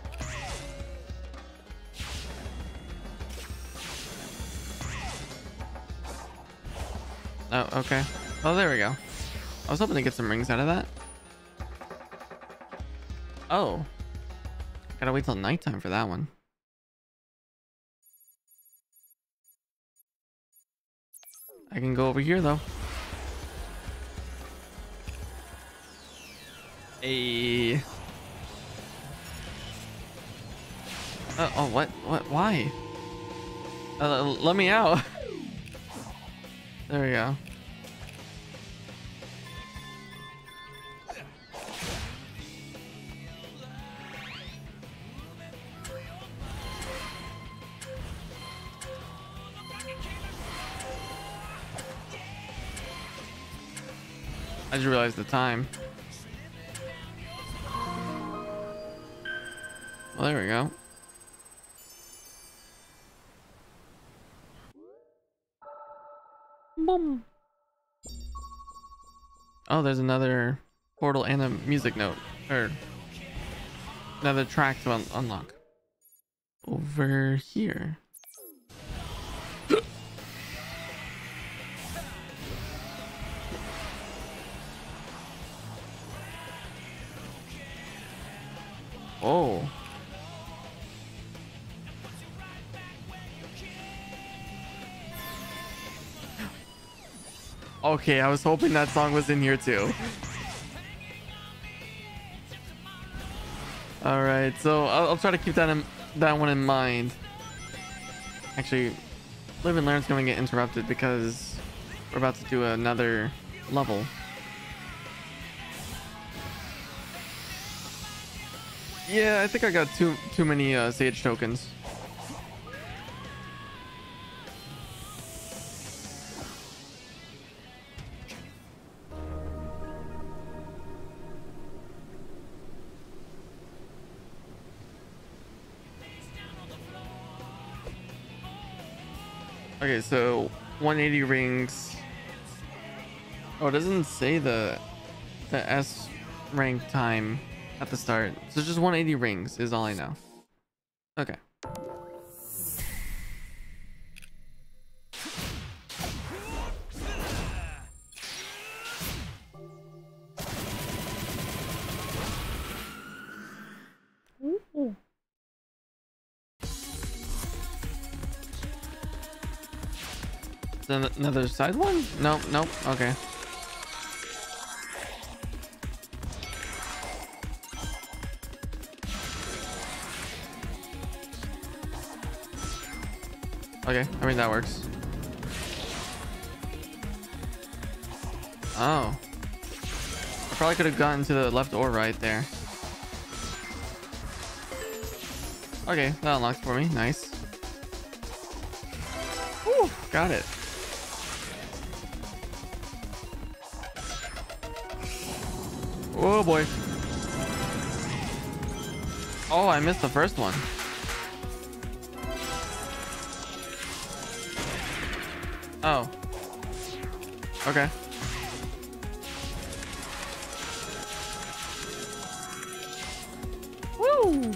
Speaker 1: Okay. Oh, there we go. I was hoping to get some rings out of that. Oh. Gotta wait till nighttime for that one. I can go over here, though. Hey. Uh, oh, what? What? Why? Uh, let me out. [laughs] there we go. Just realized the time. Well, there we go. Boom. Oh, there's another portal and a music note. Or another track to un unlock. Over here. Okay, I was hoping that song was in here too. All right, so I'll, I'll try to keep that in, that one in mind. Actually, Live and Learn's going to get interrupted because we're about to do another level. Yeah, I think I got too too many uh, sage tokens. 180 rings. Oh, it doesn't say the the S rank time at the start. So just 180 rings is all I know. Side one? Nope, nope. Okay. Okay, I mean that works. Oh. I probably could have gotten to the left or right there. Okay, that unlocks for me. Nice. Whew, got it. Boy. Oh, I missed the first one. Oh. Okay. Woo!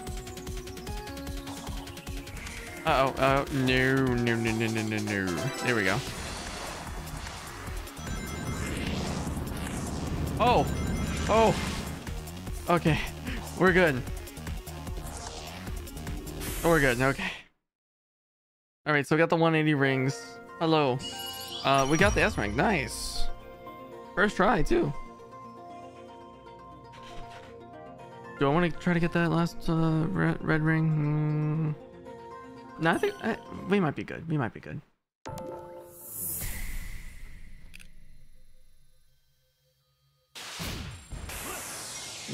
Speaker 1: Uh oh, oh, no, no, no, no, no, no, no. There we go. Oh! Oh! Okay, we're good. We're good, okay. Alright, so we got the 180 rings. Hello. Uh, we got the S rank. Nice. First try, too. Do I want to try to get that last uh, red, red ring? Mm. No, I think I, we might be good. We might be good.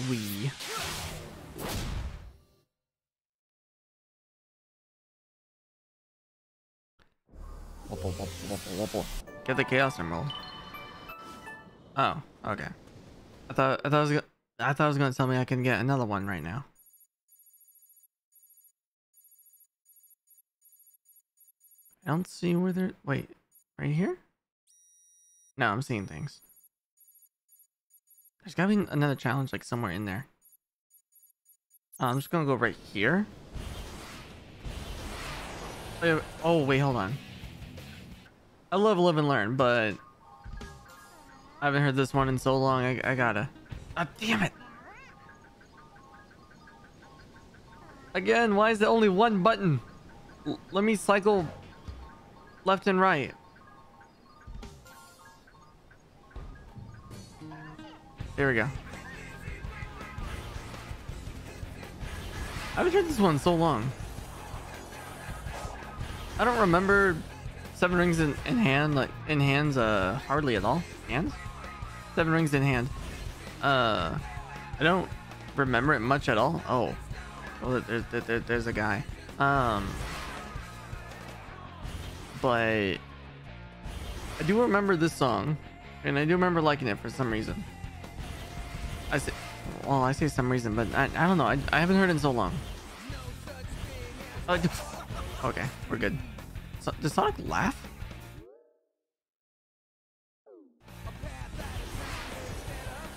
Speaker 1: We. Get the chaos emerald. Oh, okay. I thought I thought I was I thought it was gonna tell me I can get another one right now. I don't see where they're wait, right here? No, I'm seeing things. There's gotta be another challenge like somewhere in there. Uh, I'm just gonna go right here. Oh wait, hold on. I love live and learn, but I haven't heard this one in so long. I, I gotta. Ah, damn it! Again, why is there only one button? L let me cycle left and right. There we go. I haven't heard this one so long. I don't remember Seven rings in, in hand, like in hands, uh, hardly at all. Hands? Seven rings in hand. Uh, I don't remember it much at all. Oh, oh, there's there, there's a guy. Um, but I do remember this song, and I do remember liking it for some reason. I say, well, I say some reason, but I, I don't know. I, I haven't heard in so long. Uh, [laughs] okay, we're good. So, does Sonic laugh?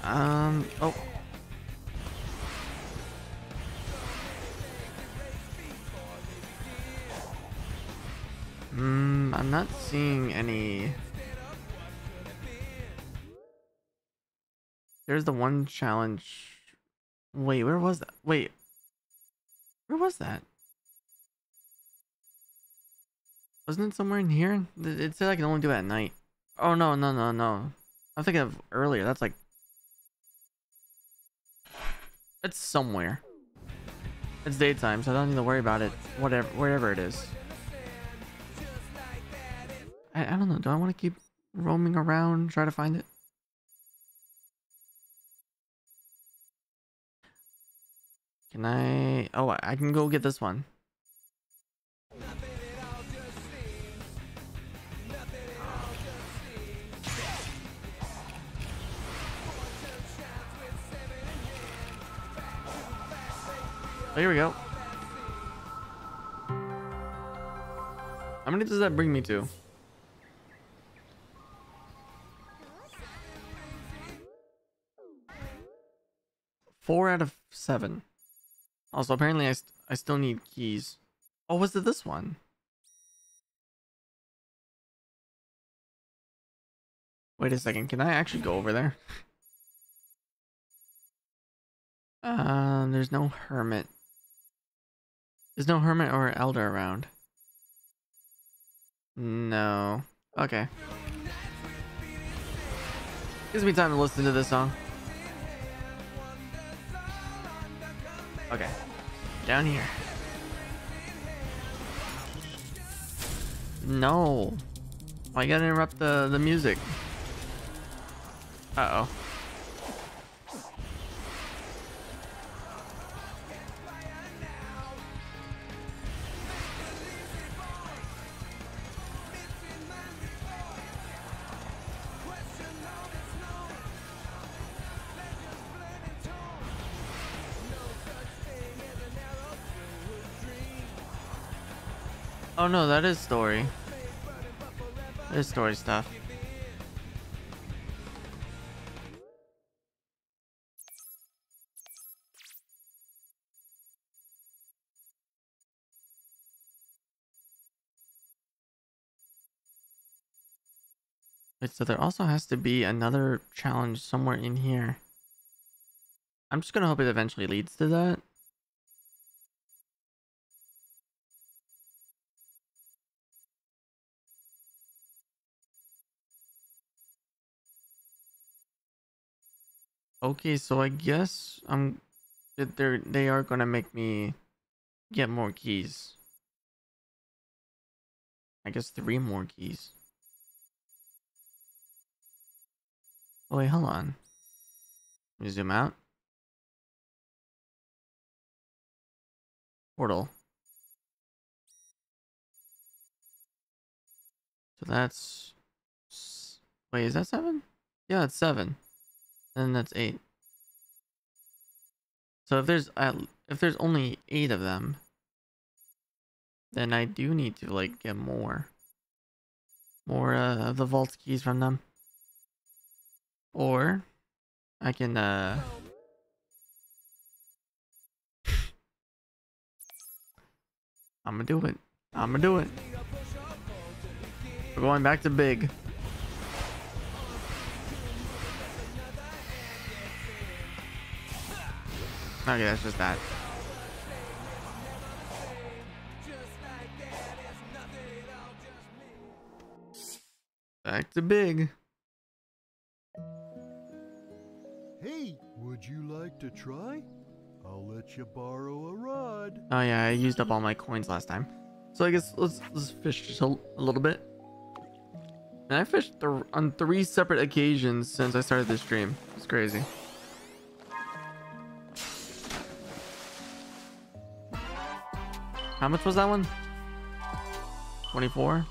Speaker 1: Um, oh. Hmm, I'm not seeing any... There's the one challenge... Wait, where was that? Wait. Where was that? Wasn't it somewhere in here? It said I can only do it at night. Oh no, no, no, no. I'm thinking of earlier. That's like it's somewhere. It's daytime, so I don't need to worry about it. Whatever, wherever it is. I, I don't know. Do I want to keep roaming around, try to find it? Can I? Oh, I can go get this one. Oh, here we go. How many does that bring me to? Four out of seven. Also, apparently I, st I still need keys. Oh, was it this one? Wait a second, can I actually go over there? Um, [laughs] there's no hermit. There's no hermit or elder around. No. Okay. Gives me time to listen to this song. Okay. Down here. No. Why you gotta interrupt the, the music? Uh-oh. Oh no, that is story. That is story stuff. Wait, so there also has to be another challenge somewhere in here. I'm just gonna hope it eventually leads to that. Okay, so I guess I'm that they're they are gonna make me get more keys. I guess three more keys. Oh wait, hold on. Let me zoom out. Portal. So that's wait, is that seven? Yeah, it's seven. And that's eight. So if there's uh, if there's only eight of them, then I do need to like get more, more uh, of the vault keys from them, or I can uh. I'm gonna do it. I'm gonna do it. We're going back to Big. Okay, that's just that. Back to Big.
Speaker 10: Hey, would you like to try? I'll let you borrow a rod.
Speaker 1: Oh yeah, I used up all my coins last time. So I guess let's let's fish just a, a little bit. And I fished th on three separate occasions since I started this stream. It's crazy. How much was that one? 24?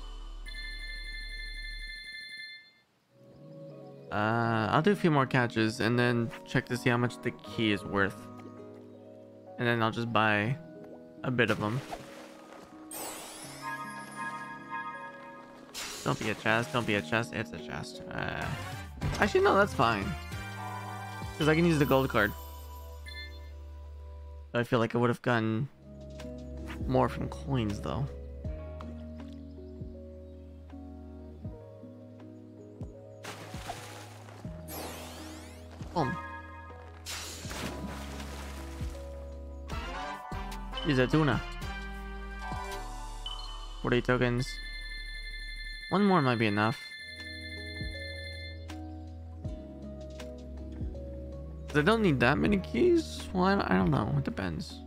Speaker 1: Uh, I'll do a few more catches and then check to see how much the key is worth. And then I'll just buy a bit of them. Don't be a chest, don't be a chest, it's a chest. Uh, actually, no, that's fine. Because I can use the gold card. I feel like I would have gotten more from coins, though. Um. is a tuna. 40 tokens. One more might be enough. I don't need that many keys? Well, I don't know. It depends.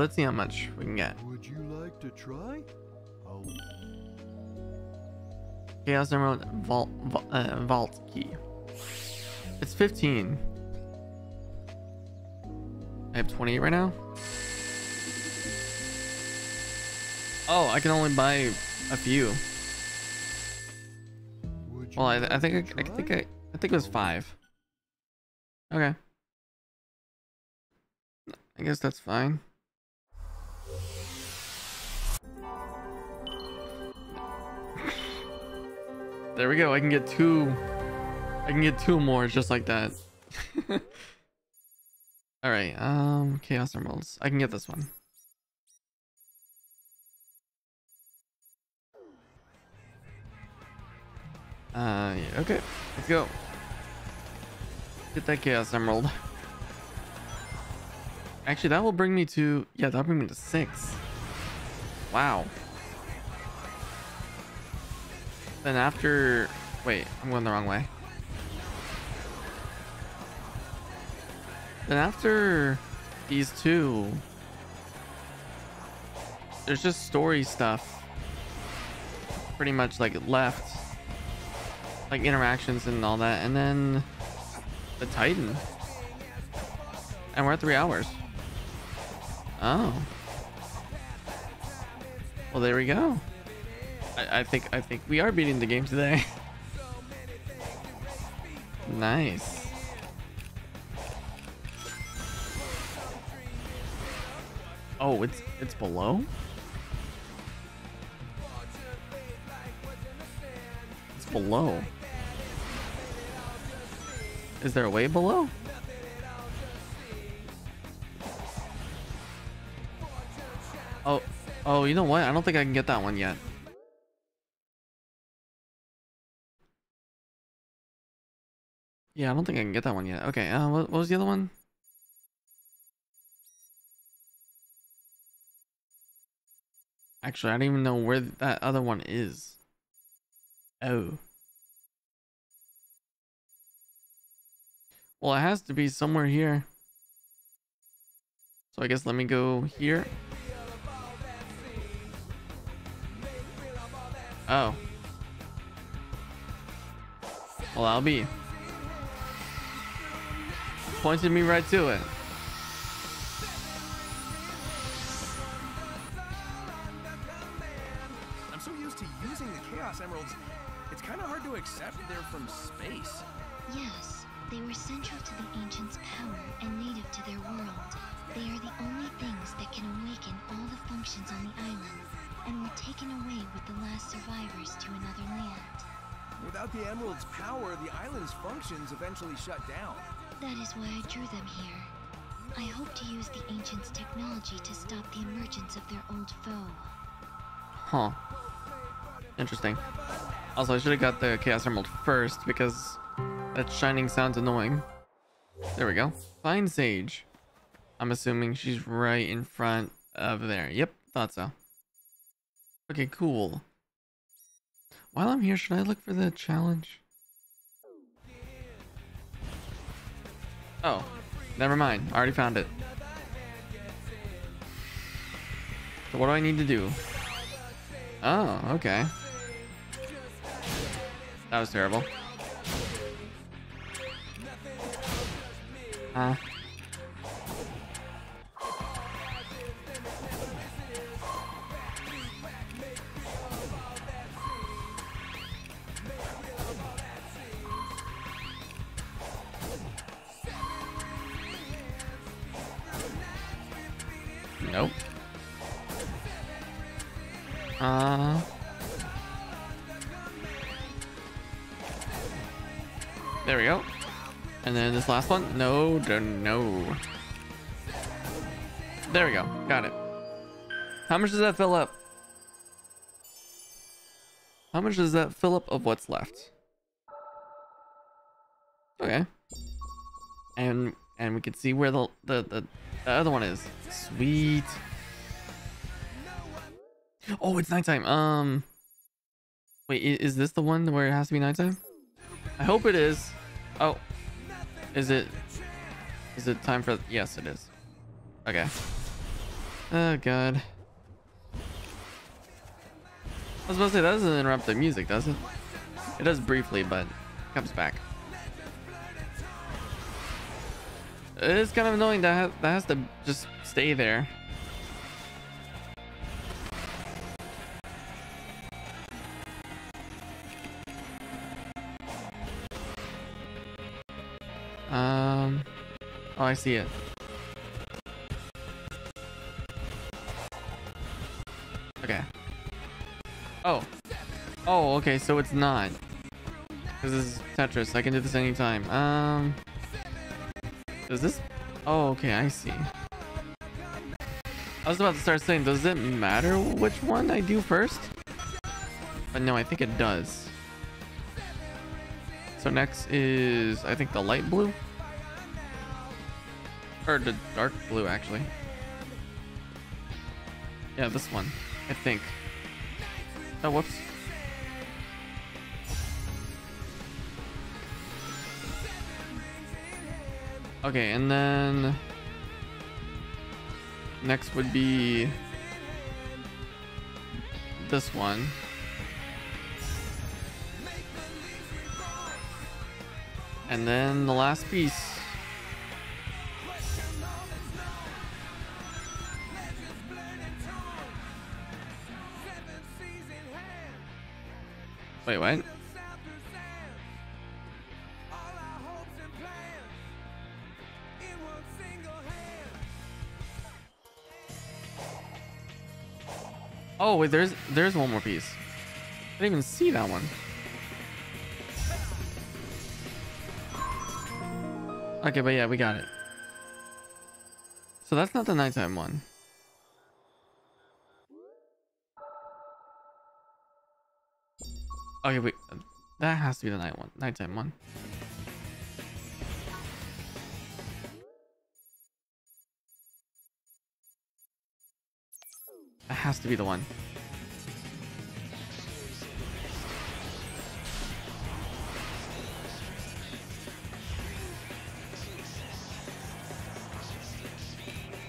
Speaker 1: Let's see how much we can get.
Speaker 10: Would you like to try? I'll
Speaker 1: Chaos Emerald Vault, vault, uh, vault key. It's 15. I have 28 right now. Oh, I can only buy a few. Well, I, I think I, I think? I, I think it was five. Okay. I guess that's fine. There we go. I can get two. I can get two more just like that. [laughs] All right. Um, chaos emeralds. I can get this one. Uh, yeah, okay. Let's go. Get that chaos emerald. Actually, that will bring me to yeah, that'll bring me to six. Wow. Then after wait, I'm going the wrong way. Then after these two, there's just story stuff pretty much like left. Like interactions and all that, and then the Titan. And we're at three hours. Oh. Well, there we go. I, I think I think we are beating the game today. [laughs] nice. Oh, it's it's below. It's below. Is there a way below? Oh, oh, you know what? I don't think I can get that one yet. Yeah, I don't think I can get that one yet. Okay, uh, what, what was the other one? Actually, I don't even know where that other one is. Oh. Well, it has to be somewhere here. So I guess let me go here. Oh. Well, I'll be. Pointed me right to it.
Speaker 9: I'm so used to using the Chaos Emeralds, it's kind of hard to accept they're from space.
Speaker 6: Yes, they were central to the ancients' power and native to their world. They are the only things that can awaken all the functions on the island, and were taken away with the last survivors to another land.
Speaker 9: Without the Emerald's power, the island's functions eventually shut down.
Speaker 6: That is why I drew them here. I hope to use the ancients' technology to stop the emergence of their old foe.
Speaker 1: Huh. Interesting. Also, I should have got the Chaos Emerald first because that shining sounds annoying. There we go. Fine Sage. I'm assuming she's right in front of there. Yep, thought so. Okay, cool. While I'm here, should I look for the challenge? Oh, never mind. I already found it. So what do I need to do? Oh, okay. That was terrible. Uh. Uh. There we go. And then this last one. No, no. There we go. Got it. How much does that fill up? How much does that fill up of what's left? Okay. And and we can see where the the, the, the other one is. Sweet. Oh, it's nighttime. Um wait, is this the one where it has to be nighttime? I hope it is. Oh. Is it Is it time for Yes, it is. Okay. Oh god. I was about to say that doesn't interrupt the music, does it? It does briefly, but it comes back. It's kind of annoying that that has to just stay there. I see it. Okay. Oh. Oh, okay, so it's not. This is Tetris. I can do this anytime. Um. Does this? Oh, okay, I see. I was about to start saying, does it matter which one I do first? But no, I think it does. So next is, I think the light blue? Or the dark blue, actually. Yeah, this one, I think. Oh, whoops. Okay, and then next would be this one. And then the last piece. Wait, what? Oh wait, there's there's one more piece. I didn't even see that one. Okay, but yeah, we got it. So that's not the nighttime one. Okay, wait. That has to be the night one, nighttime one. That has to be the one.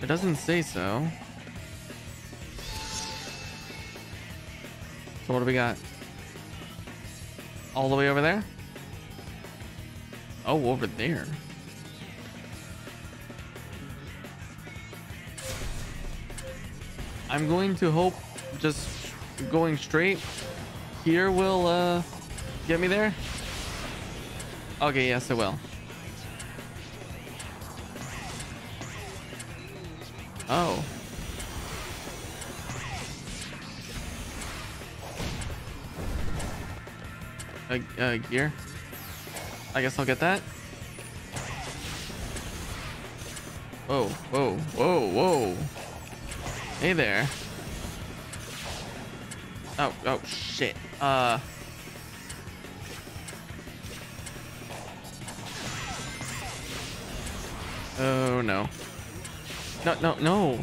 Speaker 1: It doesn't say so. So what do we got? All the way over there? Oh, over there. I'm going to hope just going straight here will uh, get me there. Okay, yes, it will. Oh. Uh, uh, gear. I guess I'll get that. Whoa, whoa, whoa, whoa. Hey there. Oh, oh, shit. Uh. Oh, no. No, no, no.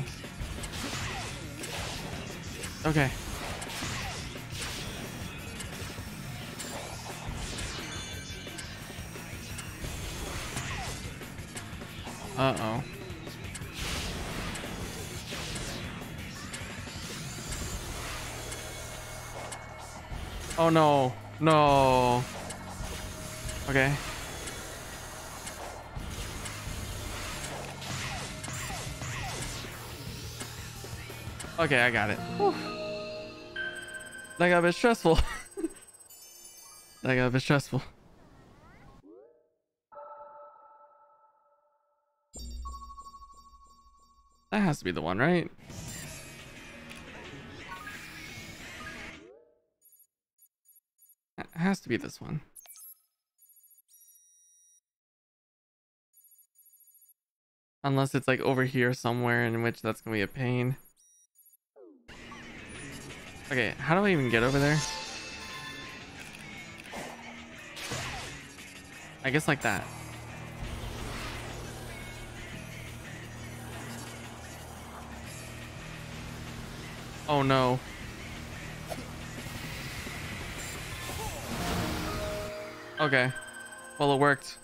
Speaker 1: Okay. Uh-oh. Oh no. No. Okay. Okay, I got it. Whew. That got a bit stressful. [laughs] that got a bit stressful. Has to be the one, right? It has to be this one. Unless it's like over here somewhere in which that's gonna be a pain. Okay, how do I even get over there? I I guess like that. Oh no. Okay. Well, it worked.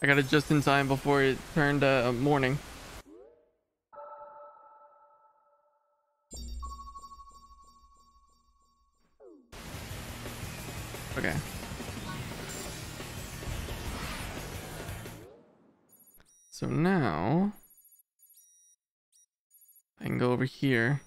Speaker 1: I got it just in time before it turned uh, morning. Okay. So now I can go over here.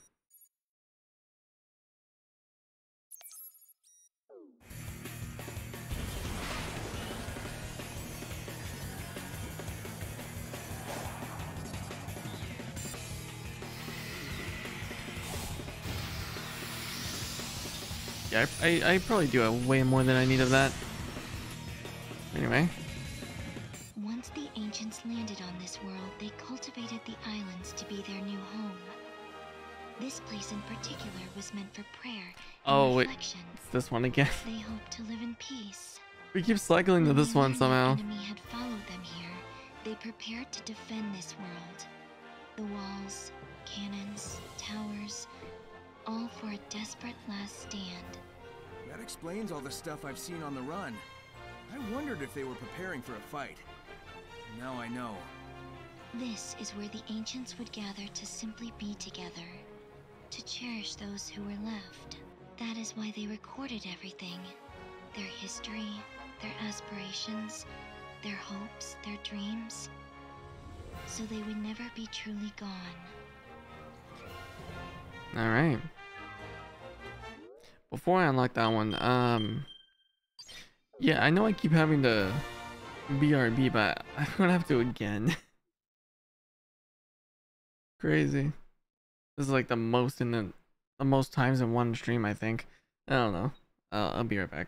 Speaker 1: I, I, I probably do have way more than I need of that. Anyway.
Speaker 6: Once the ancients landed on this world, they cultivated the islands to be their new home. This place in particular was meant for prayer and
Speaker 1: Oh, wait. this one again. [laughs]
Speaker 6: They hoped to live in peace.
Speaker 1: We keep cycling to this one somehow.
Speaker 6: The enemy had followed them here. They prepared to defend this world. The walls, cannons, towers, all for a desperate last stand.
Speaker 9: That explains all the stuff I've seen on the run. I wondered if they were preparing for a fight. Now I know.
Speaker 6: This is where the ancients would gather to simply be together, to cherish those who were left. That is why they recorded everything their history, their aspirations, their hopes, their dreams, so they would never be truly gone.
Speaker 1: All right. Before I unlock that one, um, yeah, I know I keep having to BRB, but [laughs] I'm gonna have to again. [laughs] Crazy. This is like the most in the, the most times in one stream, I think. I don't know. I'll, I'll be right back.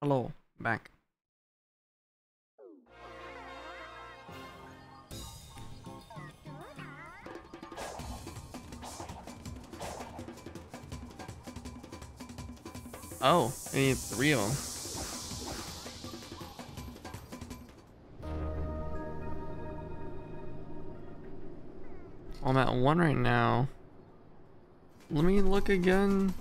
Speaker 1: Hello, back. Oh, I need three of them. I'm at one right now. Let me look again.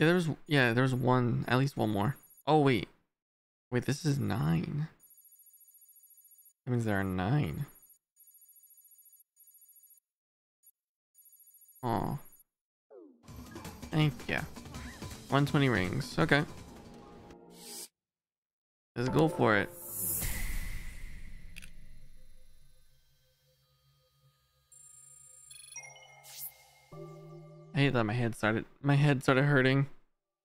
Speaker 1: Yeah, there's yeah, there's one, at least one more. Oh wait, wait, this is nine. That means there are nine. Oh, thank yeah. 120 rings. Okay, let's go for it. I hate that my head started my head started hurting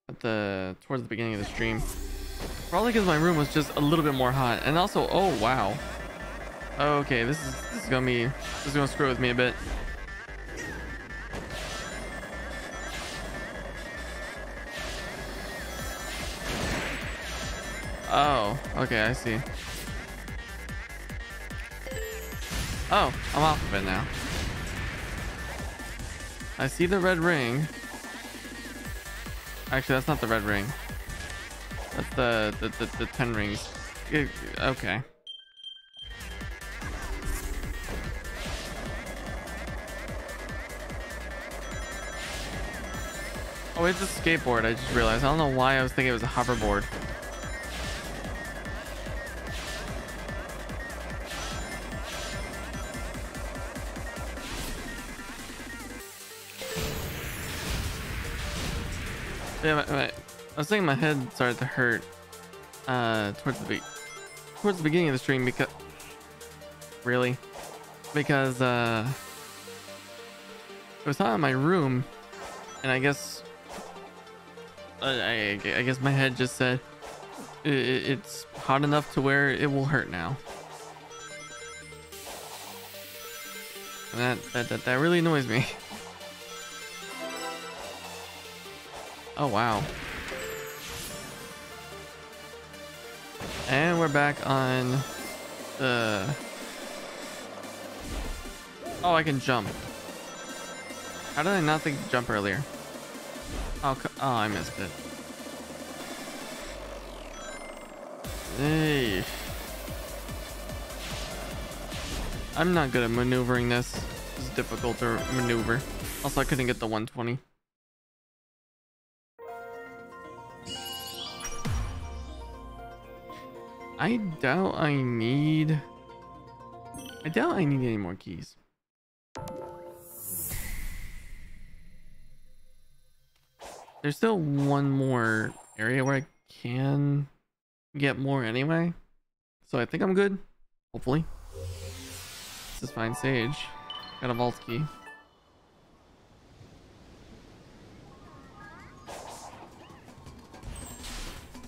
Speaker 1: at the towards the beginning of the stream. Probably because my room was just a little bit more hot. And also, oh wow. Okay, this is this is gonna be this is gonna screw with me a bit. Oh, okay, I see. Oh, I'm off of it now. I see the red ring. Actually, that's not the red ring. That's the the, the, the 10 rings. Eh, okay. Oh, it's a skateboard. I just realized. I don't know why I was thinking it was a hoverboard. Yeah, my, my, I was thinking my head started to hurt uh, towards the be towards the beginning of the stream because really because uh, it was hot in my room, and I guess uh, I, I guess my head just said "I- I- it's hot enough to where it will hurt now. And that, that that that really annoys me. [laughs] Oh, wow. And we're back on the... Oh, I can jump. How did I not think to jump earlier? Oh, oh I missed it. Hey. I'm not good at maneuvering this. It's difficult to maneuver. Also, I couldn't get the 120. I doubt I need... I doubt I need any more keys. There's still one more area where I can get more anyway. So I think I'm good. Hopefully. This is fine sage. Got a vault key.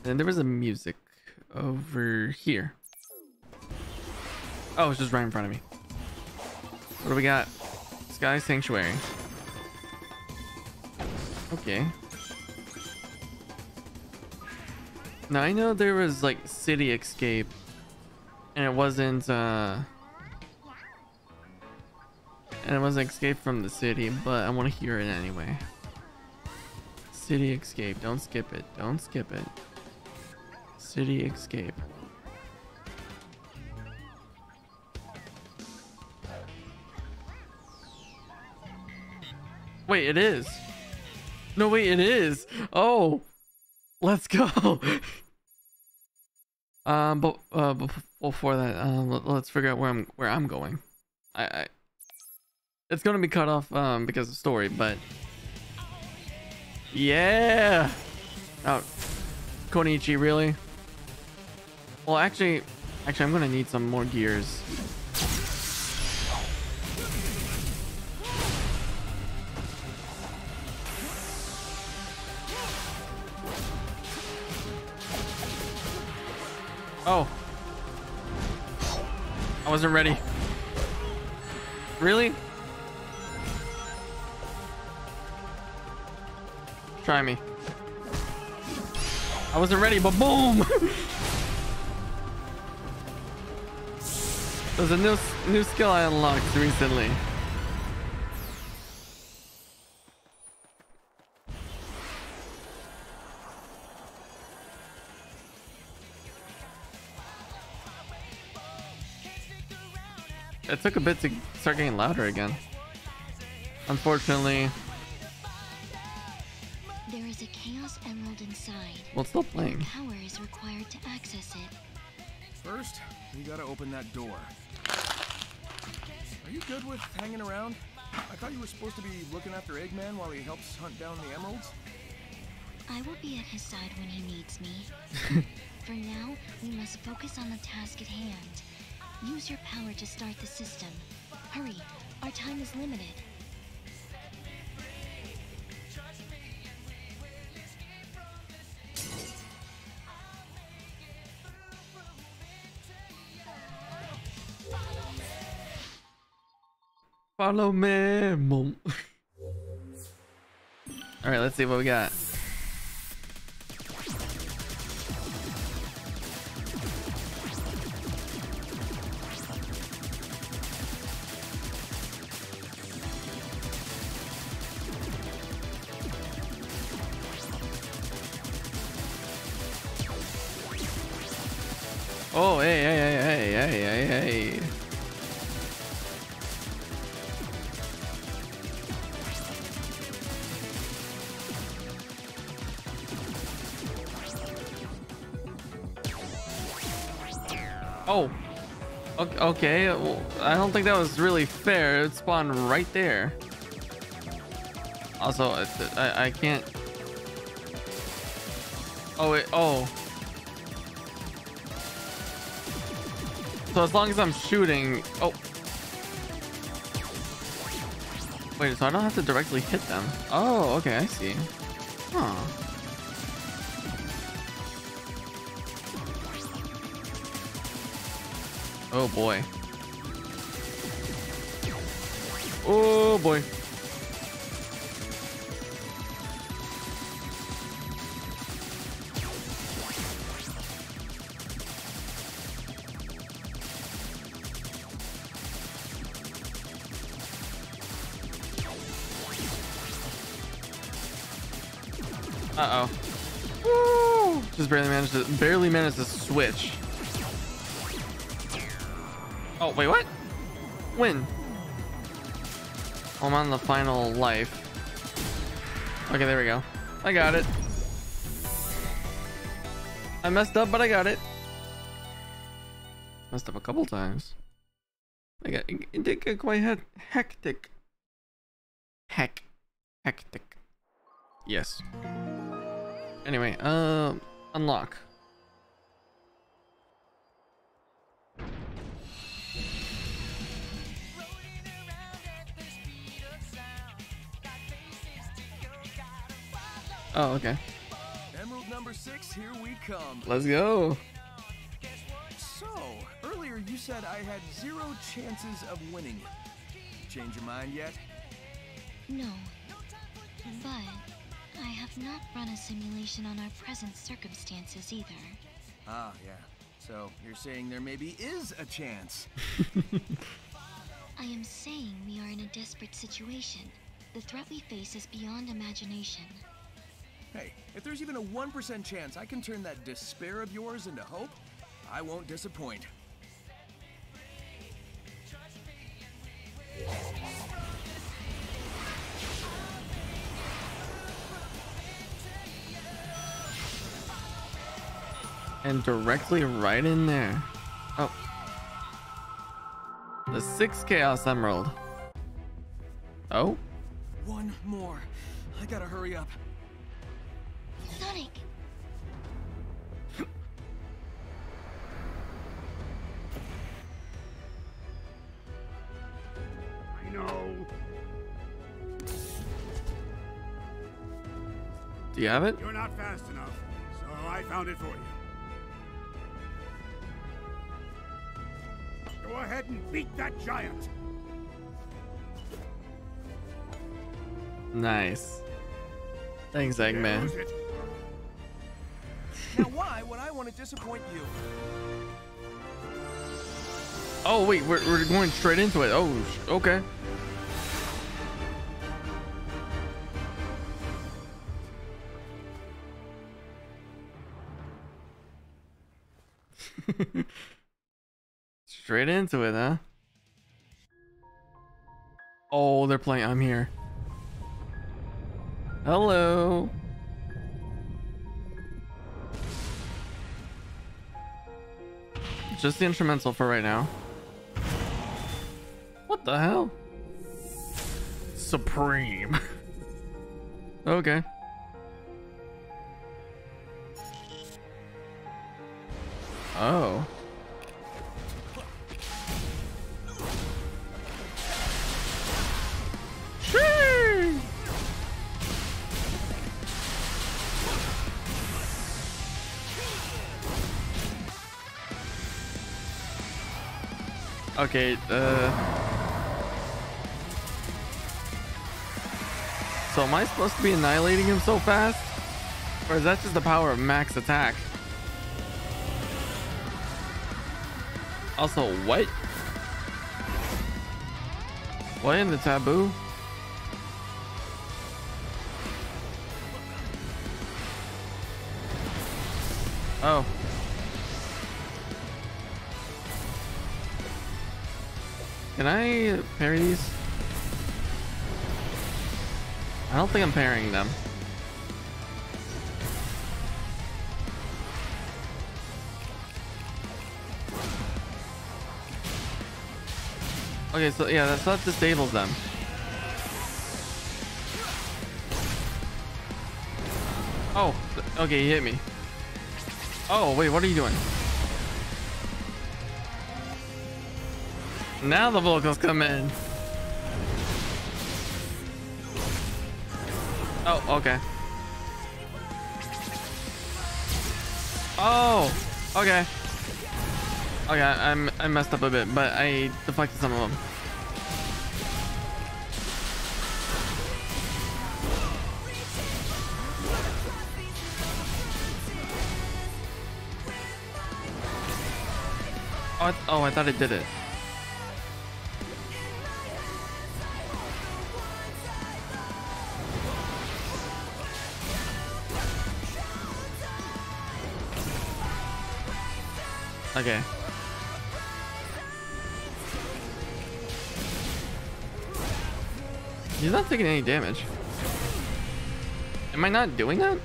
Speaker 1: And there was a music over here. Oh, it's just right in front of me. What do we got? Sky Sanctuary. Okay. Now I know there was like City Escape, and it wasn't uh, and it wasn't Escape from the city, but I want to hear it anyway. City Escape. Don't skip it. Don't skip it. City Escape. Wait, it is. No, wait, it is. Oh, let's go. [laughs] um, but uh, before that, let- let's figure out where I'm where I'm going. I, I it's gonna be cut off um because of story, but yeah. Oh, Kunoichi, really? Well, actually, actually, I'm gonna need some more gears. Oh. I wasn't ready. Really? Try me. I wasn't ready, but boom! [laughs] There's a new new skill I unlocked recently. It took a bit to start getting louder again. Unfortunately,
Speaker 6: There is a Chaos Emerald inside.
Speaker 1: well, it's still playing.
Speaker 6: Power is required to access it.
Speaker 9: First, we gotta open that door. Are you good with hanging around? I thought you were supposed to be looking after Eggman while he helps hunt down the emeralds.
Speaker 6: I will be at his side when he needs me. [laughs] For now, we must focus on the task at hand. Use your power to start the system. Hurry, our time is limited.
Speaker 1: Follow me. mom. All right, let's see what we got. Oh, hey, hey, hey, hey, hey, hey, hey. Okay. Well, I don't think that was really fair. It spawned right there. Also, I, I, I can't. Oh, wait, oh. So as long as I'm shooting, oh. Wait, so I don't have to directly hit them. Oh, okay, I see. Huh. Oh boy. Oh boy. Uh oh. Woo! Just barely managed to barely managed to switch. Oh, wait, what? When? I'm on the final life. Okay, there we go. I got it. I messed up, but I got it. Messed up a couple times. I got it did get quite he hectic. Heck. Hectic. Yes. Anyway, um, unlock. Oh, okay.
Speaker 9: Emerald number six, here we come.
Speaker 1: Let's go.
Speaker 9: So, earlier you said I had zero chances of winning. Change your mind yet?
Speaker 6: No. But I have not run a simulation on our present circumstances either.
Speaker 9: Ah, yeah. So, you're saying there maybe is a chance. [laughs]
Speaker 6: I am saying we are in a desperate situation. The threat we face is beyond imagination.
Speaker 9: Hey, if there's even a 1% chance I can turn that despair of yours into hope, I won't disappoint.
Speaker 1: And directly right in there. Oh. The six Chaos Emerald. Oh?
Speaker 9: One more. I gotta hurry up.
Speaker 5: Know.
Speaker 1: Do you have it?
Speaker 5: You're not fast enough, so I found it for you. Go ahead and beat that giant.
Speaker 1: Nice. Thanks, Eggman.
Speaker 9: Now why would I want to disappoint you?
Speaker 1: Oh wait, we're, we're going straight into it. Oh, okay. [laughs] straight into it, huh? Oh, they're playing. I'm here. Hello. Just the instrumental for right now. What the hell? Supreme. [laughs] okay. Oh. Shee! Okay, uh... So am I supposed to be annihilating him so fast? Or is that just the power of max attack? Also, what? What in the taboo? Oh. Can I parry these? I don't think I'm pairing them. Okay, so yeah, that's that disables them. Oh, okay, he hit me. Oh, wait, what are you doing? Now the vocals come in. Oh, okay. Oh, okay. Okay, I'm I messed up a bit, but I deflected some of them. Oh, I, oh, I thought it did it. Okay. He's not taking any damage. Am I not doing that?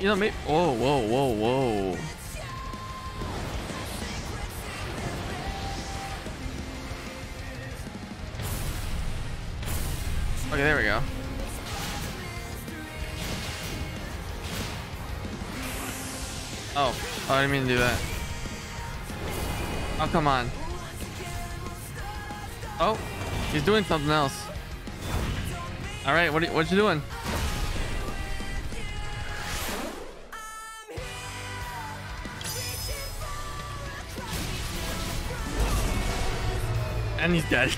Speaker 1: You know, maybe. Whoa, whoa, whoa, whoa. Didn't mean to do that. Oh, come on. Oh, he's doing something else. All right, what what you doing? And he's dead. [laughs]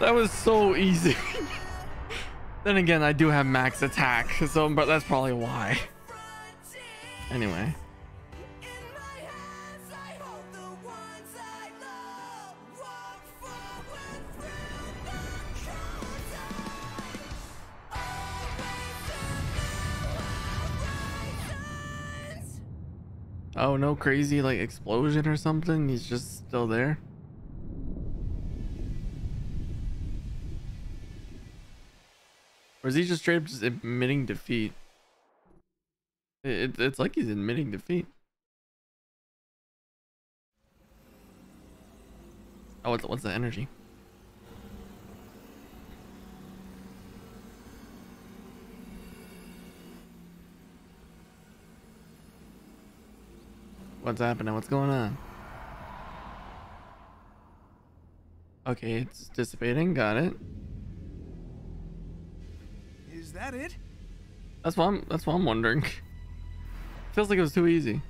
Speaker 1: that was so easy. [laughs] then again, I do have max attack, so but that's probably why. Anyway. Oh, no crazy like explosion or something? He's just still there? Or is he just straight up just admitting defeat? It, it's like he's admitting defeat. Oh, what's, what's the energy? What's happening? What's going on? Okay, it's dissipating. Got it.
Speaker 9: Is that it?
Speaker 1: That's what I'm. That's what I'm wondering. Feels like it was too easy.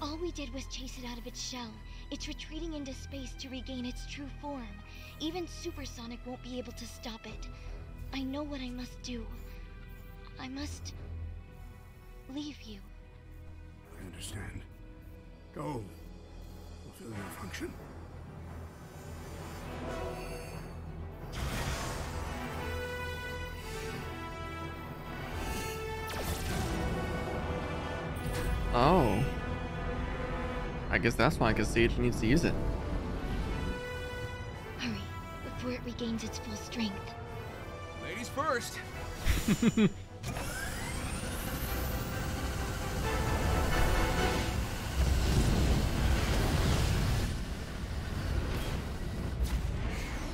Speaker 6: All we did was chase it out of its shell. It's retreating into space to regain its true form. Even Supersonic won't be able to stop it. I know what I must do. I must leave you.
Speaker 5: I understand. Go. Fulfill your function.
Speaker 1: Oh. I guess that's why I needs to use it.
Speaker 6: Hurry, before it regains its full strength.
Speaker 9: Ladies first. [laughs]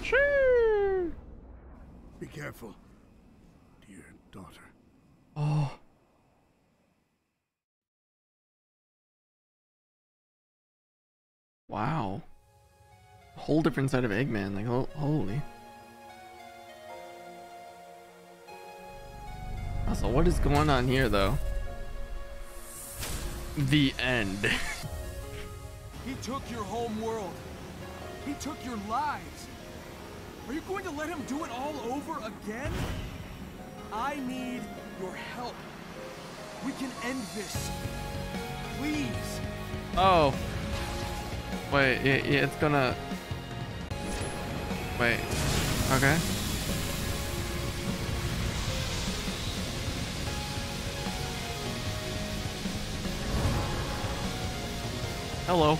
Speaker 1: Sure.
Speaker 5: Be careful, dear daughter.
Speaker 1: Oh. Wow. Whole different side of Eggman, like ho holy. Also, what is going on here though? The end. [laughs]
Speaker 9: He took your home world. He took your lives. Are you going to let him do it all over again? I need your help. We can end this. Please.
Speaker 1: Oh. Wait, it, it's gonna... Wait. Okay. Hello.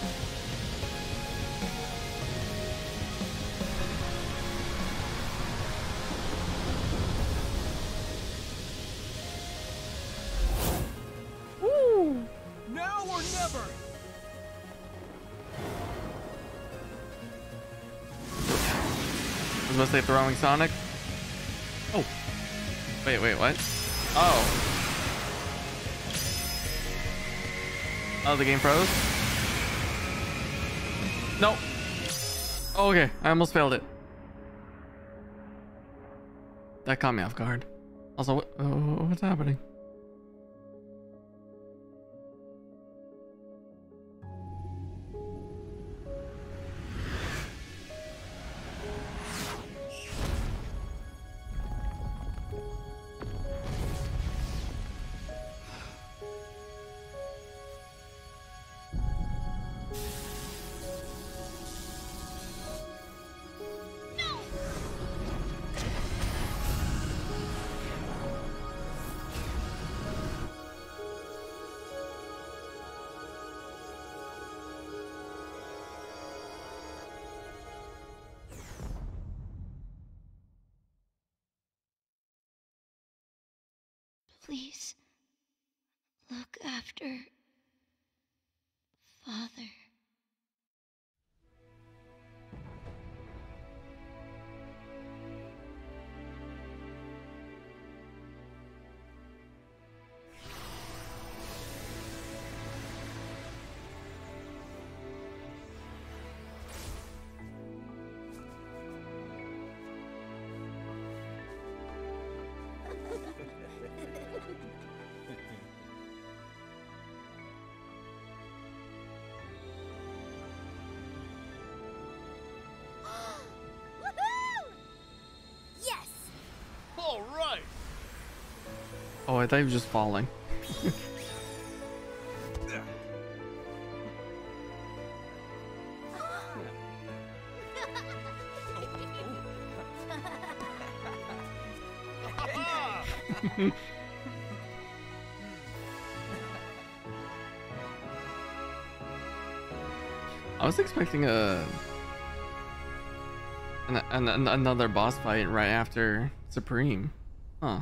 Speaker 1: Throwing Sonic. Oh. Wait, wait, what? Oh. Oh, the game froze? Nope. Oh, okay, I almost failed it. That caught me off guard. Also, what, uh, what's happening? I thought he was just falling. [laughs] I was expecting a an, an, an- another boss fight right after Supreme. Huh.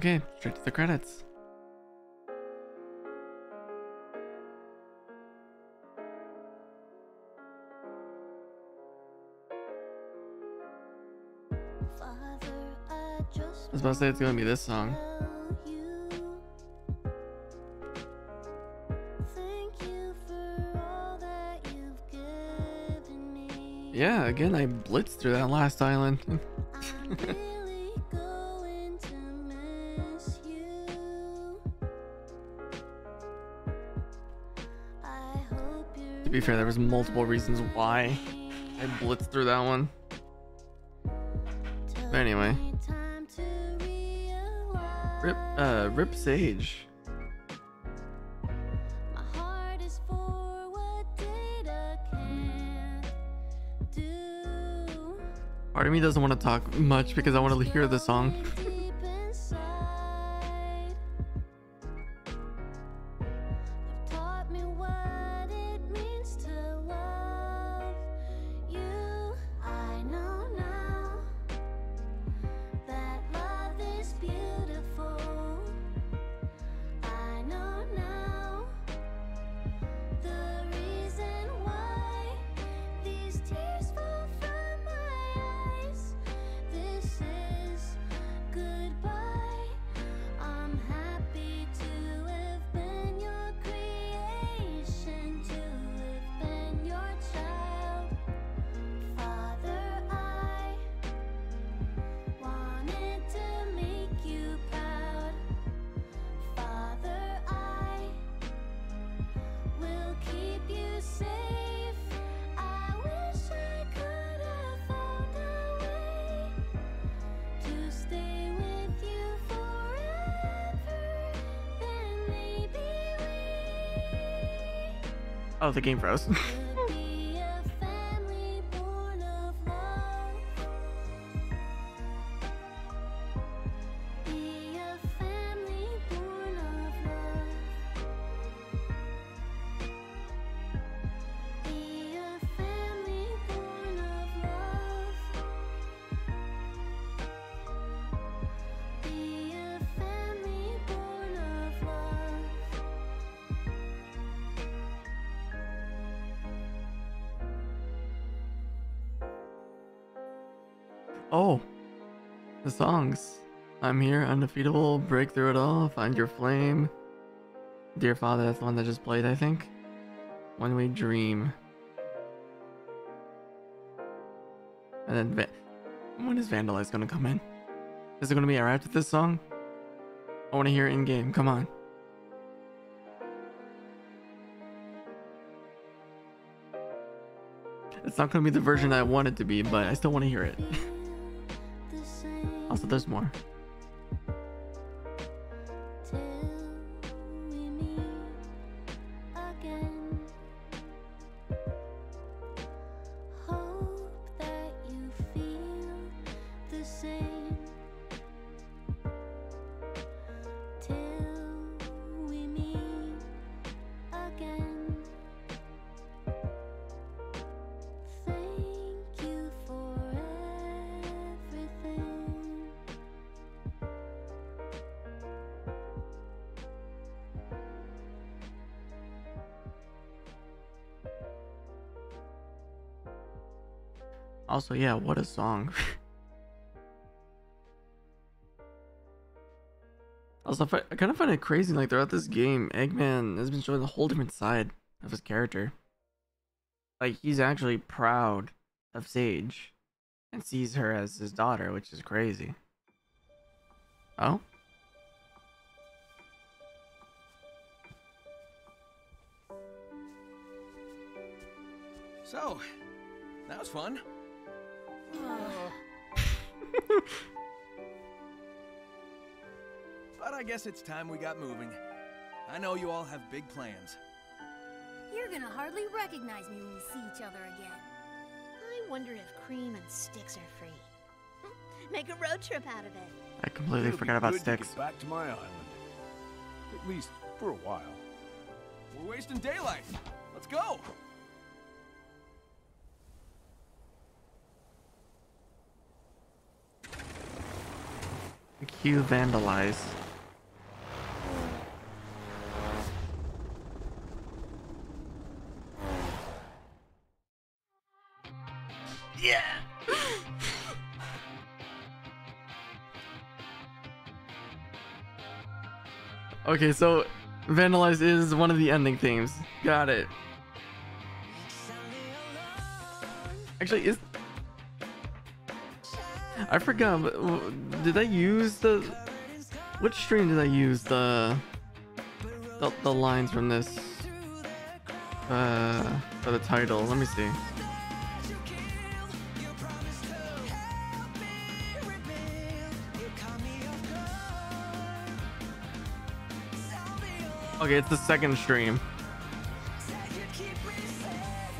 Speaker 1: Okay, straight to the credits.
Speaker 11: I was about to say it's gonna be this song. Yeah, again, I blitzed through that last island. [laughs] be fair, there was multiple reasons why I blitzed through that one. But anyway. Rip, uh, Rip Sage. Part of me doesn't want to talk much because I want to hear the song. Oh, the game. Oh, [laughs] songs. I'm here, undefeatable, break through it all, find your flame. Dear Father, that's the one that just played, I think. When we dream. And then, Va- when is Vandalize gonna come in? Is it gonna be alright with this song? I wanna hear it in game, come on. It's not gonna be the version I want it to be, but I still wanna hear it. [laughs] There's more. Also, yeah, what a song. [laughs] also, I kind of find it crazy, like, throughout this game, Eggman has been showing a whole different side of his character. Like, he's actually proud of Sage and sees her as his daughter, which is crazy. Oh?
Speaker 9: So, that was fun. But I guess it's time we got moving. I know you all have big plans.
Speaker 3: You're gonna hardly recognize me when we see each other again.
Speaker 8: I wonder if cream and sticks are free. [laughs] Make a road trip out of it.
Speaker 11: I completely
Speaker 4: It'll be
Speaker 11: forgot about
Speaker 4: good to
Speaker 11: sticks.
Speaker 4: get back to my island. At least for a while.
Speaker 9: We're wasting daylight. Let's go.
Speaker 11: Q vandalize. Yeah.
Speaker 8: okay, so vandalize is one of the ending themes. Got it. Actually, is I forgot. Did I use the which stream did I use the the, the lines from this uh for the title? Let me see. Okay, it's the second stream.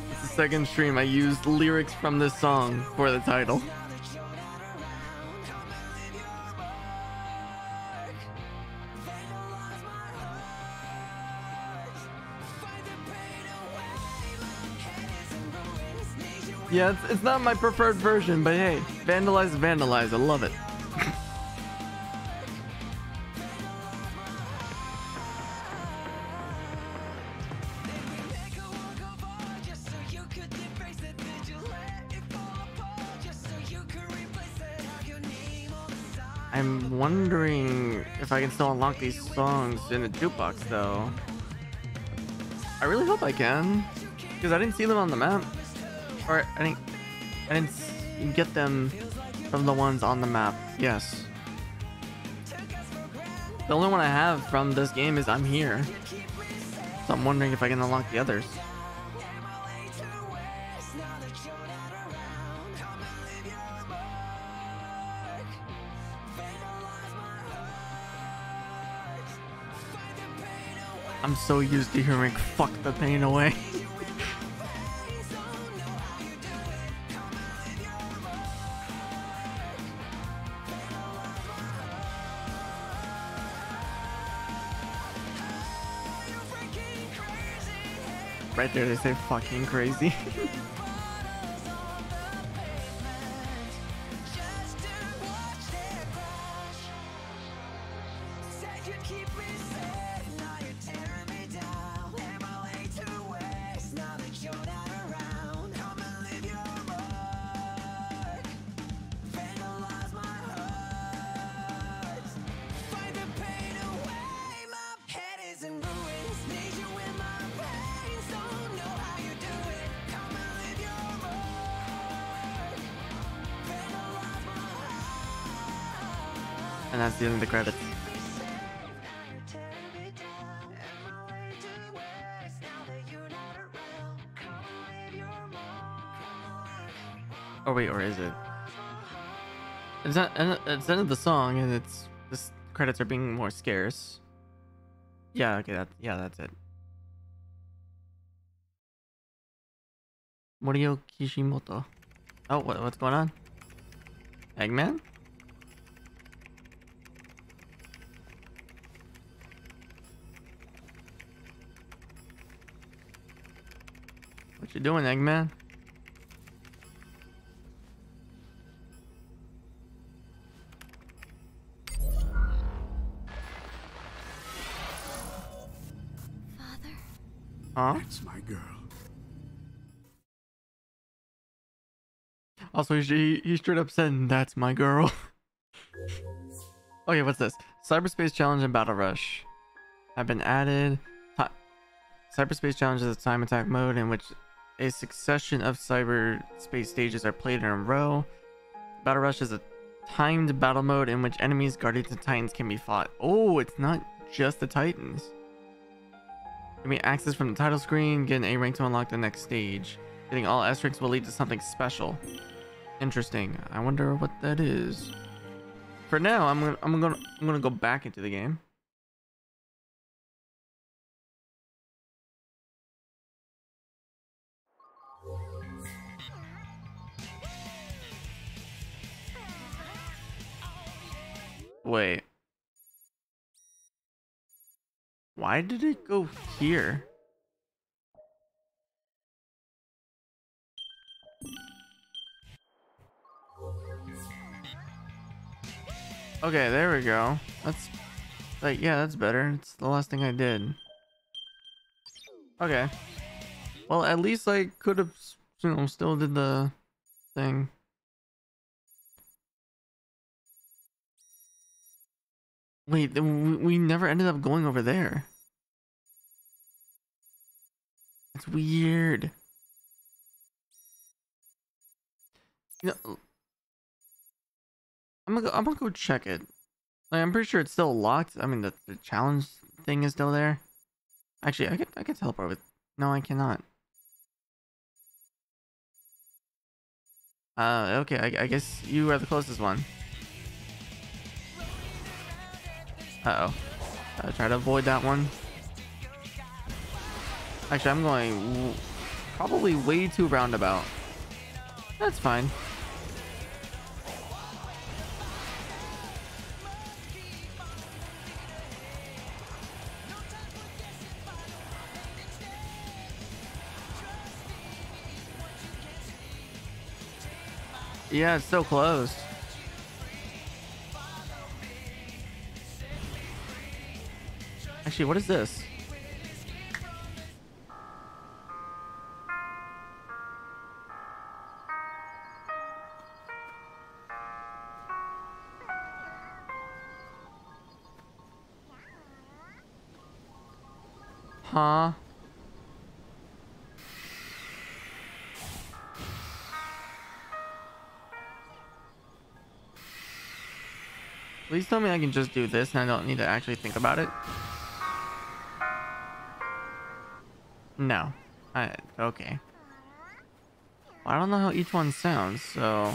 Speaker 8: It's the second stream. I used lyrics from this song for the title. Yeah, it's, it's not my preferred version, but hey, vandalize, vandalize. I love it. I'm wondering if I can still unlock these songs in the jukebox, though. I really hope I can, because I didn't see them on the map, or I I didn't get them from the ones on the map. Yes. The only one I have from this game is I'm here, so I'm wondering if I can unlock the others. I'm so used to hearing "fuck the pain away." [laughs] they say "fucking crazy." [laughs] It's the end of the song, and it's this credits are being more scarce. Yeah. Okay. That. Yeah. That's it. Morio Kishimoto. Oh, what, what's going on? Eggman? What you doing, Eggman? Huh?
Speaker 4: That's my girl.
Speaker 8: Also, he, he straight up said, "That's my girl." okay, what's this? Cyberspace challenge and battle rush have been added. Cyberspace challenge is a time attack mode in which a succession of cyberspace stages are played in a row. Battle rush is a timed battle mode in which enemies, guardians, and titans can be fought. Oh, it's not just the titans. Give me access from the title screen. Get an A rank to unlock the next stage. Getting all S ranks will lead to something special. Interesting. I wonder what that is. For now, I'm gonna I'm gonna I'm gonna go back into the game. Wait. Why did it go here? Okay, there we go. That's like yeah, that's better. It's the last thing I did. Okay. Well, at least I could have, you know, still did the thing.
Speaker 1: Wait, we, never ended up going over there. It's weird. You know, I'm gonna go, I'm gonna go check it. Like, I'm pretty sure it's still locked. I mean, the, the challenge thing is still there. Actually, I could I could teleport with. No, I cannot. Uh, okay. I, I guess you are the closest one. Uh oh. Uh, try to avoid that one. Actually, I'm going probably way too roundabout. That's fine. Yeah, it's so close. Actually, what is this? Huh? Please tell me I can just do this and I don't need to actually think about it. No. I, okay. I don't know how each one sounds, so...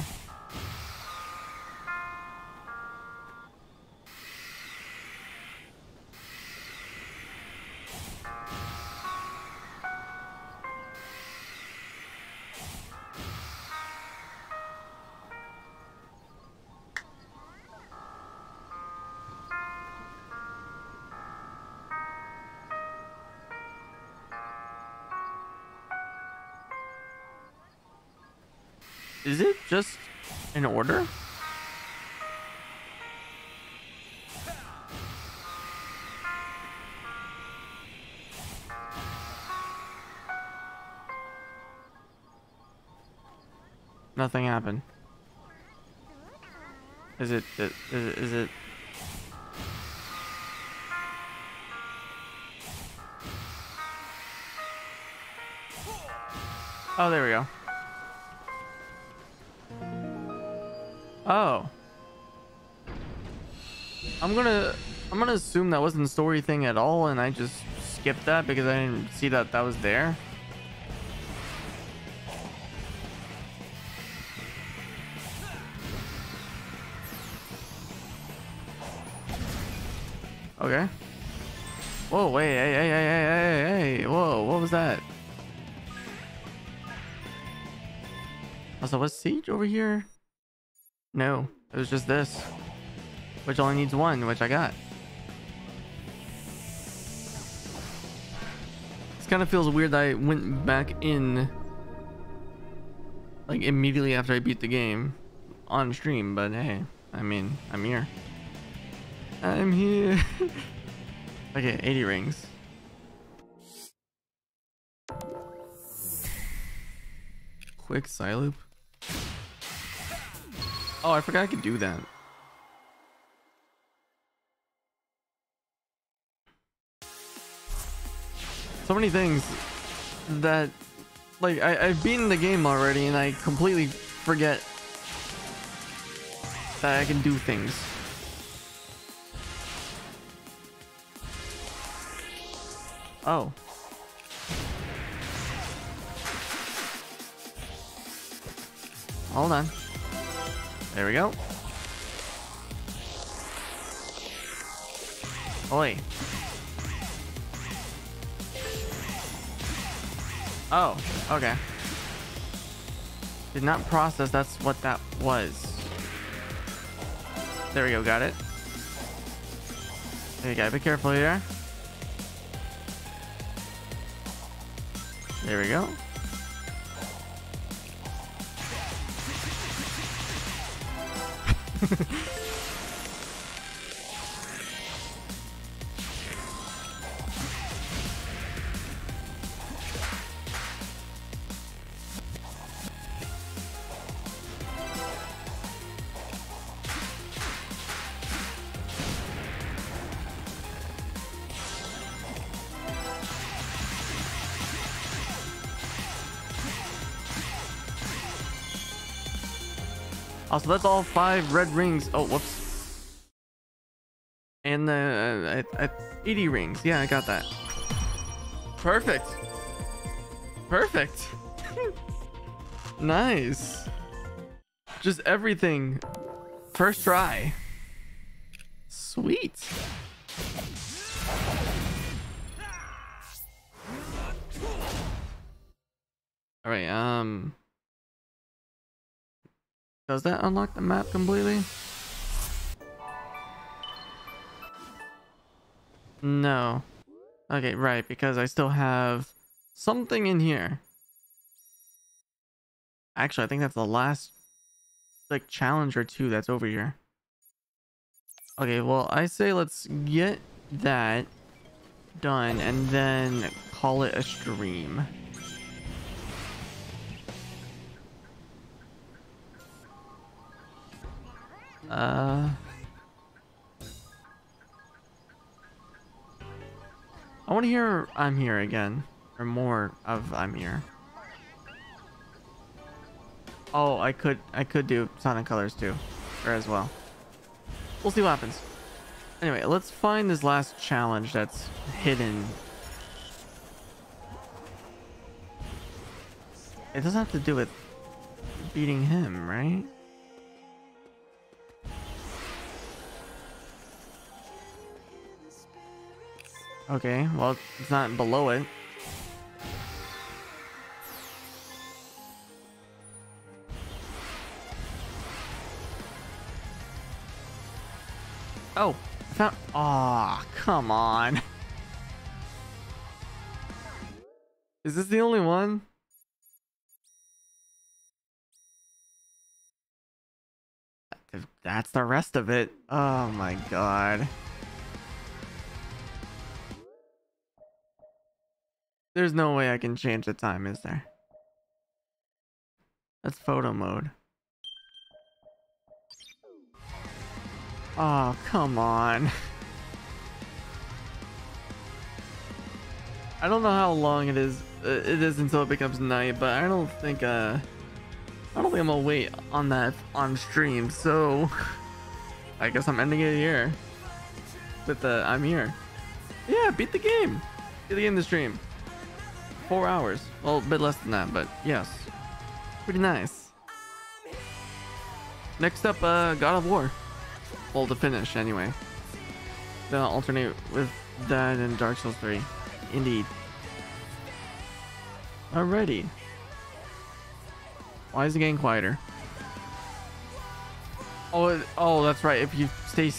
Speaker 1: I'm assume that wasn't a story thing at all and I just skipped that because I didn't see that that was there. Okay. Whoa, wait, hey, hey, hey, hey, hey, hey, whoa, what was that? Also, was Siege over here? No, it was just this. Which only needs one, which I got. Of feels weird that I went back in like immediately after I beat the game on stream, but hey, I mean, I'm here. I'm here. [laughs] okay, 80 rings. Quick Cyloop. Oh, I forgot I could do that. So many things that, like, I, I've beaten the game already and I completely forget that I can do things. Oh. Hold on. There we go. Oi. Oh, okay. Did not process, that's what that was. There we go, got it. There you go, be careful here. There we go. [laughs] so that's all five red rings. Oh, whoops. And the uh, uh, 80 rings. Yeah, I got that. Perfect. Perfect. [laughs] nice. Just everything. First try. That unlock the map completely? No. Okay, right, because I still have something in here. Actually, I think that's the last like challenge or two that's over here. Okay, well, I say let's get that done and then call it a stream. Uh... I want to hear I'm here again. Or more of I'm here. Oh, I could I could do Sonic Colors too. Or as well. We'll see what happens. Anyway, let's find this last challenge that's hidden. It doesn't have to do with beating him, right? Okay, well, it's not below it. Oh, I found. Aw, oh, come on. Is this the only one? That's the rest of it. Oh my god. There's no way I can change the time, is there? That's photo mode. Oh, come on. [laughs] I don't know how long it is uh, it is until it becomes night, but I don't think uh I don't think I'm gonna wait on that on stream, so [laughs] I guess I'm ending it here. With the I'm here. Yeah, beat the game. Beat the game the stream. Four hours. Well, a bit less than that, but yes. Pretty nice. Next up, uh, God of War. Well, to finish, anyway. Then I'll alternate with that and Dark Souls 3. Indeed. Alrighty. Why is it getting quieter? Oh, oh, that's right. If you stay...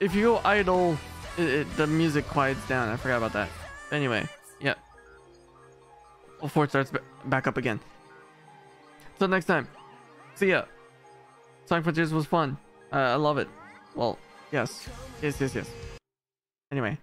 Speaker 1: If you go idle, it, it, the music quiets down. I forgot about that. Anyway, yeah. Before it starts back up again. Until next time. See ya. Sonic Frontiers was fun. Uh, I love it. Well, yes. Yes, yes, yes. Anyway.